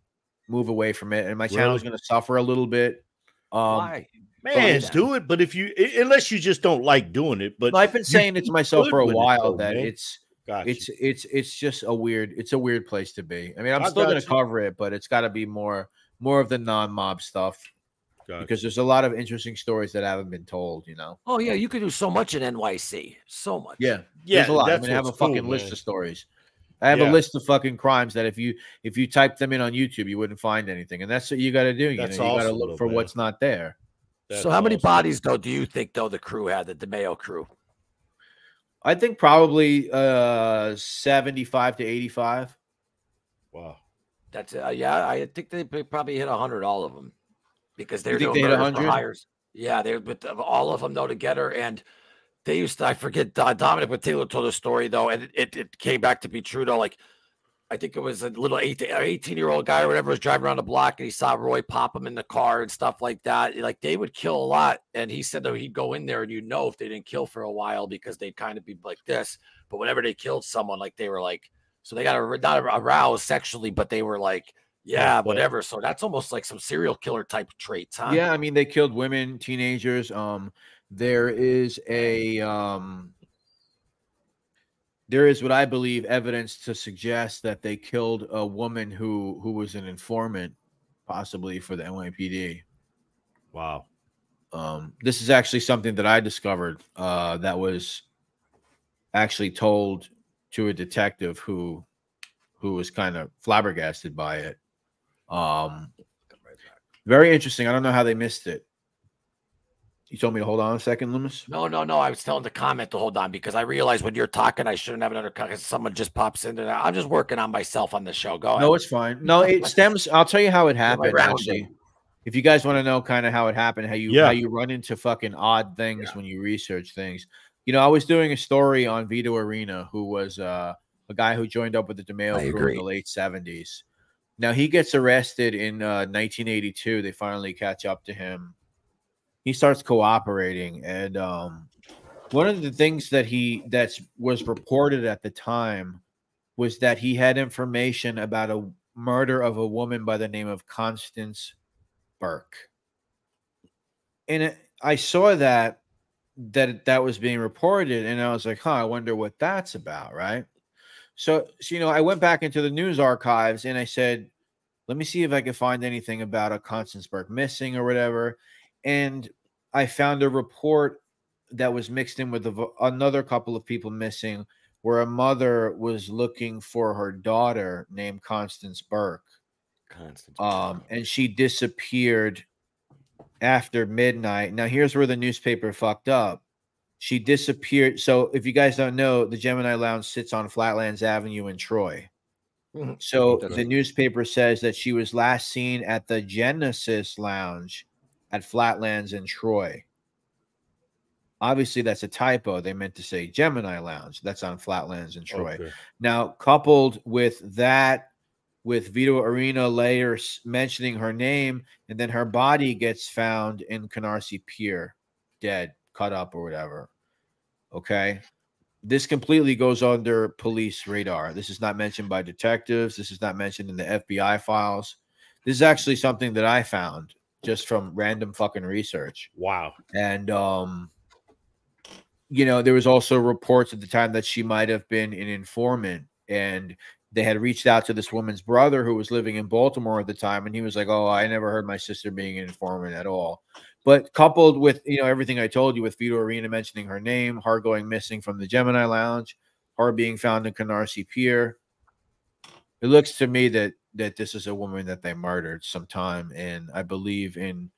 move away from it. And my channel's Really? gonna suffer a little bit. Um, Why? Man, do it. But if you, unless you just don't like doing it, but I've been saying it to myself for a with it, while that man. it's Gotcha. it's it's it's just a weird it's a weird place to be. I mean, I'm I still gonna you. cover it, but it's got to be more more of the non-mob stuff Gotcha. because there's a lot of interesting stories that haven't been told. You know. Oh yeah, you could do so much in NYC. So much. Yeah, Yeah, there's a lot. I mean, I have a what's cool, fucking list man. of stories. I have Yeah. a list of fucking crimes that if you if you type them in on YouTube, you wouldn't find anything, and that's what you got to do. You That's know, you got to look for man. what's not there. That's so how many bodies though do you think though the crew had, the DeMeo crew? I think probably uh 75 to 85. Wow. That's uh, yeah. I think they probably hit hundred, all of them, because they're doing they hit for 100? hires. Yeah, they're with all of them though together, and they used to. I forget uh, Dominic, but Taylor told a story though, and it, it, came back to be true though. Like I think it was a little 18, 18 year old guy or whatever was driving around the block and he saw Roy pop him in the car and stuff like that. Like they would kill a lot. And he said that he'd go in there and you know if they didn't kill for a while because they'd kind of be like this. But whenever they killed someone, like they were like, so they got ar- not aroused sexually, but they were like, yeah, but- whatever. So that's almost like some serial killer type traits, huh? Yeah, I mean they killed women, teenagers. Um, there is a um, there is what I believe evidence to suggest that they killed a woman who who was an informant, possibly for the NYPD. Wow. Um, this is actually something that I discovered uh, that was actually told to a detective who who was kind of flabbergasted by it. Um, very interesting. I don't know how they missed it. You told me to hold on a second, Loomis. No, no, no. I was telling the comment to hold on because I realized when you're talking, I shouldn't have another because someone just pops into that. I'm just working on myself on the show. Go ahead. No, it's fine. No, it stems. I'll tell you how it happened. Actually, if you guys want to know kind of how it happened, how you Yeah. how you run into fucking odd things when you research things. You know, I was doing a story on Vito Arena, who was uh, a guy who joined up with the DeMeo crew in the late seventies. Now he gets arrested in uh, 1982. They finally catch up to him. He starts cooperating, and um, one of the things that he that's was reported at the time was that he had information about a murder of a woman by the name of Constance Burke. And it, I saw that that that was being reported, and I was like, "Huh, I wonder what that's about." Right. So, so you know, I went back into the news archives and I said, "Let me see if I can find anything about a Constance Burke missing or whatever." And I found a report that was mixed in with a another couple of people missing, where a mother was looking for her daughter named Constance Burke Constant. um, and she disappeared after midnight. Now, here's where the newspaper fucked up. She disappeared. So, if you guys don't know, the Gemini Lounge sits on Flatlands Avenue in Troy. Mhm. So, the newspaper says that she was last seen at the Genesis Lounge at Flatlands in Troy. Obviously, that's a typo. They meant to say Gemini Lounge. That's on Flatlands in Troy. Okay. Now, coupled with that, with Vito Arena later mentioning her name, and then her body gets found in Canarsie Pier, dead, cut up, or whatever. Okay. This completely goes under police radar. This is not mentioned by detectives. This is not mentioned in the FBI files. This is actually something that I found just from random fucking research. Wow. And um you know, there was also reports at the time that she might have been an informant and they had reached out to this woman's brother who was living in Baltimore at the time and he was like, "Oh, I never heard my sister being an informant at all." But coupled with, you know, everything I told you with Vito Arena mentioning her name, her going missing from the Gemini Lounge, her being found in Canarsie Pier, it looks to me that that this is a woman that they murdered sometime in I believe in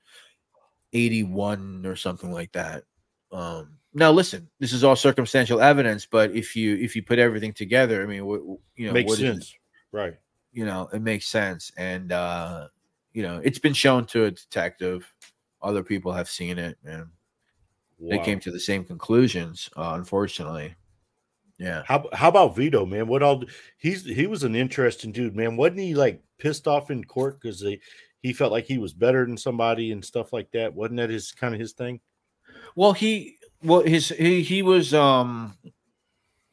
81 or something like that. Um now listen, this is all circumstantial evidence, but if you if you put everything together, I mean, you know, Makes sense. Right. you know, it makes sense. And uh, you know, it's been shown to a detective. Other people have seen it, and they came to the same conclusions. Uh, unfortunately, yeah. How how about Vito, man? What all he's he was an interesting dude, man. Wasn't he like pissed off in court because he he felt like he was better than somebody and stuff like that? Wasn't that his kind of his thing? Well, he well his he he was um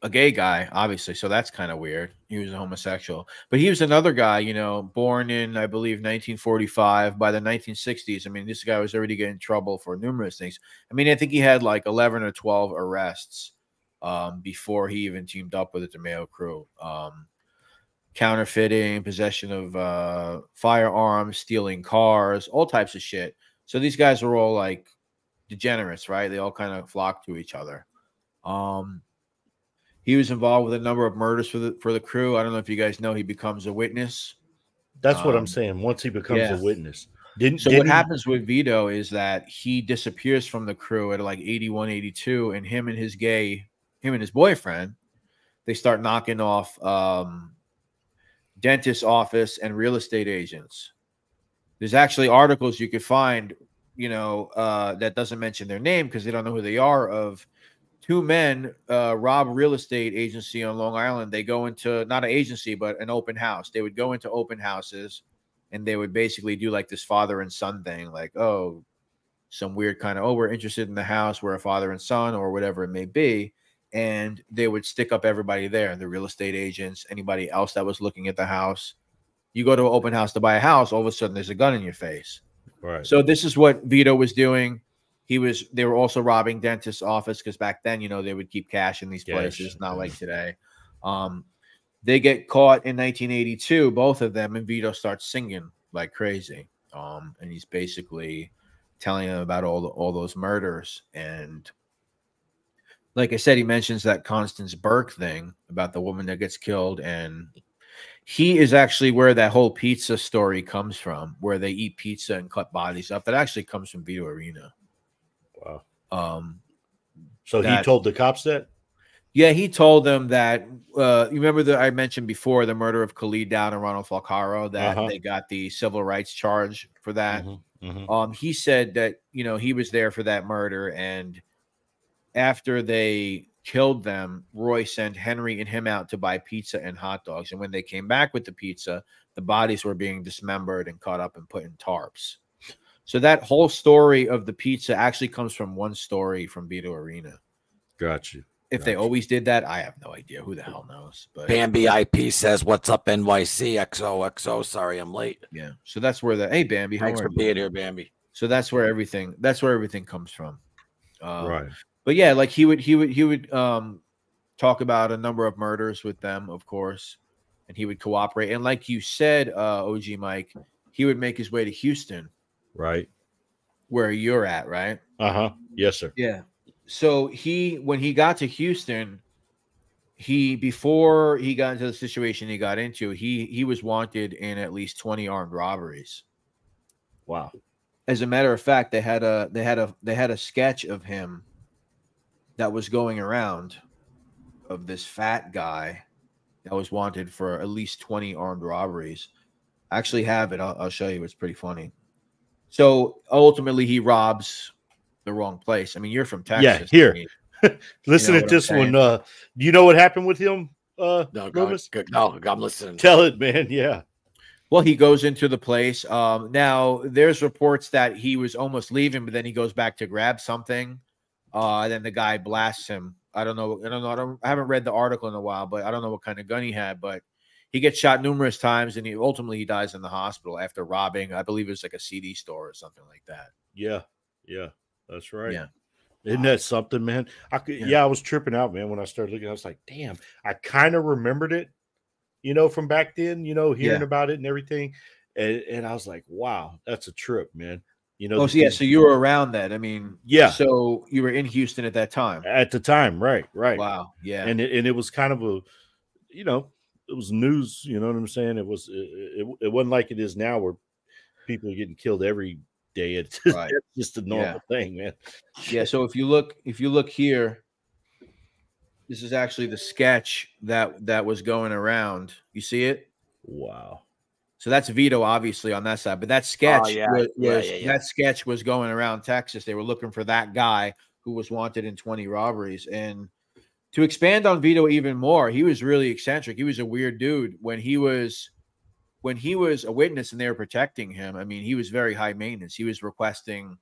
a gay guy, obviously, so that's kind of weird. He was a homosexual, but he was another guy, you know, born in I believe 1945. By the 1960s, I mean, this guy was already getting in trouble for numerous things. I mean, I think he had like 11 or 12 arrests um, before he even teamed up with the DeMeo crew. Um, counterfeiting, possession of uh, firearms, stealing cars, all types of shit. So these guys were all like degenerates, right? They all kind of flock to each other. Um, he was involved with a number of murders for the for the crew. I don't know if you guys know he becomes a witness. That's what I'm Um, saying. Once he becomes yeah. a witness, didn't So didn't, what happens with Vito is that he disappears from the crew at like 81, 82, and him and his gay, him and his boyfriend, they start knocking off um, dentist office and real estate agents. There's actually articles you could find, you know, uh, that doesn't mention their name because they don't know who they are. Of two men uh, rob real estate agency on Long Island. They go into not an agency but an open house. They would go into open houses and they would basically do like this father and son thing, like oh, some weird kind of oh we're interested in the house, we're a father and son or whatever it may be, and they would stick up everybody there, the real estate agents, anybody else that was looking at the house. You go to an open house to buy a house, all of a sudden there's a gun in your face. right. So this is what Vito was doing. He was they were also robbing dentist's office because back then, you know, they would keep cash in these Cash, places, not like today. Um, they get caught in 1982, both of them, and Vito starts singing like crazy. Um, and he's basically telling them about all the, all those murders. And like I said, he mentions that Constance Burke thing about the woman that gets killed, and he is actually where that whole pizza story comes from, where they eat pizza and cut bodies up. That actually comes from Vito Arena. Um, So he told the cops that. yeah, he told them that. Uh, you remember that I mentioned before the murder of Khaled Daoud and Ronald Falcaro that Uh-huh. they got the civil rights charge for that. Mhm. Mhm. Um, he said that you know he was there for that murder, and after they killed them, Roy sent Henry and him out to buy pizza and hot dogs. And when they came back with the pizza, the bodies were being dismembered and caught up and put in tarps. So that whole story of the pizza actually comes from one story from Vito Arena. Got you. If they always did that, I have no idea. Who the hell knows? But Bambi IP says, "What's up, NYC XOXO?" Sorry, I'm late. yeah, so that's where the hey Bambi, how Thanks are for you? being here, Bambi. So that's where everything that's where everything comes from. Um, right. But yeah, like he would he would he would um talk about a number of murders with them, of course, and he would cooperate. And like you said, uh OG Mike, he would make his way to Houston, Right. where you're at, right? Uh huh. Yes, sir. Yeah. So he when he got to Houston, he before he got into the situation he got into, he he was wanted in at least 20 armed robberies. Wow. As a matter of fact, they had a they had a they had a sketch of him that was going around of this fat guy that was wanted for at least 20 armed robberies. I actually have it. I'll, I'll show you. It's pretty funny. So ultimately, he robs the wrong place. I mean, you're from Texas. Yeah, I here. mean, Listen know to what I'm this one. Uh, do you know what happened with him? Uh, No, go, Loomis? no, I'm listening. Tell it, man. Yeah. Well, he goes into the place. Um, now there's reports that he was almost leaving, but then he goes back to grab something. Uh, then the guy blasts him. I don't know. I don't know. I, don't, I haven't read the article in a while, but I don't know what kind of gun he had. But he gets shot numerous times, and he ultimately he dies in the hospital after robbing. I believe it was like a CD store or something like that. Yeah. Yeah. That's right. Yeah. Isn't that something, man? I could, Yeah. yeah. I was tripping out, man, when I started looking. I was like, damn, I kind of remembered it, you know, from back then, you know, hearing Yeah. about it and everything. And, and I was like, wow, that's a trip, man. You know, Oh, so yeah. So you were around that. I mean, Yeah. So you were in Houston at that time. at the time, right, right. Wow. Yeah. and it, and it was kind of a you know it was news you know what i'm saying? It was it, it, it wasn't like it is now where people are getting killed every day. It's just, Right. it's just a normal thing man. Yeah so if you look if you look here this is actually the sketch that that was going around. You see it? Wow. So that's vito obviously on that side but that oh, sketch yeah. was, Yeah, was- yeah, yeah. that sketch was going around texas. They were looking for that guy who was wanted in 20 robberies and to expand on vito even more he was really eccentric he was a weird dude when he was when he was a witness and they were protecting him i mean he was very high maintenance he was requesting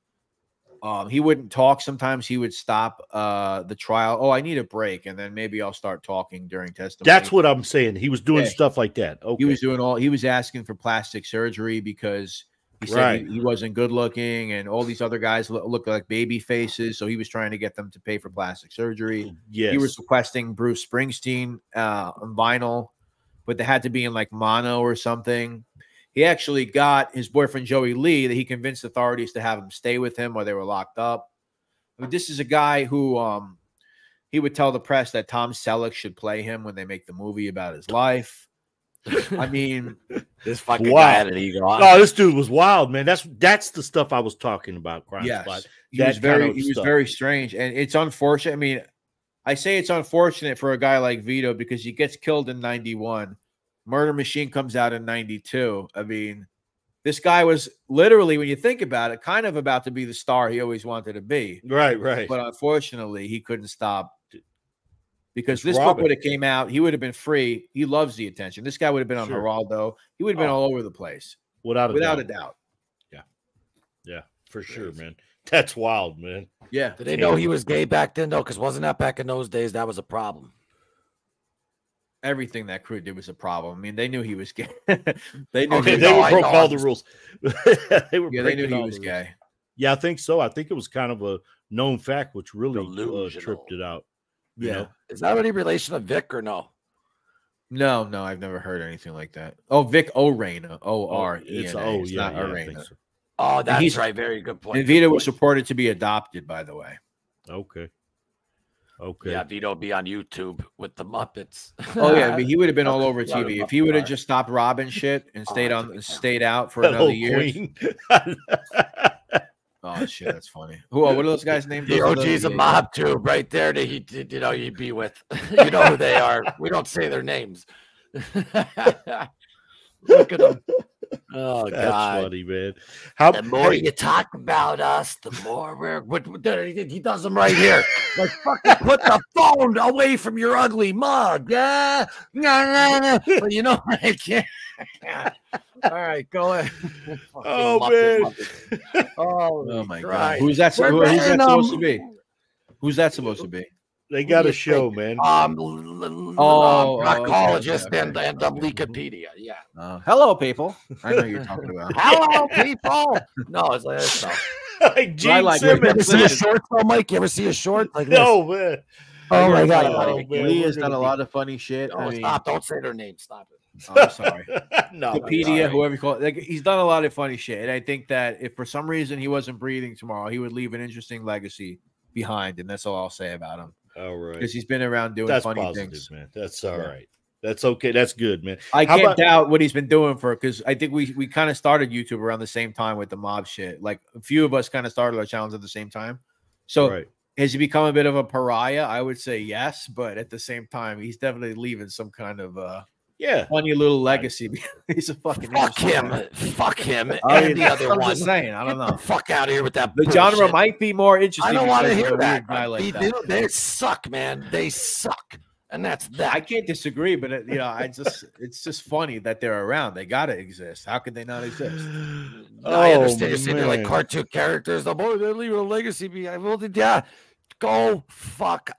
um, he wouldn't talk. Sometimes he would stop uh, the trial. Oh, I need a break, and then maybe I'll start talking during testimony. that's what i'm saying he was doing Yeah. stuff like that okay he was doing. All he was asking for plastic surgery because he said Right. he, he wasn't good looking, and all these other guys look, look like baby faces. So he was trying to get them to pay for plastic surgery. yes He was requesting Bruce Springsteen uh, on vinyl, but they had to be in like mono or something. He actually got his boyfriend Joey Lee that he convinced authorities to have him stay with him while they were locked up. I mean, this is a guy who um he would tell the press that Tom Selleck should play him when they make the movie about his life. I mean, This fucking Wow. guy had an ego. oh this dude was wild man that's that's the stuff i was talking about crime yes, spot he that was very he was very strange, and it's unfortunate. I mean, I say it's unfortunate for a guy like Vito because he gets killed in '91. Murder Machine comes out in '92. I mean, this guy was literally, when you think about it, kind of about to be the star he always wanted to be. right right But unfortunately, he couldn't stop because It's this book would have came out. He would have been free. He loves the attention. This guy would have been on Sure. Geraldo. He would have been Oh. all over the place, without a without doubt. a doubt. yeah Yeah, for sure man that's wild man Yeah. Did they know he was gay back then though? Because wasn't that back in those days? That was a problem. everything that crew did was a problem. I mean, they knew he was gay. they knew Okay, he they, was, no, were broke all the rules they were yeah, they knew he was the rules. gay. Yeah, I think so. I think it was kind of a known fact, which really uh, tripped it out. You Yeah. know? Is that any relation to Vic or no? No, no, I've never heard anything like that. Oh, Vic Orena, oh, O R E it's oh It's yeah, not yeah, I so. Oh, that's he's- right. Very good point. And good Vito point. was reported to be adopted, by the way. Okay, okay. Yeah, Vito be on YouTube with the Muppets. Oh yeah, I mean, he would have been all over TV if he would have just stopped robbing shit and Oh, stayed I on, took it down. stayed out for another year. queen. Oh shit, that's funny. Who? Uh, what are those guys named? The Those are OG's a yeah, mob too, right there. That he, did- you know, you'd be with. you know who they are. We don't say their names. Look at them. Oh That's God. funny, man. How the more hey, you talk about us, the more we're. What, what, he he does them right here. Like fucking put the phone away from your ugly mug. Yeah, nah, nah, nah. But you know I can't. All right, go ahead. Oh, Fucking man. Muppet, Muppet. Oh, Oh my god. Who's that? Who, who's that supposed to be? Who's that supposed to be? they got a show, think? man. Um, l- l- Oh, oh, um, okay, okay, psychologist okay. and and um, Wikipedia. Yeah. Uh, hello, people. I know you're talking about. Hello, people. No, it's like it's not. like But I Gene like You ever see a short though, Mike? You ever see a short like this? No, man. Oh my god! Oh, I'm not even man, Lee has done a lot of funny shit. Oh, I mean, stop! Don't say their name. Stop it. I'm sorry. no, Wikipedia, whoever you call it, like, he's done a lot of funny shit, and I think that if for some reason he wasn't breathing tomorrow, he would leave an interesting legacy behind, and that's all I'll say about him All right. because he's been around doing That's funny positive, things. man. That's all Yeah. right. That's okay. That's good, man. I How can't about- doubt what he's been doing for because I think we we kind of started YouTube around the same time with the mob shit. Like a few of us kind of started our channels at the same time. So Right. has he become a bit of a pariah? I would say yes, but at the same time, he's definitely leaving some kind of uh Yeah. funny little legacy. he's a fucking Fuck him! Fuck him! Oh, I mean, the other I'm one. just saying, I don't Get the know. fuck out of here with that. The genre might be more interesting. I don't want to hear that. guy like They that. do- They suck, man. They suck, and that's that. I can't disagree, but it, you know, I just it's just funny that they're around. They gotta exist. How could they not exist? I Oh, understand you're they're like cartoon characters. The boy, they're leaving a legacy behind. Well, then, yeah, go fuck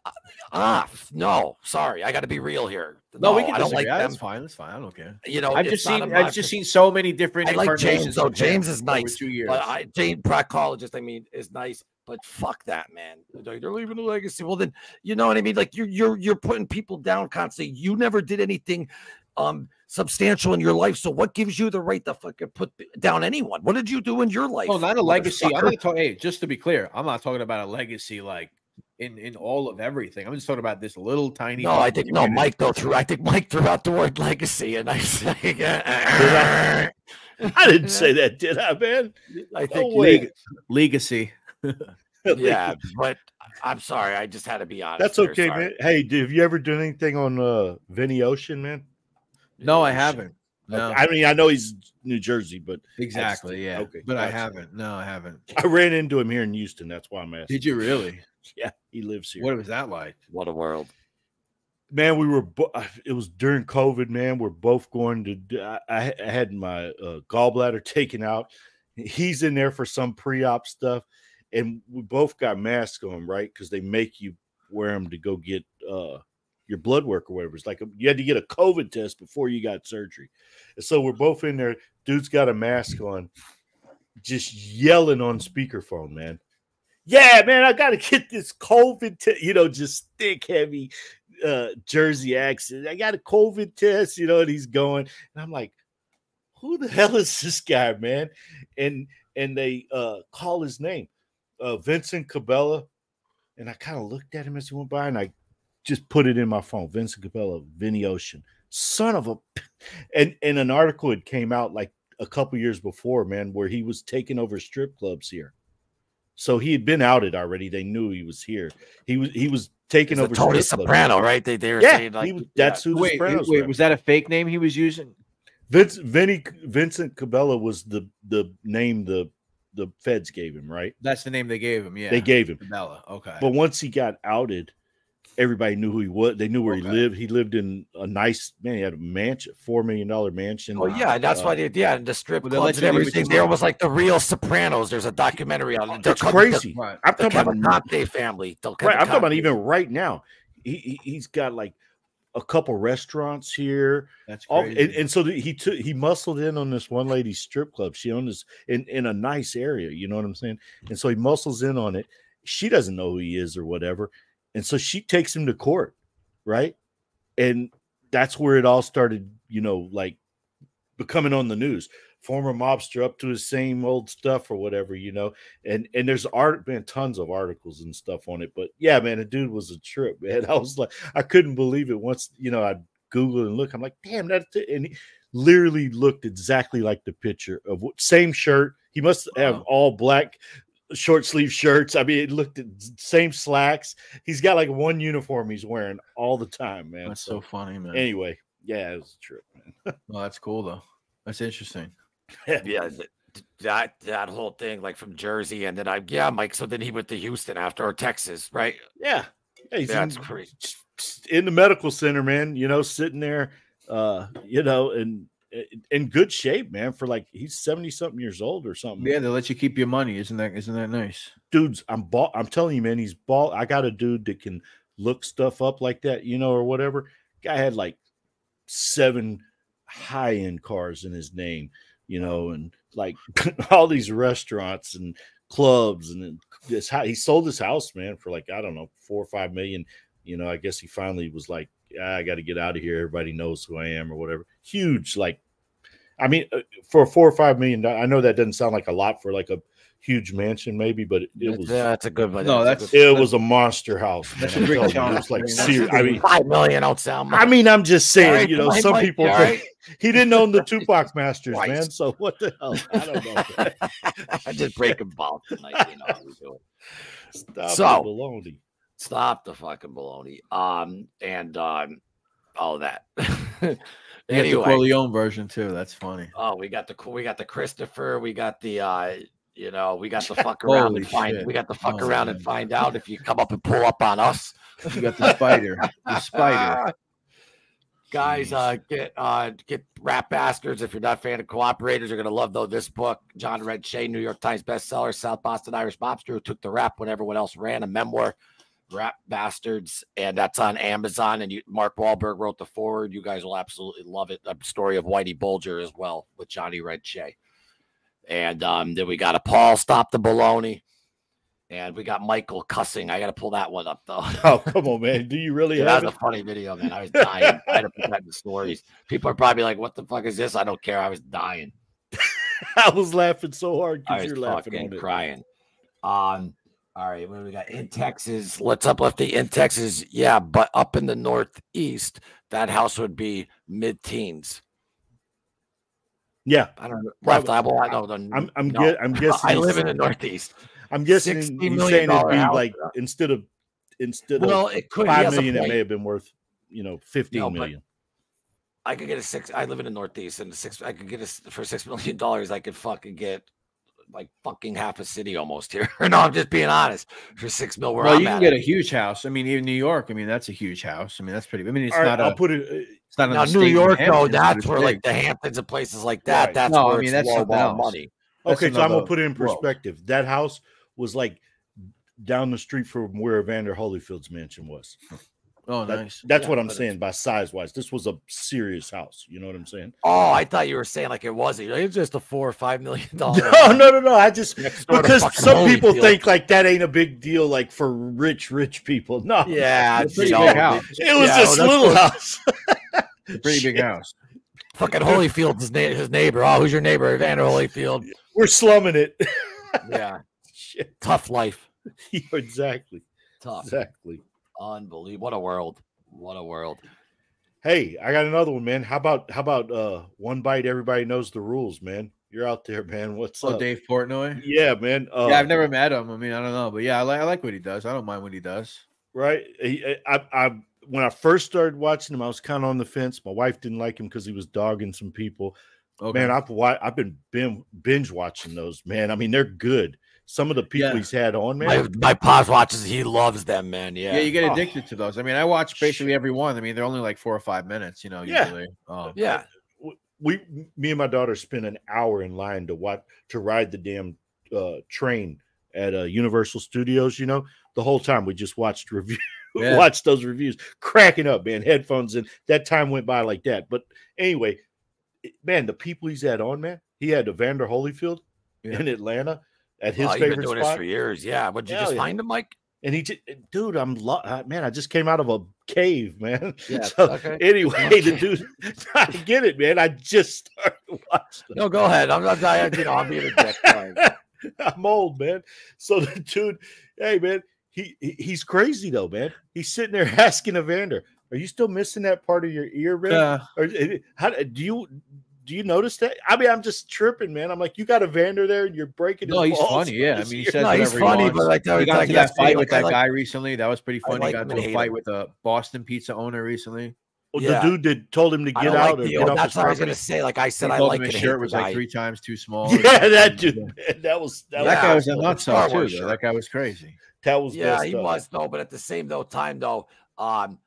off. No, sorry, I got to be real here. No, we can I don't disagree. like That's them. fine. That's fine. I don't care. You know, I've just seen I've just seen so many different I like. James though. James is nice. Two years. But I, James proctologist, I mean, is nice. But fuck that, man. They're they're leaving a legacy. Well, then you know what I mean. Like you're you're you're putting people down constantly. You never did anything um substantial in your life. So what gives you the right to fucking put down anyone? What did you do in your life? Oh, not a legacy. I'm not talking. Hey, just to be clear, I'm not talking about a legacy like in in all of everything. I'm just talking about this little tiny. No, I fucking think no. community. Mike though threw. I think Mike threw out the word legacy, and I say, I? I didn't say that, did I, man? I No think. Leg- legacy. yeah, but I'm sorry. I just had to be honest. That's okay, man. Hey, d- have you ever done anything on uh Vinny Ocean, man? No, I haven't. No, I mean, I know he's New Jersey, but exactly. Yeah, okay, but I haven't. No, I haven't. I ran into him here in Houston. That's why I'm asking. Did you really? Yeah, he lives here. What was that like? What a world. man, we were. Bo- it was during COVID. Man, we're both going to. I had my uh, gallbladder taken out. He's in there for some pre-op stuff, and we both got masks on, right? Because they make you wear them to go get uh your blood work or whatever. It's like a, you had to get a COVID test before you got surgery. And so we're both in there. Dude's got a mask on, just yelling on speakerphone, man. Yeah, man, I got to get this COVID test, you know, just thick, heavy uh Jersey accent. I got a COVID test, you know, and he's going, and I'm like, who the hell is this guy, man? And and they uh call his name, uh Vincent Cabela. And I kind of looked at him as he went by, and I just put it in my phone. Vincent Cabela, Vinny Ocean, son of a and and an article had came out like a couple years before, man, where he was taking over strip clubs here. So he had been outed already. They knew he was here. He was he was taking He's a over Tony strip clubs. Soprano, right? They they were Yeah, saying like he was- that's who the Wait, Sopranos wait, were. was that a fake name he was using? Vince Vinny Vincent Cabela was the the name the the feds gave him, right? That's the name they gave him. Yeah, They gave him. Cabela. Okay, But once he got outed, everybody knew who he was. They knew where he lived. He lived in a nice man. He had a mansion, four million dollar mansion. Oh yeah, that's Uh, why they yeah, and the strip Well, they clubs let and everything. They're almost like the real Sopranos. There's a documentary on it. They're It's called crazy. Right. I'm The, the talking about Cavalcante family. The right. I'm talking about even right now. He, he he's got like a couple restaurants here. That's All, and, and so he took he muscled in on this one lady strip club. She owned this in, in a nice area, you know what I'm saying? And so he muscles in on it. She doesn't know who he is or whatever. And so she takes him to court, right? And that's where it all started, you know, like becoming on the news. Former mobster up to his same old stuff or whatever, you know. And and there's art been tons of articles and stuff on it. But yeah, man, the dude was a trip, man. I was like, I couldn't believe it once, you know, I Google and look. I'm like, damn, that's it. And he literally looked exactly like the picture of what same shirt. He must have all black short sleeve shirts. I mean, it looked at same slacks. He's got like one uniform he's wearing all the time, man. that's so funny, man. anyway, yeah, it was a trip, man. well, that's cool though. That's interesting. yeah, that that whole thing, like from Jersey, and then I yeah, Mike. So then he went to Houston after or Texas, right? Yeah. Yeah, he's That's in, crazy. in the medical center, man. You know, sitting there, uh, you know, in in good shape, man. For like he's seventy something years old or something. Yeah, they let you keep your money. Isn't that isn't that nice? dudes, I'm ball. I'm telling you, man, he's ball. I got a dude that can look stuff up like that, you know, or whatever. Guy had like seven high end cars in his name, you know, and like all these restaurants and clubs and this he sold his house, man, for like I don't know four or five million. You know, I guess he finally was like, "Ah, I got to get out of here. Everybody knows who I am or whatever. Huge, like, I mean, uh, for four or five million, I know that doesn't sound like a lot for like a huge mansion, maybe, but it, it was yeah, that's a good one. No, That's a that's- good- it was a monster house. Man. That's a I'm great telling you, challenge. it was like I mean, serious. a I good mean, five million don't sound much. I mean, I'm just saying, Alright, you know, some Mike, people you think- alright? he didn't own the Tupac Masters, Twice. man. So what the hell? I don't know. I just breaking balls tonight. You know how we do it. Stop So- the baloney. Stop the fucking baloney. Um, and um, all that. They got the anyway, Corleone version too. That's funny. oh, we got the we got the Christopher. We got the uh, you know, we got the fuck around and find. shit. We got the fuck Oh, around and find out if you come up and pull up on us. You got the spider. The spider. Guys, uh, get uh, get rat bastards. If you're not a fan of cooperators, you're gonna love though this book. John Red Shea, New York Times bestseller, South Boston Irish mobster who took the rap when everyone else ran. A memoir, Rat Bastards, and that's on Amazon. And you, Mark Wahlberg wrote the forward. You guys will absolutely love it. A story of Whitey Bulger as well with Johnny Red Shea. And um, then we got a Paul Stop the Baloney. And we got Michael cussing. I got to pull that one up though. Oh, come on, man. Do you really that it? was a funny video, man. I was dying. I had to in the stories. People are probably like, "What the fuck is this?" I don't care. I was dying. I was laughing so hard because you're laughing it. crying. Um, all right, what do we got in Texas? Let's uplift the in Texas. Yeah, but up in the northeast, that house would be mid-teens. Yeah, I don't know. Left eyeball. I know. The, I'm I'm, no. gue- I'm guessing. I live in the northeast. I'm guessing $60 saying it'd be like instead of instead of Well, of it could. five million, it may have been worth you know fifteen No, million. I could get a six. I live in the Northeast, and the six. I could get a for six million dollars. I could fucking get like fucking half a city almost here. no, I'm just being honest. For six mil, where well, I'm you can at. get a huge house. I mean, even New York. I mean, that's a huge house. I mean, that's pretty. I mean, it's All right, not. I'll put it. Uh, it's not now New estate in York, though. That's where like the Hamptons and places like that. Right. That's No, I where mean, it's that's low something ball else. money. That's Okay, so I'm gonna put it in world. perspective. That house was like down the street from where Evander Holyfield's mansion was. Oh, That- nice. That's Yeah, what I'm saying by size wise. This was a serious house. You know what I'm saying? Oh, I thought you were saying like it wasn't. It's just a four or five million dollar. No, no, no, no. I just Next door to because some people Holyfield. think like that ain't a big deal, like for rich, rich people. No, Yeah, It's a pretty big house. it was Yeah, this well, little what- house. It's a pretty big house. Fucking Holyfield's his, na- his neighbor. Oh, who's your neighbor? Evander Holyfield. We're slumming it. Yeah, Shit. tough life. exactly. Tough. Exactly. Unbelievable. What a world. What a world. Hey, I got another one, man. How about how about uh one bite? Everybody knows the rules, man. You're out there, man. What's Oh, up? Dave Portnoy. Yeah, man. Uh, yeah, I've never met him. I mean, I don't know, but yeah, I like I like what he does. I don't mind what he does. right. He- I, I when I first started watching him, I was kind of on the fence. My wife didn't like him because he was dogging some people. Okay. Man, I've wa- I've been binge watching those. Man, I mean they're good. Some of the people Yeah. he's had on, man. My, my pops watches. He loves them, man. Yeah. yeah, you get Oh. addicted to those. I mean, I watch basically every one. I mean, they're only like four or five minutes, you know, Yeah. Um, yeah. we me and my daughter spent an hour in line to watch to ride the damn uh, train at uh, Universal Studios. You know, the whole time we just watched review, Yeah. watched those reviews, cracking up, man. Headphones and That time went by like that. But anyway, man, the people he's had on, man. He had Evander Holyfield Yeah. in Atlanta at his Oh, you've been favorite doing this for years. Yeah. Would you Hell just yeah. find him, Mike? and he just, dude, I'm lo- uh, man. I just came out of a cave, man. Yeah, So, okay. Anyway, the dude, I get it, man. I just started watching. No, go ahead. I'm not. I, you know, I'm being a dick. I'm old, man. So the dude, hey man, he he- he's crazy though, man. He's sitting there asking Evander, "Are you still missing that part of your ear, man? Yeah. Or eh, how do you do you notice that? I mean, I'm just tripping, man. I'm like, you got Evander there, and you're breaking. No, his he's balls funny. Yeah, I mean, he ear." says No, he's funny, he but like that- he got into that fight with I that like- guy recently. That was pretty funny. like he got him into a fight him. with a Boston pizza owner recently. Oh, Yeah. The dude that told him to get don't out like the get that's what I was gonna say. Like I said, He I like him his and shirt was like three times too small. Yeah, that dude. man, That was that, That guy was, was a Yeah, too. Wars Though. shirt. That guy was crazy. that was Yeah, he was though, but at the same though time though, um,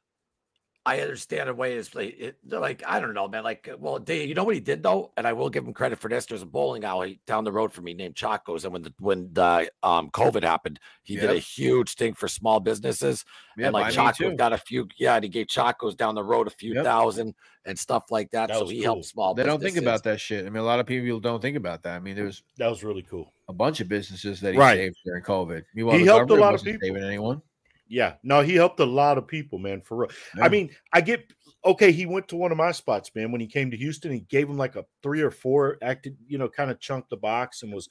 I understand the way is like, it, like I don't know, man. Like, well, they, you know what he did though, and I will give him credit for this. There's a bowling alley down the road from me named Chaco's, and when the when the um COVID happened, he did a huge thing for small businesses, Yeah, and like Chaco's got a few, yeah, and he gave Chaco's down the road a few Yep. thousand and stuff like that. That so he cool. helped small. They don't think about that shit. I mean, a lot of people don't think about that. I mean, there's That was really cool. a bunch of businesses that he Right. saved during COVID. Meanwhile, He helped a lot of people. Saving anyone? Yeah, no, he helped a lot of people, man. For real. Yeah. I mean, I get okay. He went to one of my spots, man. When he came to Houston, he gave him like a three or four acted, you know, kind of chunked the box and was,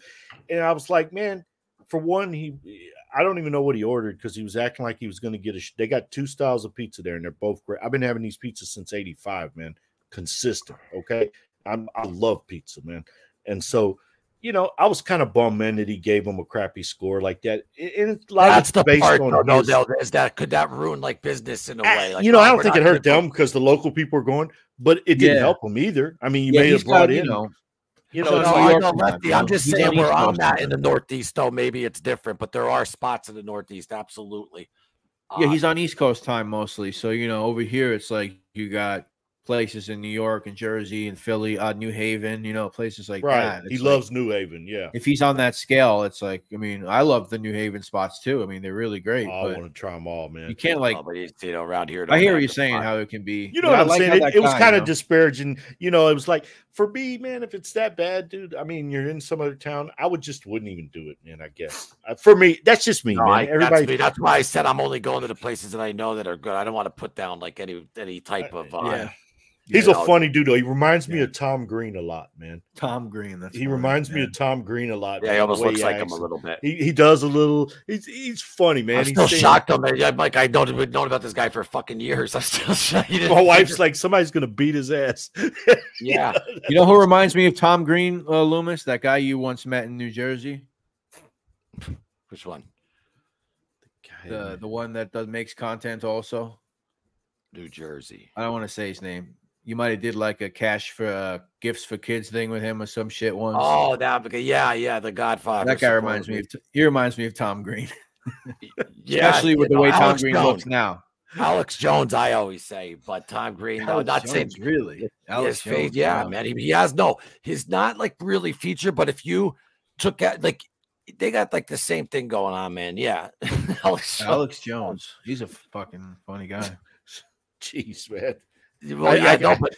and I was like, man, for one, he, I don't even know what he ordered because he was acting like he was going to get a. They got two styles of pizza there, and they're both great. I've been having these pizzas since '85, man. Consistent, okay. I'm I love pizza, man, and so. You know, I was kind of bummed, man, that he gave him a crappy score like that. And it's a lot That's it's the based part, on though. No, his- no, is that could that ruin like business in a Ah, way? Like, you know, I don't think it hurt them because the local people are going, but it didn't Yeah. help them either. I mean, you Yeah, may he's have brought got, you in, know, you know, on No, I know lefty. I'm just He's saying where I'm Coast at in the. Northeast, though. Maybe it's different, but there are spots in the Northeast, absolutely. Yeah, Uh, he's on East Coast time mostly. So you know, over here it's like you got places in New York and Jersey and Philly, uh, New Haven. You know, places like right. that. He like- loves New Haven. Yeah. if he's on that scale, it's like I mean, I love the New Haven spots too. I mean, they're really great. Oh, I want to try them all, man. you can't like. oh, but he's, you know, around here. I hear what you're saying spot. how it can be. You know what I I'm like saying? It, it was guy, kind you of know? disparaging. You know, it was like for me, man, if it's that bad, dude. I mean, you're in some other town. I would just wouldn't even do it, man. I guess uh, for me, that's just me, No, man. I, Everybody, that's, me. that's why I said I'm only going to the places that I know that are good. I don't want to put down like any any type of uh, yeah. He's you a know, funny dude. though. He reminds me of Tom Green a lot, man. Tom Green. That's he funny, reminds me of Tom Green a lot. Yeah, man, he almost way looks like him a little bit. He, he does a little. He's he's funny, man. I'm He's still saying- shocked on me. I'm like, I don't even known about this guy for fucking years. I'm still shocked. My wife's like, somebody's gonna beat his ass. yeah. You know who reminds me of Tom Green, uh, Loomis? That guy you once met in New Jersey, Which one? the the one that does makes content also. New Jersey. I don't want to say his name. You might have did like a cash for uh, gifts for kids thing with him or some shit once. Oh, that because yeah, yeah, the Godfather. that guy reminds me of he reminds me of Tom Green, yeah, especially with the know, way Tom Alex Green Jones. looks now. Alex Jones, I always say, but Tom Green, no, not saying Jones, really. Alex his Jones, yeah, wow. man. He, he has no, he's not like really featured, but if you took out like they got like the same thing going on, man. Yeah. Alex Jones. Alex Jones, he's a fucking funny guy. Jeez, man. Well, I- yeah, I- no, but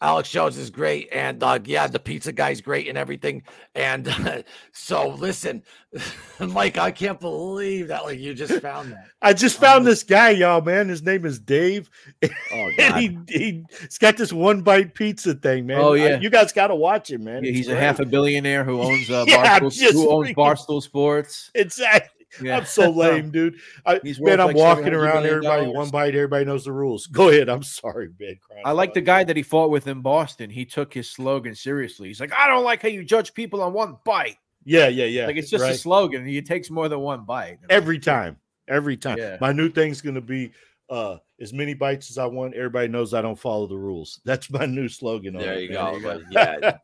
Alex Jones is great, and uh, yeah, the pizza guy's great and everything. And so, listen, Mike, I can't believe that like you just found that. I just found this guy, y'all, man. His name is Dave. Oh, and he, he he's got this one bite pizza thing, man. Oh, I- yeah. you guys got to watch it, man. Yeah, It's he's a half a billionaire who owns uh, Yeah, Barstool, who owns freaking- Barstool Sports. Exactly. Yeah. I'm so lame, dude. I, He's man, I'm like walking around. Everybody, dollars. one bite. Everybody knows the rules. Go ahead. I'm sorry, man. Crying I like the guy that he fought with in Boston. He took his slogan seriously. He's like, I don't like how you judge people on one bite. Yeah, yeah, yeah. Like it's just a slogan. He takes more than one bite. every time. Every time. Yeah. My new thing's gonna be uh as many bites as I want. Everybody knows I don't follow the rules. That's my new slogan. on There it, you man. go. But yeah,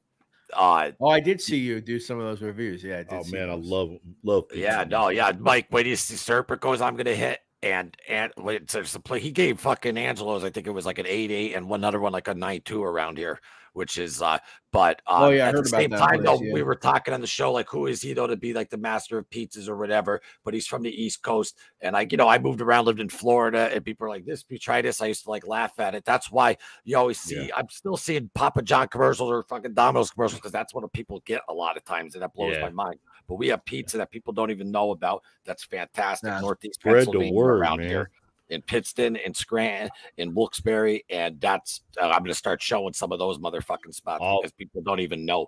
uh, Oh, I did see you do some of those reviews. Yeah, I did. Oh see man, I love love. Pizza, yeah, no, yeah, Mike. when till you see Serpent goes. I'm gonna hit. And and wait, so it's a play. He gave fucking Angelo's. I think it was like an eight eight, and one other one like a nine two around here, which is. uh But uh, Oh, yeah, I at heard the same time, place, though, yeah. we were talking on the show like, who is he though to be like the master of pizzas or whatever? But he's from the East Coast, and I, you know, I moved around, lived in Florida, and people are like, "This, you try this." I used to like laugh at it. That's why you always see. I'm still seeing Papa John commercials or fucking Domino's commercials because that's what people get a lot of times, and that blows Yeah. my mind. But we have pizza that people don't even know about. That's fantastic. Nah, Northeast spread the Pennsylvania word, around man. here in Pittston, in Scranton, in Wilkes-Barre, and that's uh, I'm going to start showing some of those motherfucking spots Oh. because people don't even know.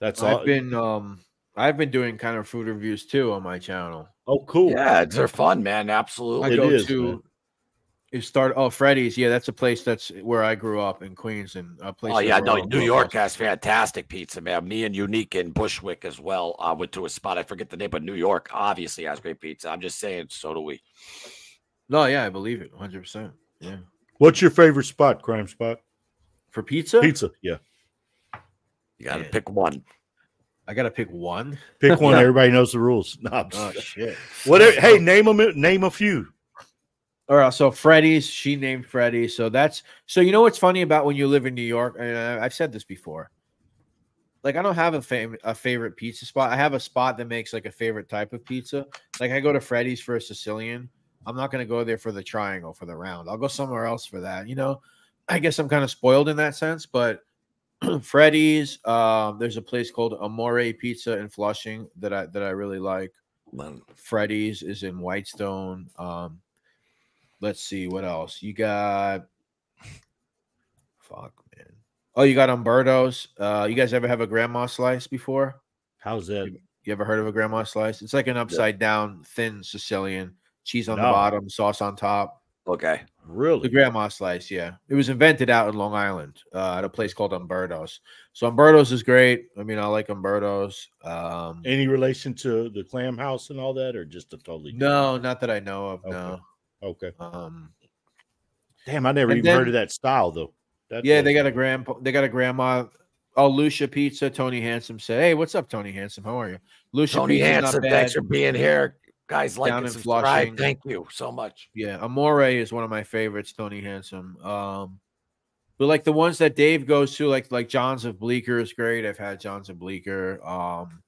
That's all. I've been um I've been doing kind of food reviews too on my channel. oh, cool. Yeah, they're fun, man. I Absolutely. It go is, to man. is start oh Freddy's. Yeah, that's a place that's where I grew up in Queens and a place. Oh yeah, no, New York has fantastic pizza, man. Me and Unique in Bushwick as well. I went to a spot. I forget the name, but New York obviously has great pizza. I'm just saying, so do we. No, yeah, I believe it, hundred percent. Yeah, What's your favorite spot, crime spot? For pizza? Pizza, yeah. You got to pick one. I got to pick one. Pick one. Everybody knows the rules. No, Oh shit. Whatever. Hey, name them. Name a few. All right, so Freddy's, she named Freddy. So that's so you know what's funny about when you live in New York, and I- I've said this before. Like I don't have a fam- a favorite pizza spot. I have a spot that makes like a favorite type of pizza. Like I go to Freddy's for a Sicilian. I'm not gonna go there for the triangle for the round. I'll go somewhere else for that. You know, I guess I'm kind of spoiled in that sense, but Freddy's, um, there's a place called Amore Pizza in Flushing that I that I really like. Freddy's is in Whitestone. Um, let's see what else you got. Fuck man. Oh, you got Umberto's. Uh, you guys ever have a grandma slice before? How's that? You ever heard of a grandma slice? It's like an upside down, thin Sicilian, cheese on the bottom, sauce on top. Okay. Really? The grandma slice, yeah. It was invented out in Long Island uh, at a place called Umberto's. So Umberto's is great. I mean, I like Umberto's. Um, Any relation to the clam house and all that, or just a totally no, not that I know of. Okay. No. Okay. Um, Damn, I never And even heard of that style though. That yeah, they got my- a grandpa. They got a grandma. Oh, Lucia Pizza. Tony Handsome said, "Hey, what's up, Tony Handsome? How are you?" Lucia Tony Pizza's not Hanson, thanks for being here. Guys, like Down and subscribe. Flushing. Thank you so much. Yeah, Amore is one of my favorites. Tony Handsome. Um, but like the ones that Dave goes to, like like John's of Bleecker is great. I've had John's of Bleecker. Um,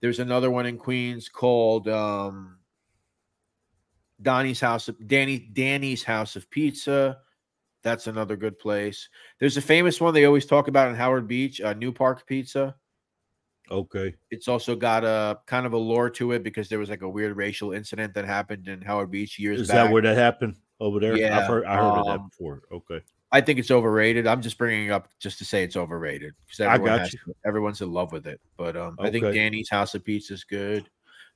there's another one in Queens called um, Donnie's House of Danny Danny's House of Pizza. That's another good place. There's a famous one they always talk about in Howard Beach, uh, New Park Pizza. Okay. It's also got a kind of a lore to it because there was like a weird racial incident that happened in Howard Beach years Is back. that where that happened over there? Yeah, I've heard. I heard of that um, before. Okay. I think it's overrated. I'm just bringing it up just to say it's overrated because everyone got has, you. everyone's in love with it. But um, I think Danny's House of Pizza is good.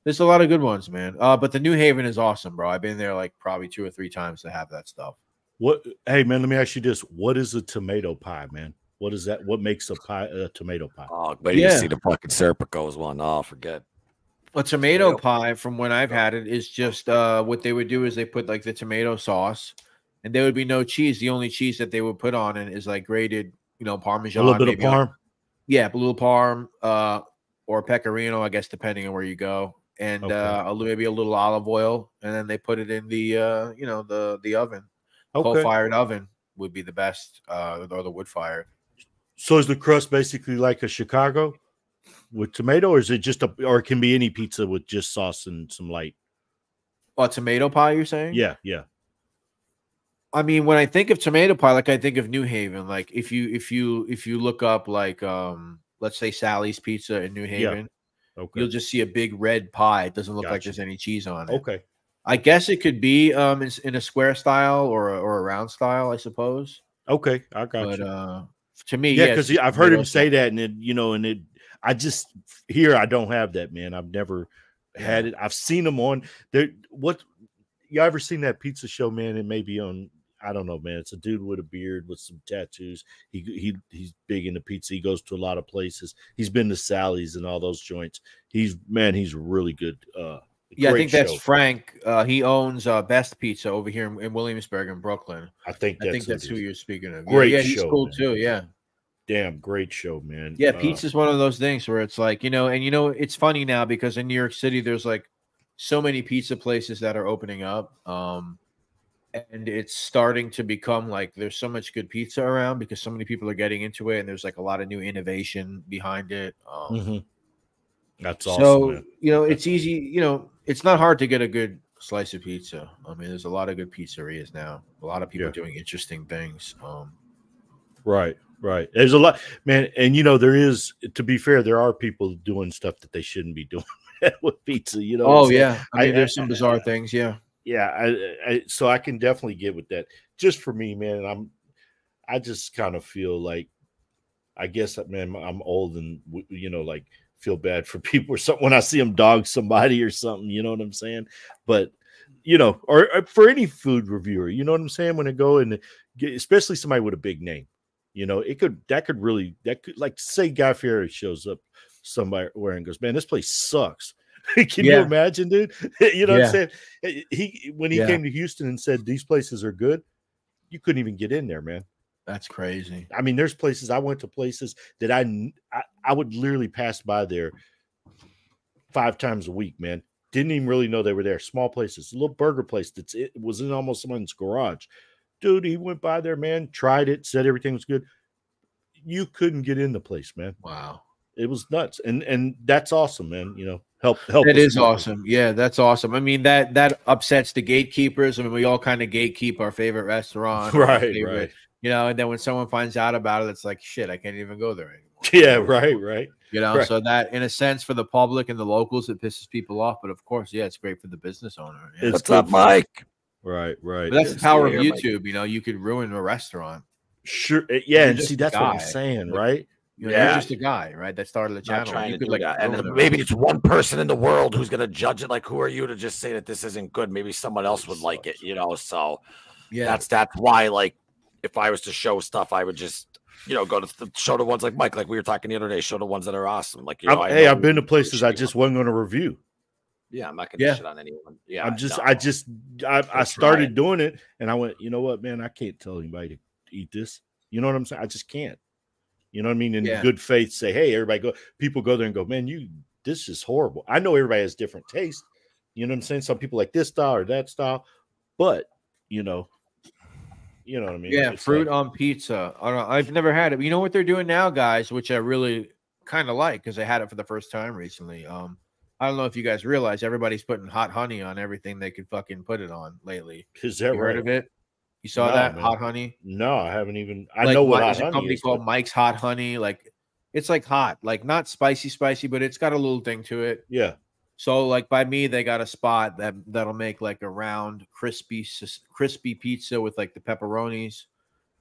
There's a lot of good ones, man. Uh, but the New Haven is awesome, bro. I've been there like probably two or three times to have that stuff. What? Hey, man, let me ask you this: What is a tomato pie, man? What is that? What makes a pie a tomato pie? Oh, but you see the fucking Serpico's one. Oh, forget. A tomato pie, from when I've had it, is just uh, what they would do is they put like the tomato sauce, and there would be no cheese. The only cheese that they would put on it is like grated, you know, parmesan. A Parmesan. little bit of maybe on- parm. Yeah, a little parm, uh, or pecorino, I guess, depending on where you go, and Okay. uh, a maybe a little olive oil, and then they put it in the, uh, you know, the the oven, coal Okay. fired oven would be the best, uh, or the wood fire. So is the crust basically like a Chicago with tomato, or is it just a, or it can be any pizza with just sauce and some light? Oh, tomato pie, you're saying? Yeah, yeah. I mean, when I think of tomato pie, like I think of New Haven. Like if you if you if you look up like um let's say Sally's Pizza in New Haven, Okay. you'll just see a big red pie. It doesn't look like there's any cheese on it. Okay. I guess it could be um in, in a square style or a, or a round style, I suppose. Okay. I got But you. uh to me, yeah, because it's I've heard him say that, and it, you know, and it, I just here I don't have that, man. I've never had it. I've seen them on there. What you ever seen that pizza show, man? It may be on. I don't know, man. It's a dude with a beard with some tattoos. He he he's big into pizza. He goes to a lot of places. He's been to Sally's and all those joints. He's man, he's really good. Uh, Yeah, I think that's show. Frank. Uh, he owns uh, Best Pizza over here in, in Williamsburg in Brooklyn. I think I think that's, that's who you're speaking of. Yeah, Great yeah, he's show, cool man. too. Yeah. Damn, great show, man. Yeah, Uh, pizza's one of those things where it's like, you know, and you know, it's funny now because in New York City, there's like so many pizza places that are opening up. Um, and it's starting to become like there's so much good pizza around because so many people are getting into it and there's like a lot of new innovation behind it. Um, mhm. That's awesome. so, man. you know, it's easy, you know, it's not hard to get a good slice of pizza. I mean, there's a lot of good pizzerias now, a lot of people Yeah. doing interesting things. Um, Right, right. There's a lot, man, and you know there is. To be fair, there are people doing stuff that they shouldn't be doing with pizza. You know. oh, yeah. I mean, I- there's I- some bizarre things. Yeah. yeah. I, I, so I can definitely get with that. Just for me, man, I'm. I just kind of feel like, I guess, man, I'm old and you know, like feel bad for people or something when I see them dog somebody or something. You know what I'm saying? But you know, or, or for any food reviewer, you know what I'm saying? When they go and get, especially somebody with a big name, you know, it could that could really that could like say Guy Fieri shows up somewhere and goes, man, this place sucks. Can you imagine, dude? you know what I'm saying? He when he Yeah. came to Houston and said these places are good, you couldn't even get in there, man. That's crazy. I mean, there's places I went to places that I I, I would literally pass by there five times a week, man. Didn't even really know they were there. Small places, a little burger place that's it was in almost someone's garage. Dude, he went by there, man, tried it, said everything was good. You couldn't get in the place, man. Wow. It was nuts. And and that's awesome, man. You know, help help. That us awesome. Yeah, that's awesome. I mean that that upsets the gatekeepers. I mean, we all kind of gatekeep our favorite restaurant, Right, favorite- right. You know, and then when someone finds out about it, it's like shit. I can't even go there anymore. Yeah, right, right. You know, Right. so that in a sense for the public and the locals, it pisses people off. But of course, yeah, it's great for the business owner. Yeah. It's What's up, Mike? Right, right. But that's the power to of hear, Mike. YouTube. You know, you could ruin a restaurant. Sure. uh, Yeah, and see, a that's what I'm saying, right? You know, Yeah. You're just a guy, right? That started the channel. trying You to could like. And then it. maybe it's one person in the world who's going to judge it. Like, who are you to just say that this isn't good? Maybe someone else would like it, you know? So yeah. that's that's why, like, if I was to show stuff, I would just, you know, go to the, show the ones like Mike, like we were talking the other day, show the ones that are awesome. Like, you know, I'm- hey, know I've been to places I just wasn't going to review. yeah, I'm not going to Yeah. shit on anyone. Yeah, I'm just, no. I just, I, I started it. doing it, and I went, you know what, man, I can't tell anybody to eat this. You know what I'm saying? I just can't. You know what I mean? In Yeah. good faith, say, hey, everybody go. People go there and go, man, you, this is horrible. I know everybody has different taste. You know what I'm saying? Some people like this style or that style, but you know, you know what I mean? Yeah, It's fruit like- on pizza. I don't, I've never had it. You know what they're doing now, guys, which I really kind of like because I had it for the first time recently. Um, I don't know if you guys realize everybody's putting hot honey on everything they could fucking put it on lately. Is that You right? heard of it? You saw No, that man. hot honey? No, I haven't even. I Like, know what hot there's a honey company is, called but- Mike's Hot Honey. Like, it's like hot, like not spicy, spicy, but it's got a little thing to it. yeah. So like by me, they got a spot that that'll make like a round crispy crispy pizza with like the pepperonis.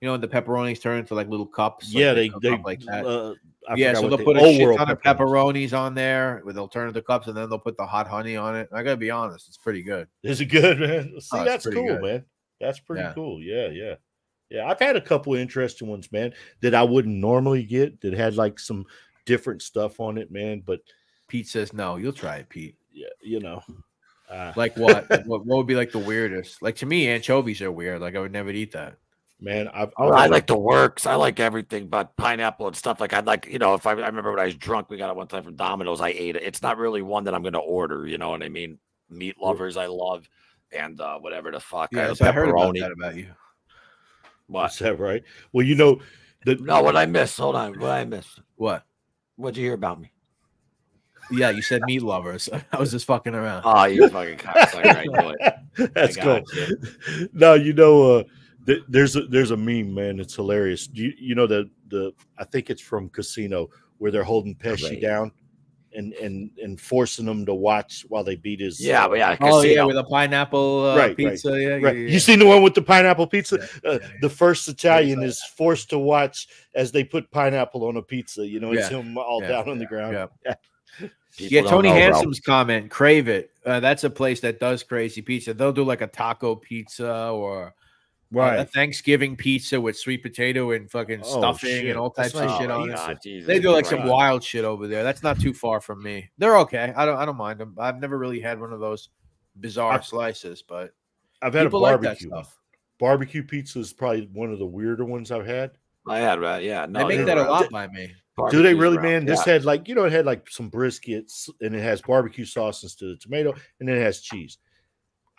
You know, the pepperonis turn into like little cups. like, Yeah, they cook they like that. Uh, I yeah, so they'll they- put a shit ton of pepperonis. pepperonis on there with alternative cups, and then they'll put the hot honey on it. I gotta be honest, it's pretty good. Is it good, man? See, Oh, that's cool, good. man. That's pretty Yeah. cool. Yeah, yeah, yeah. I've had a couple of interesting ones, man, that I wouldn't normally get that had like some different stuff on it, man. But Pete says no. You'll try it, Pete. yeah, you know, uh, Like what? Like, what? What would be like the weirdest? Like to me, anchovies are weird. Like I would never eat that. man, I've, Oh, I've I like the works. I like everything, but pineapple and stuff like I'd like, you know, if I, I remember when I was drunk, we got it one time from Domino's. I ate it. It's not really one that I'm going to order. You know what I mean? Meat lovers, I love, and uh, whatever the fuck. I, Yes, the I heard about pepperoni. that about you. What? Is that right? Well, you know, the No, what I missed? Hold on. What I missed? What? What'd you hear about me? Yeah, you said meat lovers. I was just fucking around. Oh, you fucking cocksucker! I knew it. That's cool. got you. No, you know, uh, th- there's a there's a meme, man. It's hilarious. Do you, you know the the I think it's from Casino where they're holding Pesci Right. down and and and forcing him to watch while they beat his. Yeah, but yeah, Oh yeah, with a pineapple uh, Right, right, pizza. Yeah, yeah, Right. yeah, You seen the one with the pineapple pizza? Yeah, Uh, yeah, the first Italian is forced to watch as they put pineapple on a pizza. You know, it's Yeah, him all yeah, down on the ground. Yeah. People Yeah, Tony know, bro. Handsome's comment, crave it. Uh, that's a place that does crazy pizza. They'll do like a taco pizza or uh, a Thanksgiving pizza with sweet potato and fucking Oh, stuffing shit. and all That's types of shit on it. Jesus They do like some Christ. wild shit over there. That's not too far from me. They're okay. I don't. I don't mind them. I've never really had one of those bizarre I've- slices, but I've had people a like that barbecue. stuff. barbecue pizza is probably one of the weirder ones I've had. I had that. Yeah, no, they make you're that a lot by me. Do they really, around. man? This Yeah. had like you know, it had like some briskets and it has barbecue sauce instead of tomato, and then it has cheese.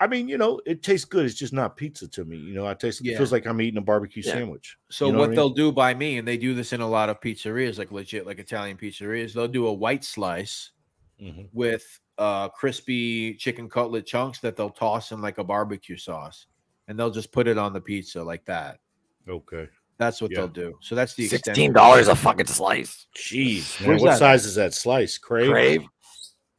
I mean, you know, it tastes good. It's just not pizza to me. You know, I taste it feels like I'm eating a barbecue Yeah. sandwich. So You know what I mean? they'll do by me, and they do this in a lot of pizzerias, like legit, like Italian pizzerias, they'll do a white slice Mhm. with uh crispy chicken cutlet chunks that they'll toss in like a barbecue sauce, and they'll just put it on the pizza like that. Okay. That's what Yeah. they'll do. So that's the. Sixteen dollars a fucking slice. Jeez, man, what that? size is that slice? Crave? Crave.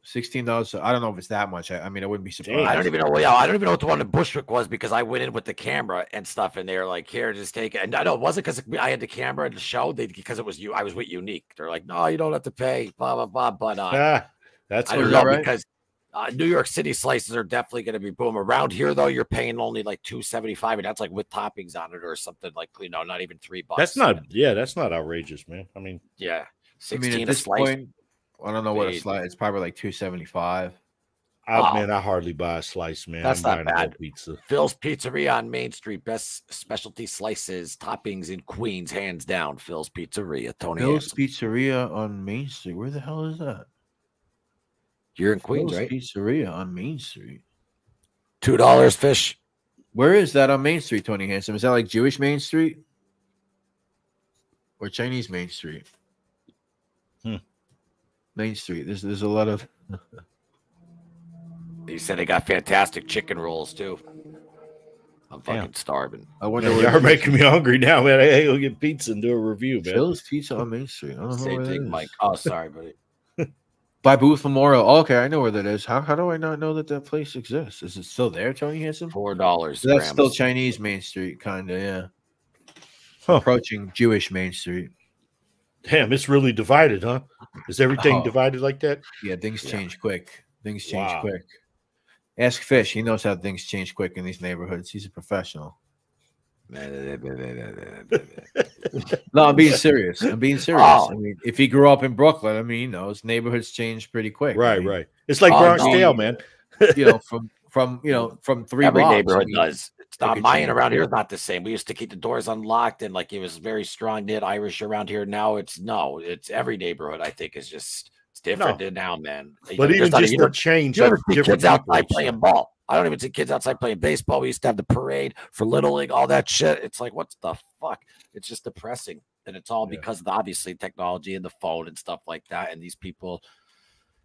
Sixteen dollars. I don't know if it's that much. I, I mean, I wouldn't be surprised. Damn. I don't even know. Yeah, I don't even know what the one in Bushwick was because I went in with the camera and stuff, and they were like, "Here, just take it." And I know it wasn't because I had the camera at the show. They because it was you. I was with Unique. They're like, "No, you don't have to pay." Blah blah blah. But uh, Ah, that's I what don't is know right? because uh, New York City slices are definitely going to be boom. Around here though, you're paying only like two seventy five, and that's like with toppings on it or something like you know, not even three bucks. that's not. Yeah, that's not outrageous, man. I mean, yeah. I Sixteen mean, at a this slice. point, I don't know what a Paid. slice. It's probably like two seventy five. I, Oh. man, I hardly buy a slice, man. That's I'm not buying a bad. pizza. Phil's Pizzeria on Main Street, best specialty slices, toppings in Queens, hands down. Phil's Pizzeria, Tony. Bill's Hanson. Pizzeria on Main Street. Where the hell is that? You're in Queens, Bill's right? Pizzeria on Main Street. Two dollars fish. Where is that on Main Street, Tony Handsome? Is that like Jewish Main Street or Chinese Main Street? Hmm. Main Street. There's there's a lot of. He said they got fantastic chicken rolls too. I'm fucking starving. I wonder. Man, you're making me hungry now, man. I gotta go get pizza and do a review, man. Phil's Pizza on Main Street. I don't know Same where thing. Mike. Oh, sorry, buddy. By Booth Memorial. Oh, okay, I know where that is. How, how do I not know that that place exists? Is it still there, Tony Handsome? Four dollars. That's still Chinese Main Street, kind of, yeah. Approaching Jewish Main Street. Damn, it's really divided, huh? Is everything Oh. divided like that? Yeah, things change quick. Things change Wow. quick. Ask Fish. He knows how things change quick in these neighborhoods. He's a professional. No, I'm being serious. I'm being serious. Oh. I mean, if he grew up in Brooklyn, I mean, you know, his neighborhoods changed pretty quick. I Right, mean, right. It's like Oh, Bronx no. Man. You know, from from you know from three Every blocks, I neighborhood mean, does. It's not mine change. around here is not the same. We used to keep the doors unlocked and like it was very strong knit Irish around here. Now it's no, it's every neighborhood I think is just it's different No. now, man. You But know, even there's just even- the change you never of see different kids outside playing ball. I don't even see kids outside playing baseball. We used to have the parade for little league, all that shit. It's like, what's the fuck? It's just depressing. And it's all Yeah. because of the, obviously technology and the phone and stuff like that. And these people,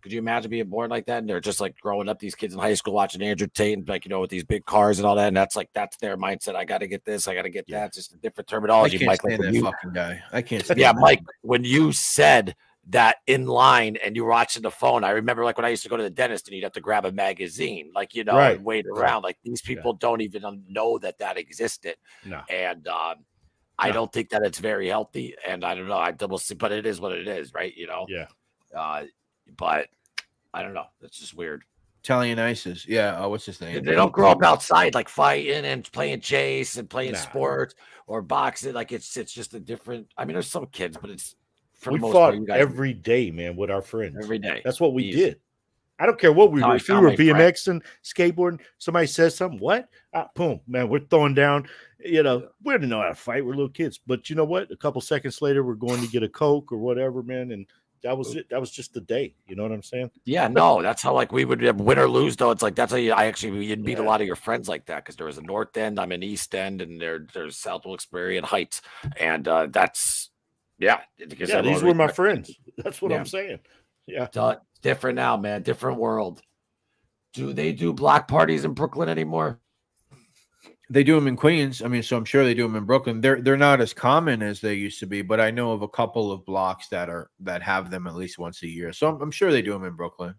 could you imagine being born like that? And they're just like growing up, these kids in high school watching Andrew Tate and like, you know, with these big cars and all that. And that's like, that's their mindset. I got to get this. I got to get that. It's just a different I terminology. can't Mike, like stand when that you- fucking guy. I can't. Stand yeah, that. Mike, when you said that in line and you're watching the phone, I remember like when I used to go to the dentist and you'd have to grab a magazine, like, you know, Right, and wait around. Like these people don't even know that that existed. No. And um, I don't think that it's very healthy. And I don't know. I double see, but it is what it is, right? You know? Yeah. Uh, but I don't know. It's just weird. Italian Ices. Yeah. Uh, what's his They name? they don't grow up outside like fighting and playing chase and playing Nah. sports or boxing. Like it's it's just a different. I mean, there's some kids, but it's for we fought part, every day, man, with our friends. every day. That's what we Easy. did. I don't care what we were. If we were friend. BMXing, skateboarding, somebody says something, what? Ah, boom, man, we're throwing down. You know, we didn't know how to fight. We're little kids. But you know what? A couple seconds later, we're going to get a Coke or whatever, man. And that was it. That was just the day. You know what I'm saying? Yeah, no, that's how like we would win or lose though. It's like that's how you I actually you'd meet a lot of your friends like that because there was a North End, I'm in East End, and there there's South Wilkes-Barre and Heights, and uh that's yeah. because Yeah, these were my respected friends. That's what Yeah. I'm saying. Yeah. It's different now, man. Different world. Do they do block parties in Brooklyn anymore? They do them in Queens. I mean, so I'm sure they do them in Brooklyn. They're they're not as common as they used to be, but I know of a couple of blocks that are that have them at least once a year. So I'm, I'm sure they do them in Brooklyn.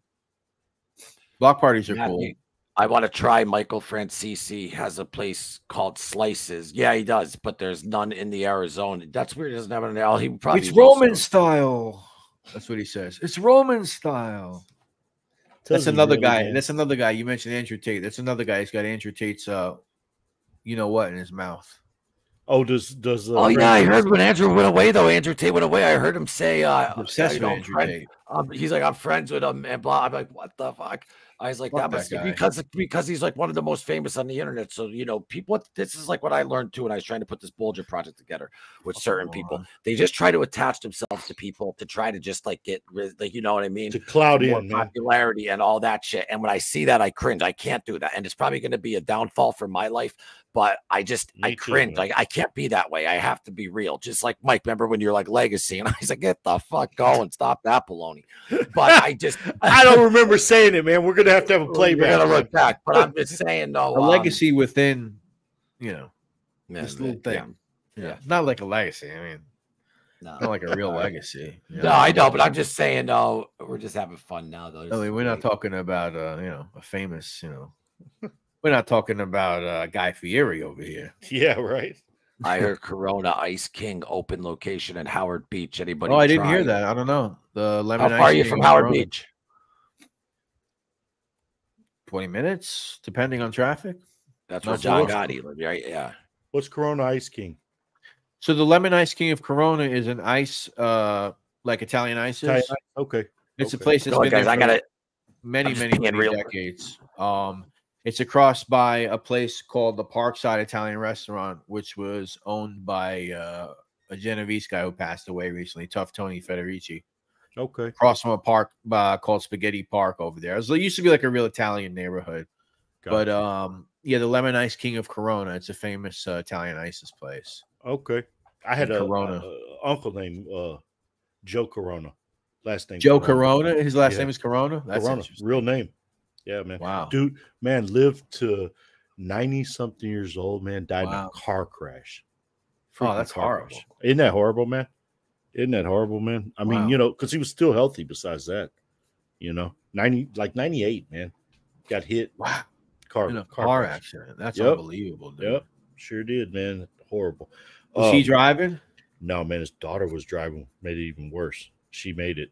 Block parties are cool. Matthew, I want to try Michael Franzese has a place called Slices. Yeah, he does, but there's none in the Arizona. That's weird. He doesn't have an L. He probably It's Roman soon. style. That's what he says. It's Roman style. That's another really, guy. man? That's another guy. You mentioned Andrew Tate. That's another guy. He's got Andrew Tate's uh you know what in his mouth. Oh, does does uh, Oh yeah, I heard when Andrew went away though. Andrew Tate went away. I heard him say, uh, He's obsessed you with Andrew friend- Tate. um, he's like, I'm friends with him, and blah. I'm like, what the fuck? I was like, Fuck that that be because because he's like one of the most famous on the internet. So you know, people. This is like what I learned too when I was trying to put this Bulger project together with certain people. They just try to attach themselves to people to try to just like get rid, like you know what I mean, to cloud more in, man. popularity and all that shit. And when I see that, I cringe. I can't do that, and it's probably going to be a downfall for my life. But I just I Me too, cringe. man. Like I can't be that way. I have to be real. Just like Mike. Remember when you're like legacy, and I was like, get the fuck going, stop that baloney. But I just I don't remember saying it, man. We're gonna have to have a You're playback. gonna look back, but I'm just saying though. A um, legacy within, you know, yeah, this little yeah, thing. Yeah. Not like a legacy. I mean, No. not like a real legacy. you No, I know, but I'm just saying. No, we're just having fun now, though. I mean, we're not talking about uh, you know, a famous, you know, we're not talking about uh, Guy Fieri over here. Yeah, right. I heard Corona Ice King open location in Howard Beach. Anybody? oh, I didn't hear that. I don't know. The How lemon. far are you King from Howard Corona. Beach? Twenty minutes, depending on traffic. That's Not where too John. Gotti right? Yeah. What's Corona Ice King? So the lemon ice king of Corona is an ice, uh, like Italian ices. Italian Ice? Okay. It's a place that's Go been ahead, guys. there I gotta. many, just many, being many real. decades. Um, it's across by a place called the Parkside Italian Restaurant, which was owned by uh, a Genovese guy who passed away recently, Tough Tony Federici. Okay. Across from a park uh, called Spaghetti Park over there. It, was- it used to be like a real Italian neighborhood. But um, yeah, the Lemon Ice King of Corona. It's a famous uh, Italian ices place. Okay. I had a, Corona. a- a uncle named uh, Joe Corona. Last name Joe Corona. His last Yeah. name is Corona. That's Corona. Real name. Yeah, man. Wow. Dude, man, lived to 90 something years old, man, died in a car crash. Oh, that's horrible. crash. Isn't that horrible, man? Isn't that horrible, man? I mean, Wow. you know, because he was still healthy besides that. You know, 90, like 98, man. Got hit. Wow. Car, In a car, car accident. That's Yep. unbelievable, dude. Yep. Sure did, man. Horrible. Was he Um, driving? No, man, his daughter was driving, made it even worse. She made it,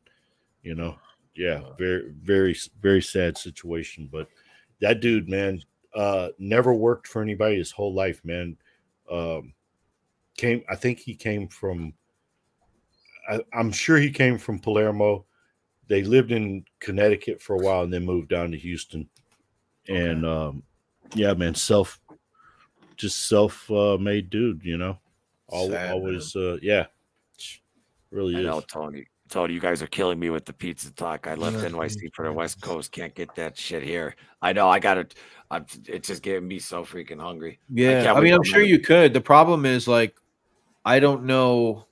you know. Yeah, very, very, very sad situation. But that dude, man, uh, never worked for anybody his whole life, man. Um, came, I think he came from, I, I'm sure he came from Palermo. They lived in Connecticut for a while and then moved down to Houston. And um, yeah, man, self, just self uh, made dude, you know. Al- Sad, always, uh, yeah, really I is. know, Tony. Tony, you guys are killing me with the pizza talk. I left NYC for the West Coast. Can't get that shit here. I know. I got it. It's just getting me so freaking hungry. Yeah, can't I, mean, I'm sure Monday. you could. The problem is like, I don't know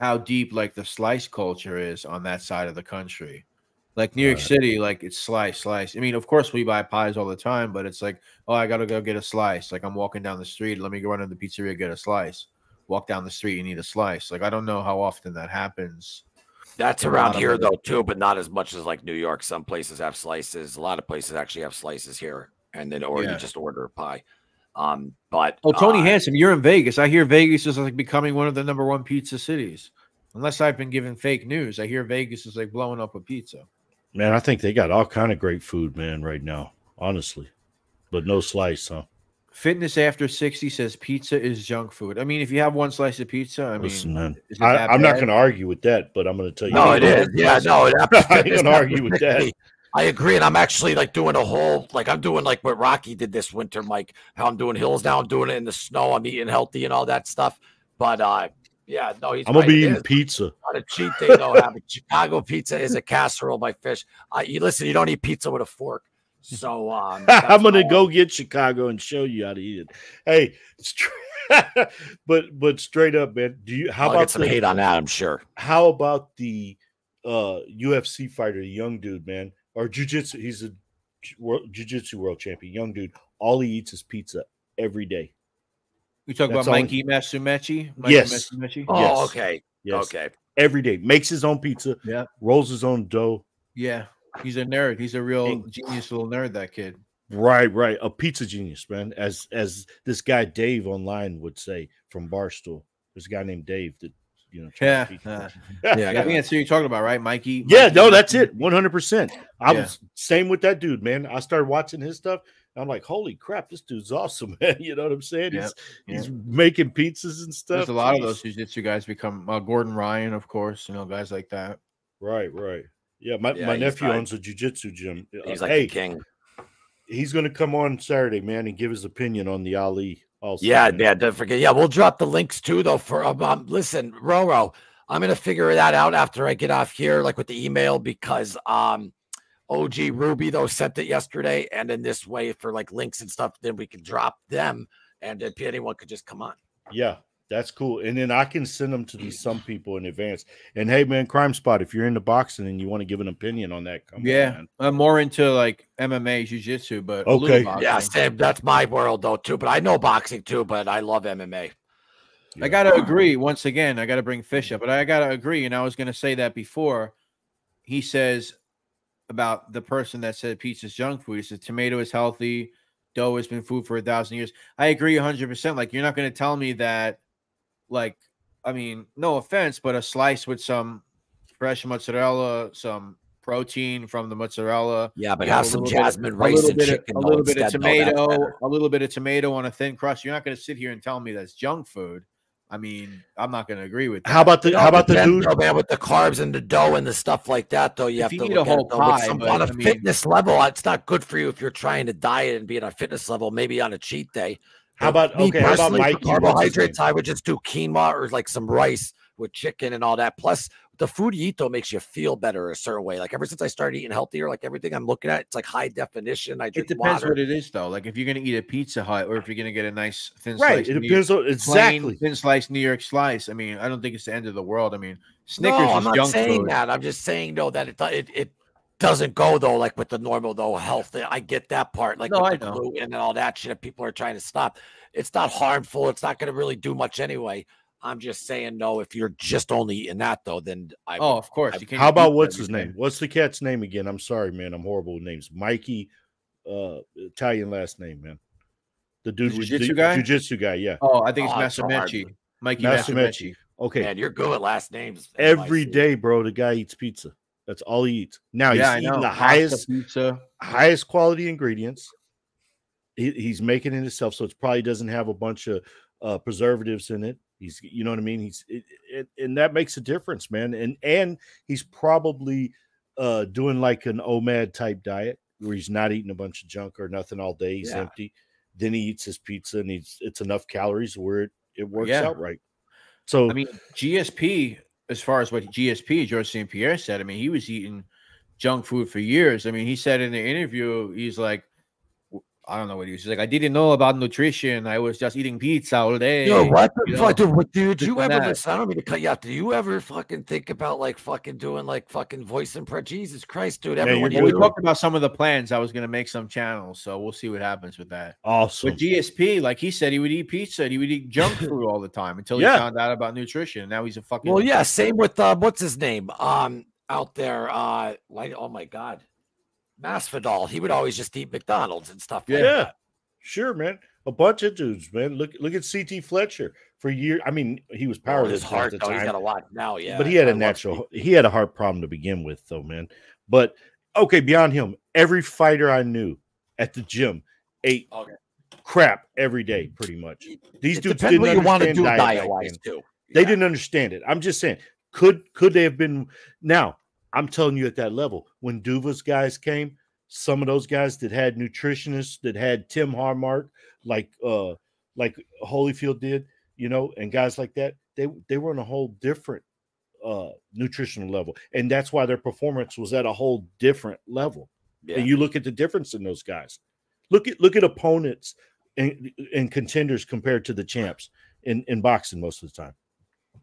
how deep like the slice culture is on that side of the country. Like New York Right. City, like it's slice, slice. I mean, of course we buy pies all the time, but it's like, oh, I gotta go get a slice. Like I'm walking down the street, let me go run to the pizzeria get a slice. Walk down the street and need a slice. Like I don't know how often that happens. That's around lot of here though too, but not as much as like New York. Some places have slices. A lot of places actually have slices here, and then or Yeah. you just order a pie. Um, but Oh, Tony uh, Handsome, you're in Vegas. I hear Vegas is like becoming one of the number one pizza cities. Unless I've been given fake news, I hear Vegas is like blowing up with pizza. Man, I think they got all kind of great food, man, right now. Honestly, but no slice, huh? Fitness after 60 says pizza is junk food. I mean, if you have one slice of pizza, I mean, Listen, man, is it I, that I'm not going to argue with that, but I'm going to tell you. No, it is. Yeah, no, it I ain't absolutely going to argue with that. I agree, and I'm actually like doing a whole like I'm doing like what Rocky did this winter, Mike. How I'm doing hills now, I'm doing it in the snow. I'm eating healthy and all that stuff. But uh, yeah, no, he's I'm gonna right, be eating pizza. Not a cheat day though. Having Chicago pizza is a casserole by fish. Uh, you listen, you don't eat pizza with a fork. So um, I'm gonna all. go get Chicago and show you how to eat it. Hey, but but straight up, man. Do you how I'll about some the- hate on that? I'm sure. How about the uh UFC fighter, the young dude, man, or jujitsu? He's a ju- world, jujitsu world champion, young dude. All he eats is pizza every day. You talk That's about Mikey Musumeci? Mikey Yes. Musumeci? Oh, Yes. okay. Yes. Okay. Every day, makes his own pizza. Yeah. rolls his own dough. Yeah. He's a nerd. He's a real genius little nerd, that kid. Right, right. A pizza genius, man. As as this guy Dave online would say from Barstool. There's a guy named Dave that you know. Yeah. uh, Yeah, yeah, I think that's who you're talking about, right? Mikey? Yeah, Mikey no, that's it. One hundred percent. I Yeah. was same with that dude, man. I started watching his stuff. And I'm like, holy crap, this dude's awesome, man. You know what I'm saying? Yep, He's he's yep. making pizzas and stuff. There's a lot of those jiu-jitsu guys become uh, Gordon Ryan, of course, you know, guys like that. Right, right. Yeah, my, Yeah, my nephew right. owns a jujitsu gym. Uh, He's like hey, the king. he's gonna come on Saturday, man, and give his opinion on the Ali. Also, Yeah, yeah, don't forget. Yeah, we'll drop the links too, though. For um, um, listen, Roro, I'm gonna figure that out after I get off here, like with the email, because um, OG Ruby though sent it yesterday, and in this way for like links and stuff, then we can drop them, and if anyone could just come on. Yeah, that's cool. And then I can send them to these some people in advance. And hey, man, Crime Spot, if you're into boxing and you want to give an opinion on that, come on, Yeah, man. I'm more into like MMA, jiu-jitsu, but a Okay. boxing. Yeah, same. That's my world though too. But I know boxing too, but I love MMA. I gotta agree. Once again, I gotta bring Fish up, but I gotta agree. And I was gonna say that before. He says about the person that said pizza's junk food. He said tomato is healthy, dough has been food for a thousand years. I agree hundred percent. Like you're not gonna tell me that, like, I mean, no offense, but a slice with some fresh mozzarella, some protein from the mozzarella. Yeah, but you have a some jasmine a rice and bit of- chicken, a little bit of instead, though, that's tomato, a little bit of tomato on a thin crust. You're not going to sit here and tell me that's junk food. I mean, I'm not going to agree with that. How about the It how about the depends, dude? though, man, with the carbs and the dough and the stuff like that, though, you If have you to eat look a at whole it, though, pie, some- but, on a I mean- fitness level. It's not good for you if you're trying to diet and be on a fitness level. Maybe on a cheat day. How about Me okay? How about personally, for Mikey? What's his carbohydrates? I would just do quinoa or like some rice with chicken and all that. Plus, the food you eat though makes you feel better a certain way. Like ever since I started eating healthier, like everything I'm looking at, it's like high definition. I It depends water. what it is, though. Like if you're going to eat a Pizza Hut or if you're going to get a nice thin Right, slice, it New- depends on- plain exactly. thin slice New York slice. I mean, I don't think it's the end of the world. I mean, Snickers no, I'm not junk saying food. that. I'm just saying though that it it, it doesn't go though like with the normal though health. I get that part, like No, with I the know. gluten and all that shit. that People are trying to stop. It's not harmful. It's not going to really do much anyway. I'm just saying no. If you're just only eating that though, then I Oh, would- of course. I- You can't How about what's his name? What's the cat's name again? I'm sorry, man. I'm horrible with names. Mikey, uh, Italian last name, man. The dude, The jiu-jitsu the guy? Jiu-jitsu guy, yeah. Oh, I think it's Oh, it's Mikey Musumeci. Musumeci. Okay, Man, you're good at last names. Every day, bro. The guy eats pizza. That's all he eats. Now Yeah, I he's eating know. the highest, pizza. highest quality ingredients. He, he's making it himself, so it probably doesn't have a bunch of uh, preservatives in it. He's, you know what I mean. He's, it, it, and that makes a difference, man. And and he's probably uh, doing like an OMAD type diet where he's not eating a bunch of junk or nothing all day. He's Yeah. empty. Then he eats his pizza, and he's it's enough calories where it, it works Yeah. out right. So I mean, GSP, as far as what GSP, George St. Pierre said, I mean, he was eating junk food for years. I mean, he said in the interview, he's like, I don't know what he was he's like. I didn't know about nutrition. I was just eating pizza all day. Yo, what the you fuck, know? dude? What, dude, you ever listen? I don't mean to cut you off. Do you ever fucking think about like fucking doing like fucking voice and pre? Jesus Christ, dude! Man, Everyone you're we talked about some of the plans. I was going to make some channels, so we'll see what happens with that. awesome. With GSP, like he said, he would eat pizza. and He would eat junk food all the time until he Yeah. found out about nutrition. And now he's a fucking. Well, yeah, same with uh, what's his name? Um, out there, uh, like oh my god, Masvidal. He would always just eat McDonald's and stuff. like Yeah, that. sure, man. A bunch of dudes, man. Look, look at CT Fletcher for years. I mean, he was Oh, powerless his heart at though. the He's got a lot now. Yeah, but he had I a natural. He had a heart problem to begin with, though, man. But okay, beyond him, every fighter I knew at the gym ate oh, Okay. crap every day, pretty much. These It dudes didn't what you want to do diet diet wise too. They didn't understand it. I'm just saying, could could they have been? Now I'm telling you, at that level, when Duva's guys came, some of those guys that had nutritionists that had Tim Hallmark, like uh like Holyfield did, you know, and guys like that, they they were on a whole different uh nutritional level, and that's why their performance was at a whole different level. Yeah. And you look at the difference in those guys. Look at look at opponents and, and contenders compared to the champs in in boxing most of the time.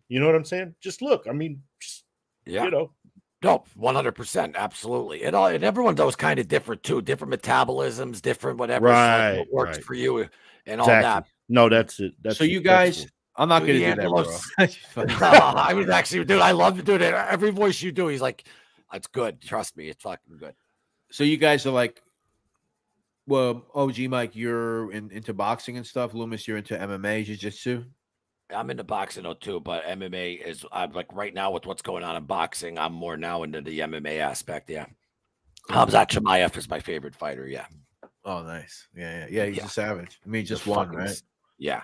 You know what I'm saying? Just look. I mean, just yeah. you know, No, one hundred percent, absolutely. And all and everyone does kind of different too, different metabolisms, different whatever. so, like, Right, what works right. for you and all that. No, that's it. That's so you that's guys. I'm not Do going to do that, bro. I was actually, dude, I love to do that. Every voice you do, he's like, "It's good. Trust me, it's fucking good." so you guys are like, well, OG Mike, you're in, into boxing and stuff. Loomis, you're into MMA, jiu-jitsu. I'm into boxing though too, but MMA is I'm like right now with what's going on in boxing. I'm more now into the MMA aspect. Yeah, Hamzat Chimaev is my favorite fighter. Yeah, Oh, nice. Yeah, yeah, yeah. He's Yeah. a savage. I mean, just The one, fucking right? Yeah.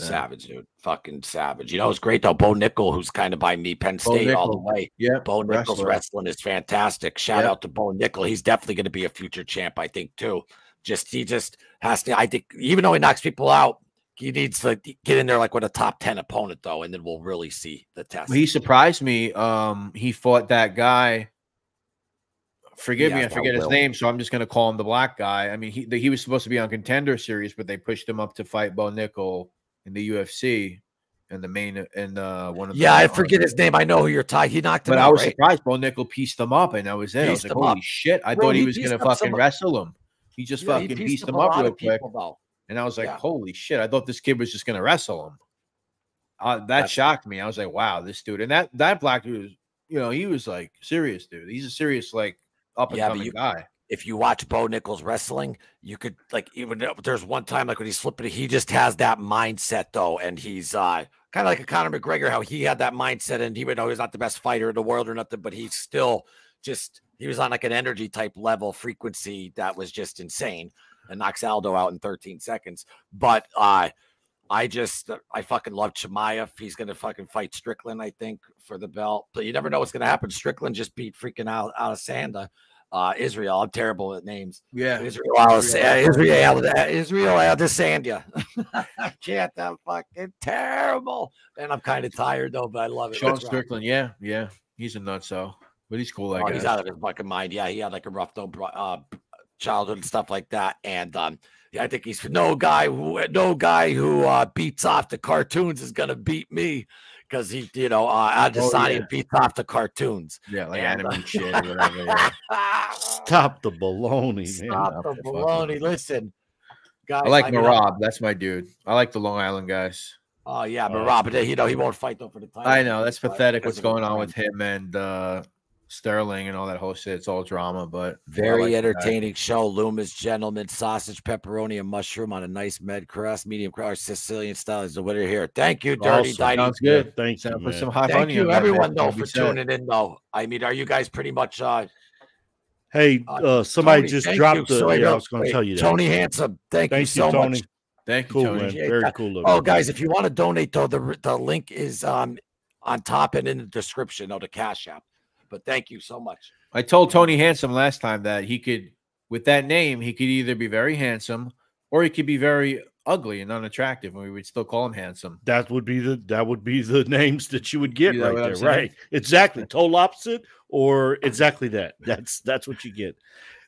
Yeah. Savage, dude. Fucking savage. You know, it's great though. Bo Nickal, who's kind of by me, Penn State all the way. Yeah, Bo Nickal's wrestler. wrestling is fantastic. Shout out to Bo Nickal. He's definitely going to be a future champ, I think, too. Just he just has to. I think even though he knocks people out, he needs to get in there like with a top ten opponent though, and then we'll really see the test. He surprised me. Um, he fought that guy. Forgive Yeah, me, I forget his name, so I'm just gonna call him the black guy. I mean, he the, he was supposed to be on contender series, but they pushed him up to fight Bo Nickal in the UFC and the main and uh one of the yeah, I forget his name. I know who you're talking. He knocked him out. But out, I was right? surprised Bo Nickal pieced him up, and that was it. I was like, holy up. shit! I Bro, thought he he was gonna fucking some- wrestle him. He just Yeah, he fucking pieced pieced him up real quick. people. And I was like, Yeah. holy shit. I thought this kid was just going to wrestle him. Uh, that That's- shocked me. I was like, wow, this dude. And that that black dude, was, you know, he was like serious dude. He's a serious, like, up and Yeah, coming you- guy. if you watch Bo Nickal's wrestling, you could like even there's one time like when he's flipping, he just has that mindset though, and he's uh kind of like a Conor McGregor, how he had that mindset, and even though he's not the best fighter in the world or nothing, but he's still just he was on like an energy type level frequency that was just insane and knocks Aldo out in 13 seconds. But uh I just I fucking love Chimaev. He's gonna fucking fight Strickland, I think, for the belt. But you never know what's gonna happen. Strickland just beat freaking out out of Sanda. Uh, Israel. I'm terrible at names. Yeah. Israel. Israel. Israel. Israel Adesanya. I can't. I'm fucking terrible. And I'm kind of tired though, but I love it. Sean rock. Strickland, yeah, yeah, he's a nutso, but he's cool. That Oh, guy. he's out of his fucking mind. Yeah, he had like a rough though, uh, childhood and stuff like that. And um, I think he's no guy who no guy who uh, beats off the cartoons is gonna beat me because he, you know, uh, Adesanya yeah. beats off the cartoons. yeah, like And, uh, anime shit or whatever. Yeah. Stop the baloney. Stop the the baloney. Listen, guys. I like mean, Merab. That's my dude. I like the Long Island guys. Oh yeah, Merab, but you know he won't fight though for the title. I know that's Uh, pathetic. What's going on with him and uh, Sterling and all that whole shit? It's all drama, but Very like the guy. entertaining show. Loomis, gentlemen, sausage, pepperoni, and mushroom on a nice med crust, medium crust, Sicilian style is the winner here. Thank you, Dirty Awesome. Dining. Sounds good. Thank So you, put man. some hot Thank honey you, everyone, though, for sad. tuning in. Though, I mean, are you guys pretty much? uh Hey, Uh, uh, somebody Tony, just dropped you. the. Sorry, yeah, I was going to tell you that. Tony Handsome, thank, you Thank you, so Tony. much. Thank you, Cool, Tony. man. Appreciate Very that. cool. Of Oh, you. guys, if you want to donate, though, the the link is um on top and in the description of the Cash App. But thank you so much. I told Tony Handsome last time that he could, with that name, he could either be very handsome or he could be very ugly and unattractive, and we would still call him handsome. that would be the that would be the names that you would get You right there, right? Exactly, total opposite, or exactly that. That's that's what you get.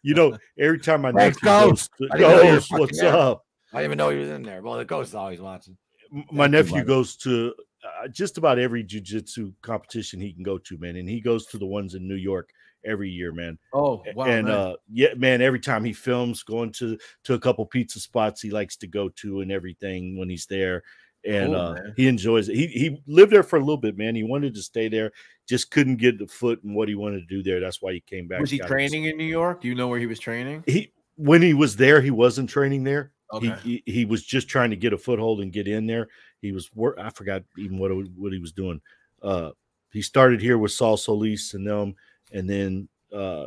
You know, every time my Thanks, nephew goes, Ghost. I didn't know you were Ghost, what's fucking there. up? I didn't even know he was in there. Well, the ghost is always watching. My Thank nephew buddy. goes to uh, just about every jujitsu competition he can go to, man, and he goes to the ones in New York every year, man. Oh, wow. and nice. uh yeah man every time he films going to to a couple pizza spots he likes to go to and everything when he's there and Cool, uh man. he enjoys it he he lived there for a little bit man he wanted to stay there just couldn't get the foot in what he wanted to do there that's why he came back was he his- training in New York? Do you know where he was training? he when he was there he wasn't training there Okay. he, he he was just trying to get a foothold and get in there he was work i forgot even what what he was doing uh he started here with Saul Solis and them and then uh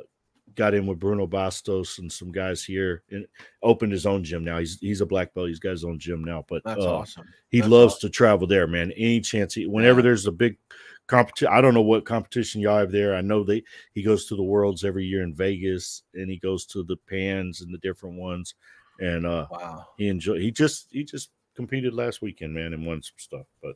got in with Bruno Bastos and some guys here and opened his own gym now he's he's a black belt he's got his own gym now but That's uh, awesome. he That's loves to travel there man any chance he whenever Yeah. there's a big competition i don't know what competition y'all have there i know they he goes to the worlds every year in vegas and he goes to the pans and the different ones and uh Wow. he enjoy he just he just competed last weekend man and won some stuff but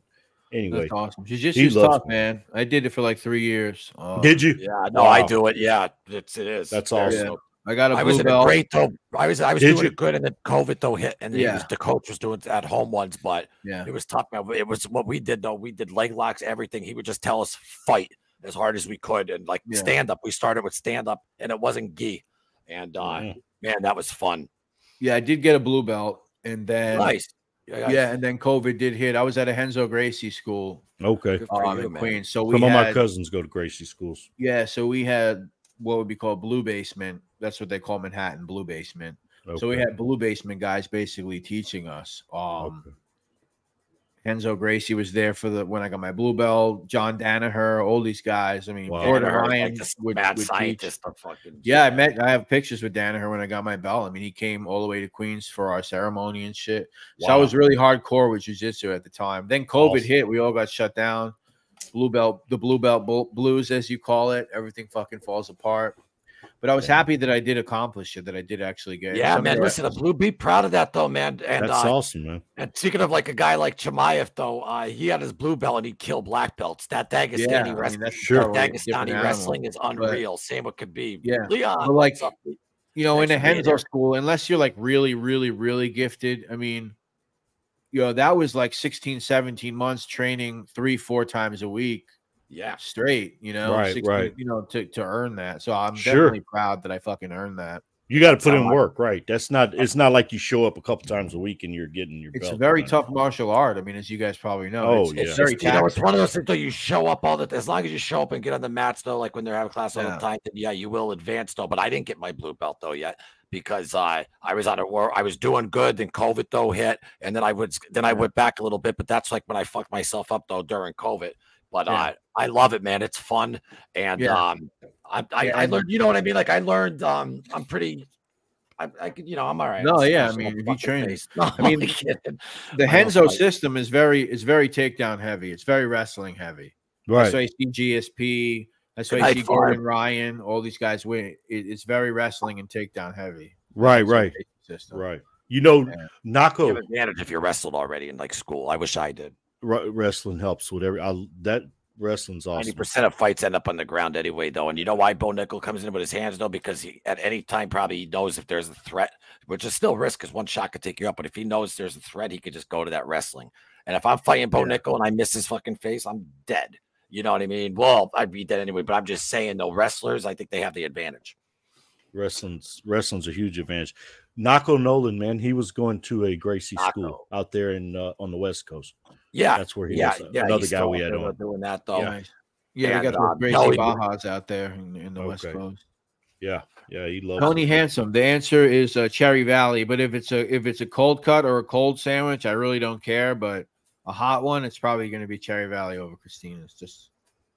anyway That's awesome. Jiu-jitsu he is tough, man. I did it for like three years. Oh, did you Yeah, no, I do it. Yeah, it's it is. That's awesome. no- I got a I was blue in a belt. great though. I was I was Did doing you? it good, and then COVID though hit, and yeah. Yeah. was, the coach was doing at home ones, but Yeah. it was tough. Man. It was what we did though. We did leg locks, everything. He would just tell us fight as hard as we could, and like Yeah. stand up. We started with stand up, and it wasn't gi, and uh, Mhm. man, that was fun. Yeah, I did get a blue belt, and then nice. Yeah, yeah, and then COVID did hit. I was at a Henzo Gracie school okay um, in. Queens, so we some of my cousins go to gracie schools yeah, so we had what would be called blue basement. That's what they call Manhattan blue basement. So we had blue basement guys basically teaching us. Um, Okay. Enzo Gracie was there for the when I got my blue belt. John Danaher, all these guys. I mean, Wow. Gordon Danaher, Ryan like would, mad would scientist. of fucking Yeah, I met. I have pictures with Danaher when I got my belt. I mean, he came all the way to Queens for our ceremony and shit. So I was really hardcore with jujitsu at the time. Then COVID Awesome. hit. We all got shut down. Blue belt, the blue belt blues, as you call it. Everything fucking falls apart. But I was Yeah. happy that I did accomplish it. That I did actually get. Yeah, some man. of the- Listen, Blue, be proud of that though, man. And that's uh, awesome man And speaking of like a guy like Chimaev, though, uh, he had his blue belt and he'd kill black belts. That Dagestani Yeah, I mean, wrestling, Sure. totally a different Dagestani animal. wrestling is But- unreal. Same with Khabib. Yeah. Leon, But, like, you know, in a Thanks for being Henzo here. school, unless you're like really, really, really gifted, I mean, you know, that was like 16, 17 months training three, four times a week yeah, straight, you know, Right, right. you know, to, to earn that. So I'm Sure. definitely proud that I fucking earned that. you got to put in work right that's not it's not like you show up a couple times a week and you're getting your It's a very done. tough martial art. I mean, as you guys probably know, Oh, it's, it's very It's, you know, it's one of those things though. You show up all the as long as you show up and get on the mats though, like when they're having class all Yeah. the time. Then yeah, you will advance though. But I didn't get my blue belt though yet because uh, I was on a war. I was doing good. Then COVID though hit, and then I would then I went back a little bit. But that's like when I fucked myself up though during COVID. But Yeah. uh, I love it, man. It's fun, and Yeah. um, I I, Yeah, I learned. You know what I mean? Like I learned. Um, I'm pretty. I, I could, you know, I'm all right. No, yeah, I mean, if you train, face. No, I mean, kidding. the I Henzo system is very is very takedown heavy. It's very wrestling heavy. Right. That's why you see GSP. That's why you see. Gordon Ryan. All these guys win. It, it's very wrestling and takedown heavy. Right, right, System. right. You know, You have Nako advantage if you wrestled already in like school. I wish I did. re- wrestling helps with every. I, that wrestling's awesome. Ninety percent of fights end up on the ground anyway, though. And you know why Bo Nickal comes in with his hands, though, because he at any time probably he knows if there's a threat, which is still risk, because one shot could take you up. But if he knows there's a threat, he could just go to that wrestling. And if I'm fighting Bo Yeah. Nickal and I miss his fucking face, I'm dead. You know what I mean? Well, I'd be dead anyway. But I'm just saying, though, wrestlers, I think they have the advantage. Wrestling's wrestling's a huge advantage. Nako Nolan, man, he was going to a Gracie school out there in uh, on the West Coast. Yeah, that's where he yeah, was. yeah. Another guy we had there on. doing that though. Yeah. Yeah, they got uh, those Gracie Joey- Bajas out there in, in the West Coast. Yeah, yeah, he loves Tony it. Handsome. The answer is uh, Cherry Valley. But if it's a if it's a cold cut or a cold sandwich, I really don't care. But a hot one, it's probably going to be Cherry Valley over Christina's. Just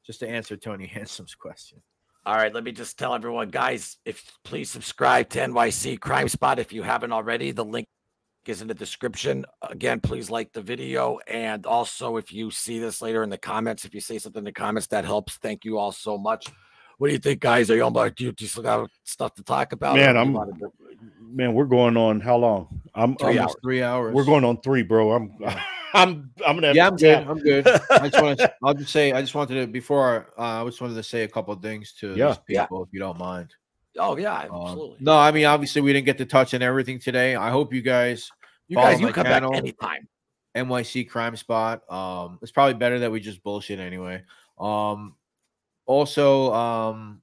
just to answer Tony Handsome's question. All right, let me just tell everyone, guys, if please subscribe to NYC Crime Spot if you haven't already. The link is in the description. Again, please like the video. And also, if you see this later in the comments, if you say something in the comments, that helps. Thank you all so much. What do you think, guys? Are you on about do you, do you still got stuff to talk about? Man, Or do you I'm man, we're going on how long? I'm Three I'm- hours. Three hours. We're going on three, bro. I'm I'm I'm gonna yeah, I'm good. tap. I'm good. I just want to. I'll just say. I just wanted to before. Uh, I just wanted to say a couple of things to Yeah. these Yeah. people, if you don't mind. Oh, yeah, Um, absolutely. no, I mean obviously we didn't get to touch on everything today. I hope you guys you follow guys, you come channel, back anytime. NYC Crime Spot. Um, it's probably better that we just bullshit anyway. Um, also, um,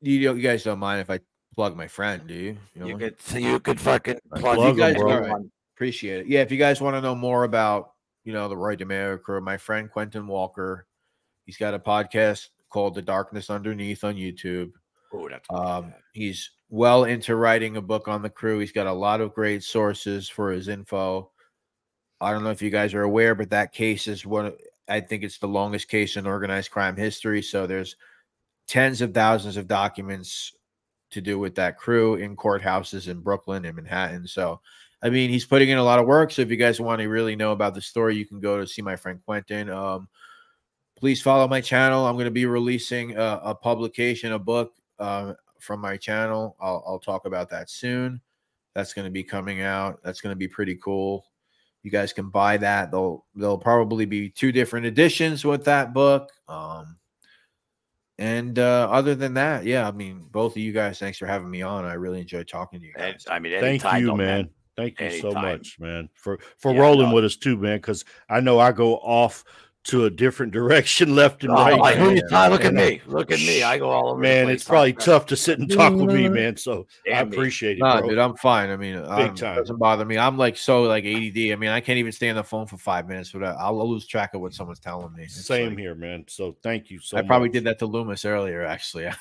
you don't- you guys don't mind if I plug my friend, do you? You, You could, so you could fucking Right. plug you you guys, guys, all right, appreciate it. Yeah, if you guys want to know more about, you know, the Roy DeMeo crew, my friend Quentin Walker, he's got a podcast called The Darkness Underneath on YouTube. Oh, that's Um, he's well into writing a book on the crew. He's got a lot of great sources for his info. I don't know if you guys are aware, but that case is one. I think it's the longest case in organized crime history. So there's tens of thousands of documents to do with that crew in courthouses in Brooklyn and Manhattan. So, I mean, he's putting in a lot of work. So if you guys want to really know about the story, you can go to see my friend Quentin. Um, please follow my channel. I'm going to be releasing a, a publication, a book uh, from my channel. I'll, I'll talk about that soon. That's going to be coming out. That's going to be pretty cool. You guys can buy that. They'll there'll probably be two different editions with that book. Um, and uh, other than that, yeah, I mean, both of you guys, thanks for having me on. I really enjoyed talking to you guys. I mean, Thank you, though, man. Thank you so much, man, for for Yeah, rolling no. with us too, man. Because I know I go off to a different direction, left and Oh, right. like, who man. you talking- look at And I- me. Look at me. I go all over the Man, place it's probably talking tough to sit and talk with me, mm. man. So I Damn me. appreciate it, Nah, bro. dude, I'm fine. I mean, I'm, um, time. It doesn't bother me. I'm like so like ADD. I mean, I can't even stay on the phone for five minutes without. I'll lose track of what someone's telling me. It's Same like- here, man. So thank you so I probably much. did that to Loomis earlier, actually.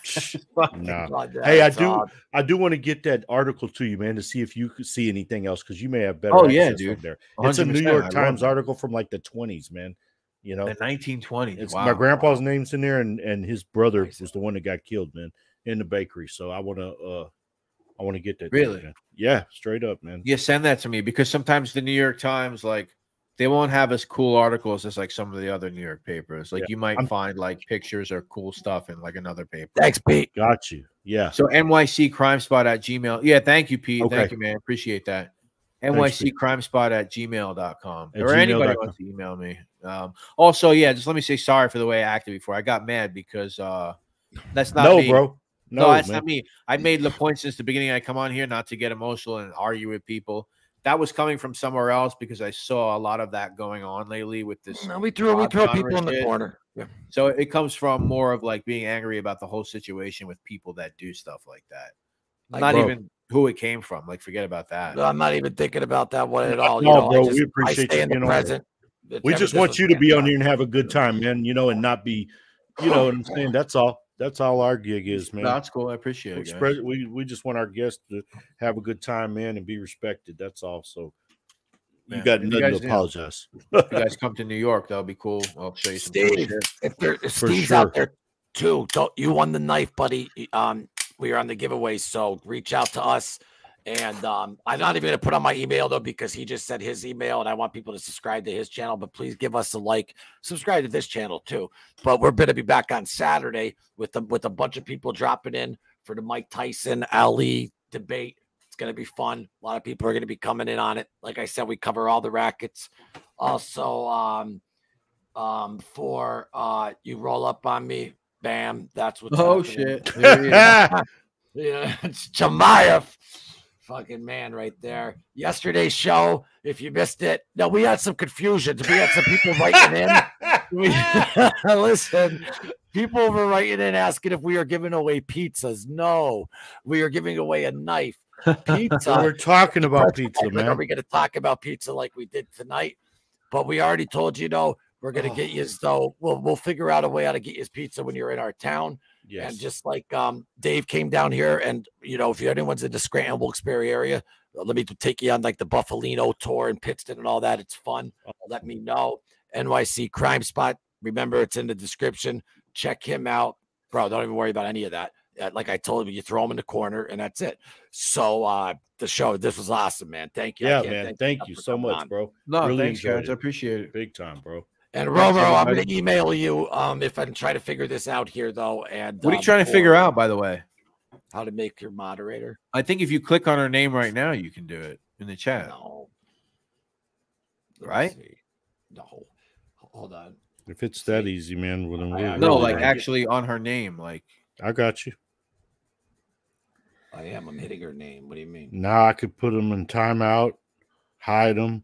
Nah. God, Hey, I do. odd. I do want to get that article to you, man, to see if you could see anything else because you may have better. Oh, yeah, dude. There, it's a New York Times article from like the twenties, man. You know, The 1920s. it's wow. my grandpa's name's in there, and and his brother was the one that got killed, man, in the bakery. So I want to, uh I want to get that. Really? man. Yeah, straight up, man. Yeah, send that to me because sometimes the New York Times, like, they won't have as cool articles as like some of the other New York papers. Like, Yeah, you might I'm- find like pictures or cool stuff in like another paper. Thanks, Pete. Got you. Yeah. So NYC Crime Spot at Gmail. Yeah, thank you, Pete. Thank you, man. Appreciate that. NYC Crime Spot at gmail.com. At or anybody gmail.com. wants to email me. Um, also, yeah, just let me say sorry for the way I acted before. I got mad because uh that's not no, me. bro. No, No, that's man. not me. I made the point since the beginning. I come on here not to get emotional and argue with people. That was coming from somewhere else because I saw a lot of that going on lately with this. No, we throw we mob throw genre people in the corner. Yeah. So it comes from more of like being angry about the whole situation with people that do stuff like that. Like, not bro. even who it came from. Like forget about that. No, I'm not even thinking about that one at all. No, you know, bro, I we appreciate I stay you in the being on here. present. It's we just want you to be on here and have a good time, man. You know, and not be, you know what I'm saying. That's all. That's all our gig is, man. No, that's cool. I appreciate we, it. guys. we we just want our guests to have a good time, man, and be respected. That's all. So you Yeah. got If you nothing to yeah. apologize. If you guys come to New York, that'll be cool. I'll show you some Steve, if, there, if For Steve's sure. out there too, don't you won the knife, buddy. Um, we are on the giveaway. So reach out to us. And um, I'm not even going to put on my email though because he just said his email, and I want people to subscribe to his channel. But please give us a like, subscribe to this channel too. But we're going to be back on Saturday with the, with a bunch of people dropping in for the Mike Tyson Ali debate. It's going to be fun. A lot of people are going to be coming in on it. Like I said, we cover all the rackets. Also, um, um, for uh, you roll up on me, bam. That's what's Oh, happening. shit. There he is. yeah, it's Jemiah, fucking man, right there. Yesterday's show, if you missed it, no, we had some confusions. We had some people writing in. We, listen, people were writing in asking if we are giving away pizzas. No, we are giving away a knife. Pizza. We're talking about pizza, like, Are man. we going to talk about pizza like we did tonight? But we already told you, no, we're going to get you. So we'll we'll figure out a way how to get you pizza when you're in our town. Yes. And just like um, Dave came down here, and you know, if you anyone's in the Scranton Wilkes-Barre area, uh, let me take you on like the Bufalino tour in Pittston and all that. It's fun. Let me know. NYC Crime Spot. Remember, it's in the description. Check him out, bro. Don't even worry about any of that. Uh, like I told you, you throw him in the corner, and that's it. So uh the show, this was awesome, man. Thank you. Yeah, man. you Thank you so much, on. bro. No, Really thanks, enjoyed guys. I appreciate it. Big time, bro. And Thanks, I'm gonna email you um if I'm trying to figure this out here though. And What are you um, trying to figure out, by the way? How to make your moderator? I think if you click on her name right now, you can do it in the chat. No. Right? No. Hold on. If it's that easy, man, well, then we're No, really like good. actually on her name. Like I got you. I am. I'm hitting her name. What do you mean? Now I could put them in timeout, hide them.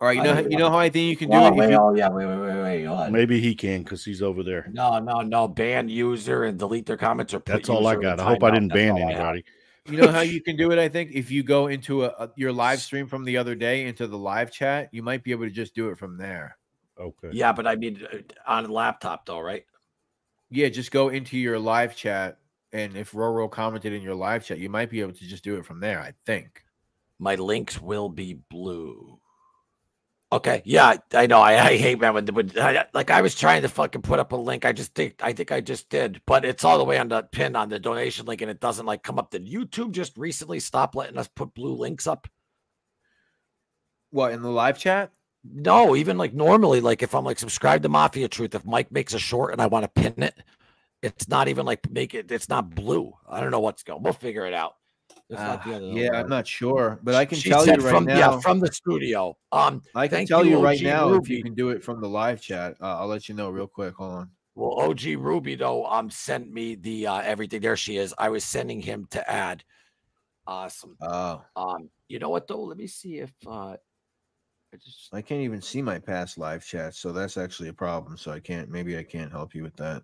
All right, you know, know you know how I think you can do it. Wait, you- oh yeah, wait, wait, wait, wait. hold on. Maybe he can because he's over there. No, no, no. Ban user and delete their comments or put That's all I got. I hope I didn't That's ban all I have. anybody. You know how you can do it? I think if you go into a, a- your live stream from the other day into the live chat, you might be able to just do it from there. Okay. Yeah, but I mean uh, on a laptop though, right? Yeah, just go into your live chat, and if Roro commented in your live chat, you might be able to just do it from there. I think. My links will be blue. Okay, yeah, I know. I, I hate man when, when I, like I was trying to fucking put up a link. I just think I think I just did, but it's all the way on the pin on the donation link, and it doesn't like come up. Did YouTube just recently stop letting us put blue links up? What in the live chat? No, even like normally, like if I'm like subscribed to Mafia Truth, if Mike makes a short and I want to pin it, it's not even like make it. It's not blue. I don't know what's going. We'll figure it out. It's not the other yeah. I'm not sure, but I can She tell you right from now. yeah from the studio. Um, I can tell you, right OG now if you can do it from the live chat. Uh, I'll let you know real quick. Hold on. Well, OG Ruby though um sent me the uh everything. There she is. I was sending him to add. Awesome. Oh, Um, you know what though? Let me see if uh I just I can't even see my past live chats, so that's actually a problem. So I can't. Maybe I can't help you with that.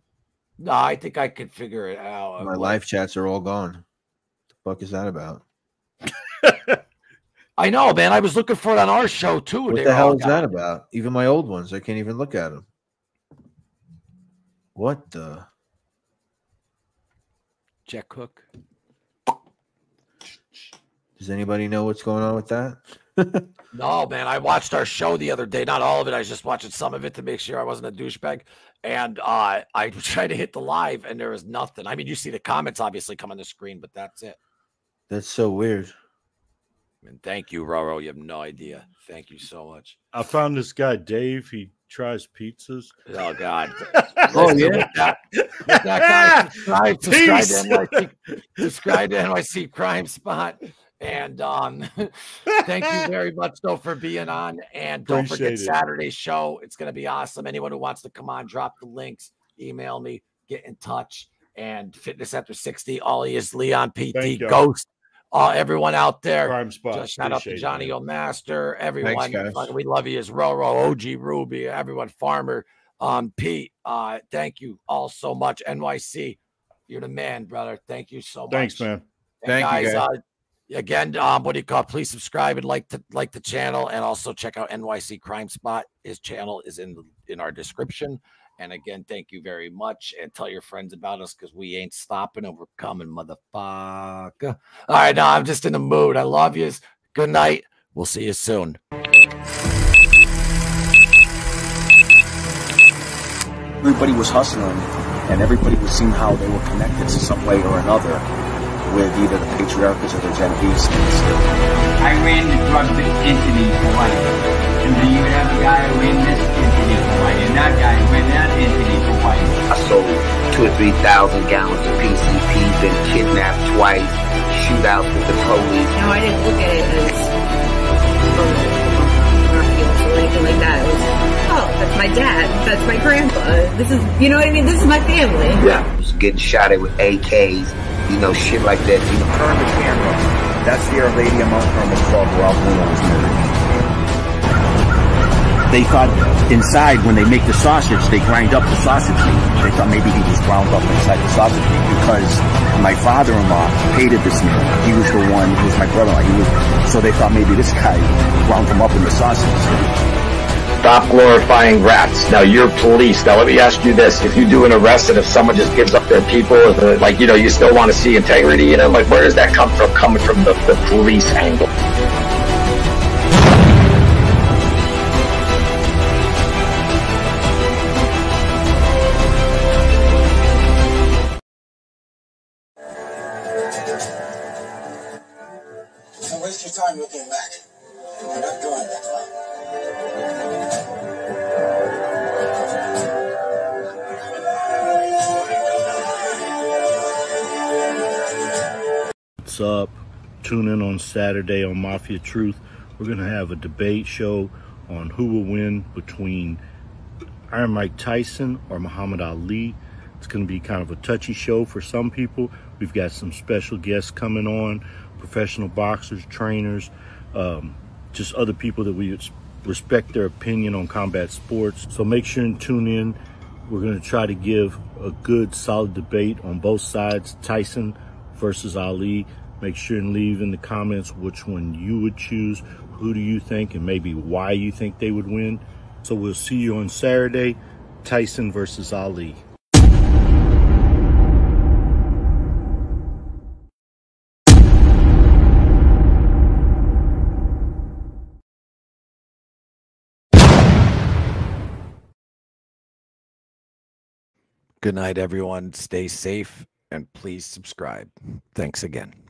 no, I think I could figure it out. My Like, live chats are all gone. Fuck is that about? I know, man. I was looking for it on our show too. What They the hell is that about? Even my old ones, I can't even look at them. What the? Jack Cook. Does anybody know what's going on with that? No, man. I watched our show the other day. Not all of it. I was just watching some of it to make sure I wasn't a douchebag. And uh, I tried to hit the live, and there was nothing. I mean, you see the comments obviously come on the screen, but that's it. That's so weird. And thank you, Roro. You have no idea. Thank you so much. I found this guy Dave. He tries pizzas. Oh God. Oh, yeah? that, that guy, subscribe, subscribe, to NYC, subscribe to NYC Crime Spot. And um, thank you very much though for being on. And don't forget Appreciate it. Saturday's show. It's gonna be awesome. Anyone who wants to come on, drop the links, email me, get in touch. And Fitness After 60, Ollie is Leon PT Thank y'all. Ghost. Uh, everyone out there. Crime spot. Just shout out to Johnny man. O'Master, everyone. guys. We love you as Roro, OG Ruby, everyone, Farmer, um, Pete. Uh, thank you all so much. NYC, you're the man, brother. Thank you so much. Thanks, man. And Thank you, guys, guys. Uh, again, um, what do you call? it? Please subscribe and like the like the channel, and also check out NYC Crime Spot. His channel is in in our description. And again, thank you very much, and tell your friends about us because we ain't stopping and we're coming, motherfucker. All right, now I'm just in the mood. I love you. Good night. We'll see you soon. Everybody was hustling. and everybody was seeing how they were connected to some way or another with either the patriarchs or the Gen Genovese. I ran the drug entity for life. And then you would have a guy who ran this entity for life, and that guy who ran that entity for life. I sold two or three thousand gallons of PCP, been kidnapped twice, shootouts with the police. No, I didn't look at it as Garfield or anything like that. It was, oh, that's my dad. That's my grandpa. This is, you know what I mean? This is my family. Yeah. Was getting shot at with AKs, you know, shit like that. You know, Turn the camera. That's the Our Lady of Mount Carmel Club where Ralph Luna was married. They thought inside when they make the sausage, they grind up the sausage meat. They thought maybe he was ground up inside the sausage meat because my father-in-law hated this meal. He was the one, he was my brother-in-law. He was, so they thought maybe this guy ground him up in the sausage. Stop glorifying rats. Now you're police. Now let me ask you this: If you do an arrest and if someone just gives up their people, like you know, you still want to see integrity. You know, like where does that come from? Coming from the, the police angle. Time looking back. Not going that. What's up? Tune in on Saturday on Mafia Truth. We're going to have a debate show on who will win between Iron Mike Tyson or Muhammad Ali. It's going to be kind of a touchy show for some people. We've got some special guests coming on, professional boxers, trainers, um, just other people that we respect their opinion on combat sports. So make sure and tune in. We're going to try to give a good, solid debate on both sides Tyson versus Ali. Make sure and leave in the comments which one you would choose. Who do you think, and maybe why you think they would win. So we'll see you on Saturday Tyson versus Ali. Good night, everyone. Stay safe and please subscribe. Thanks again.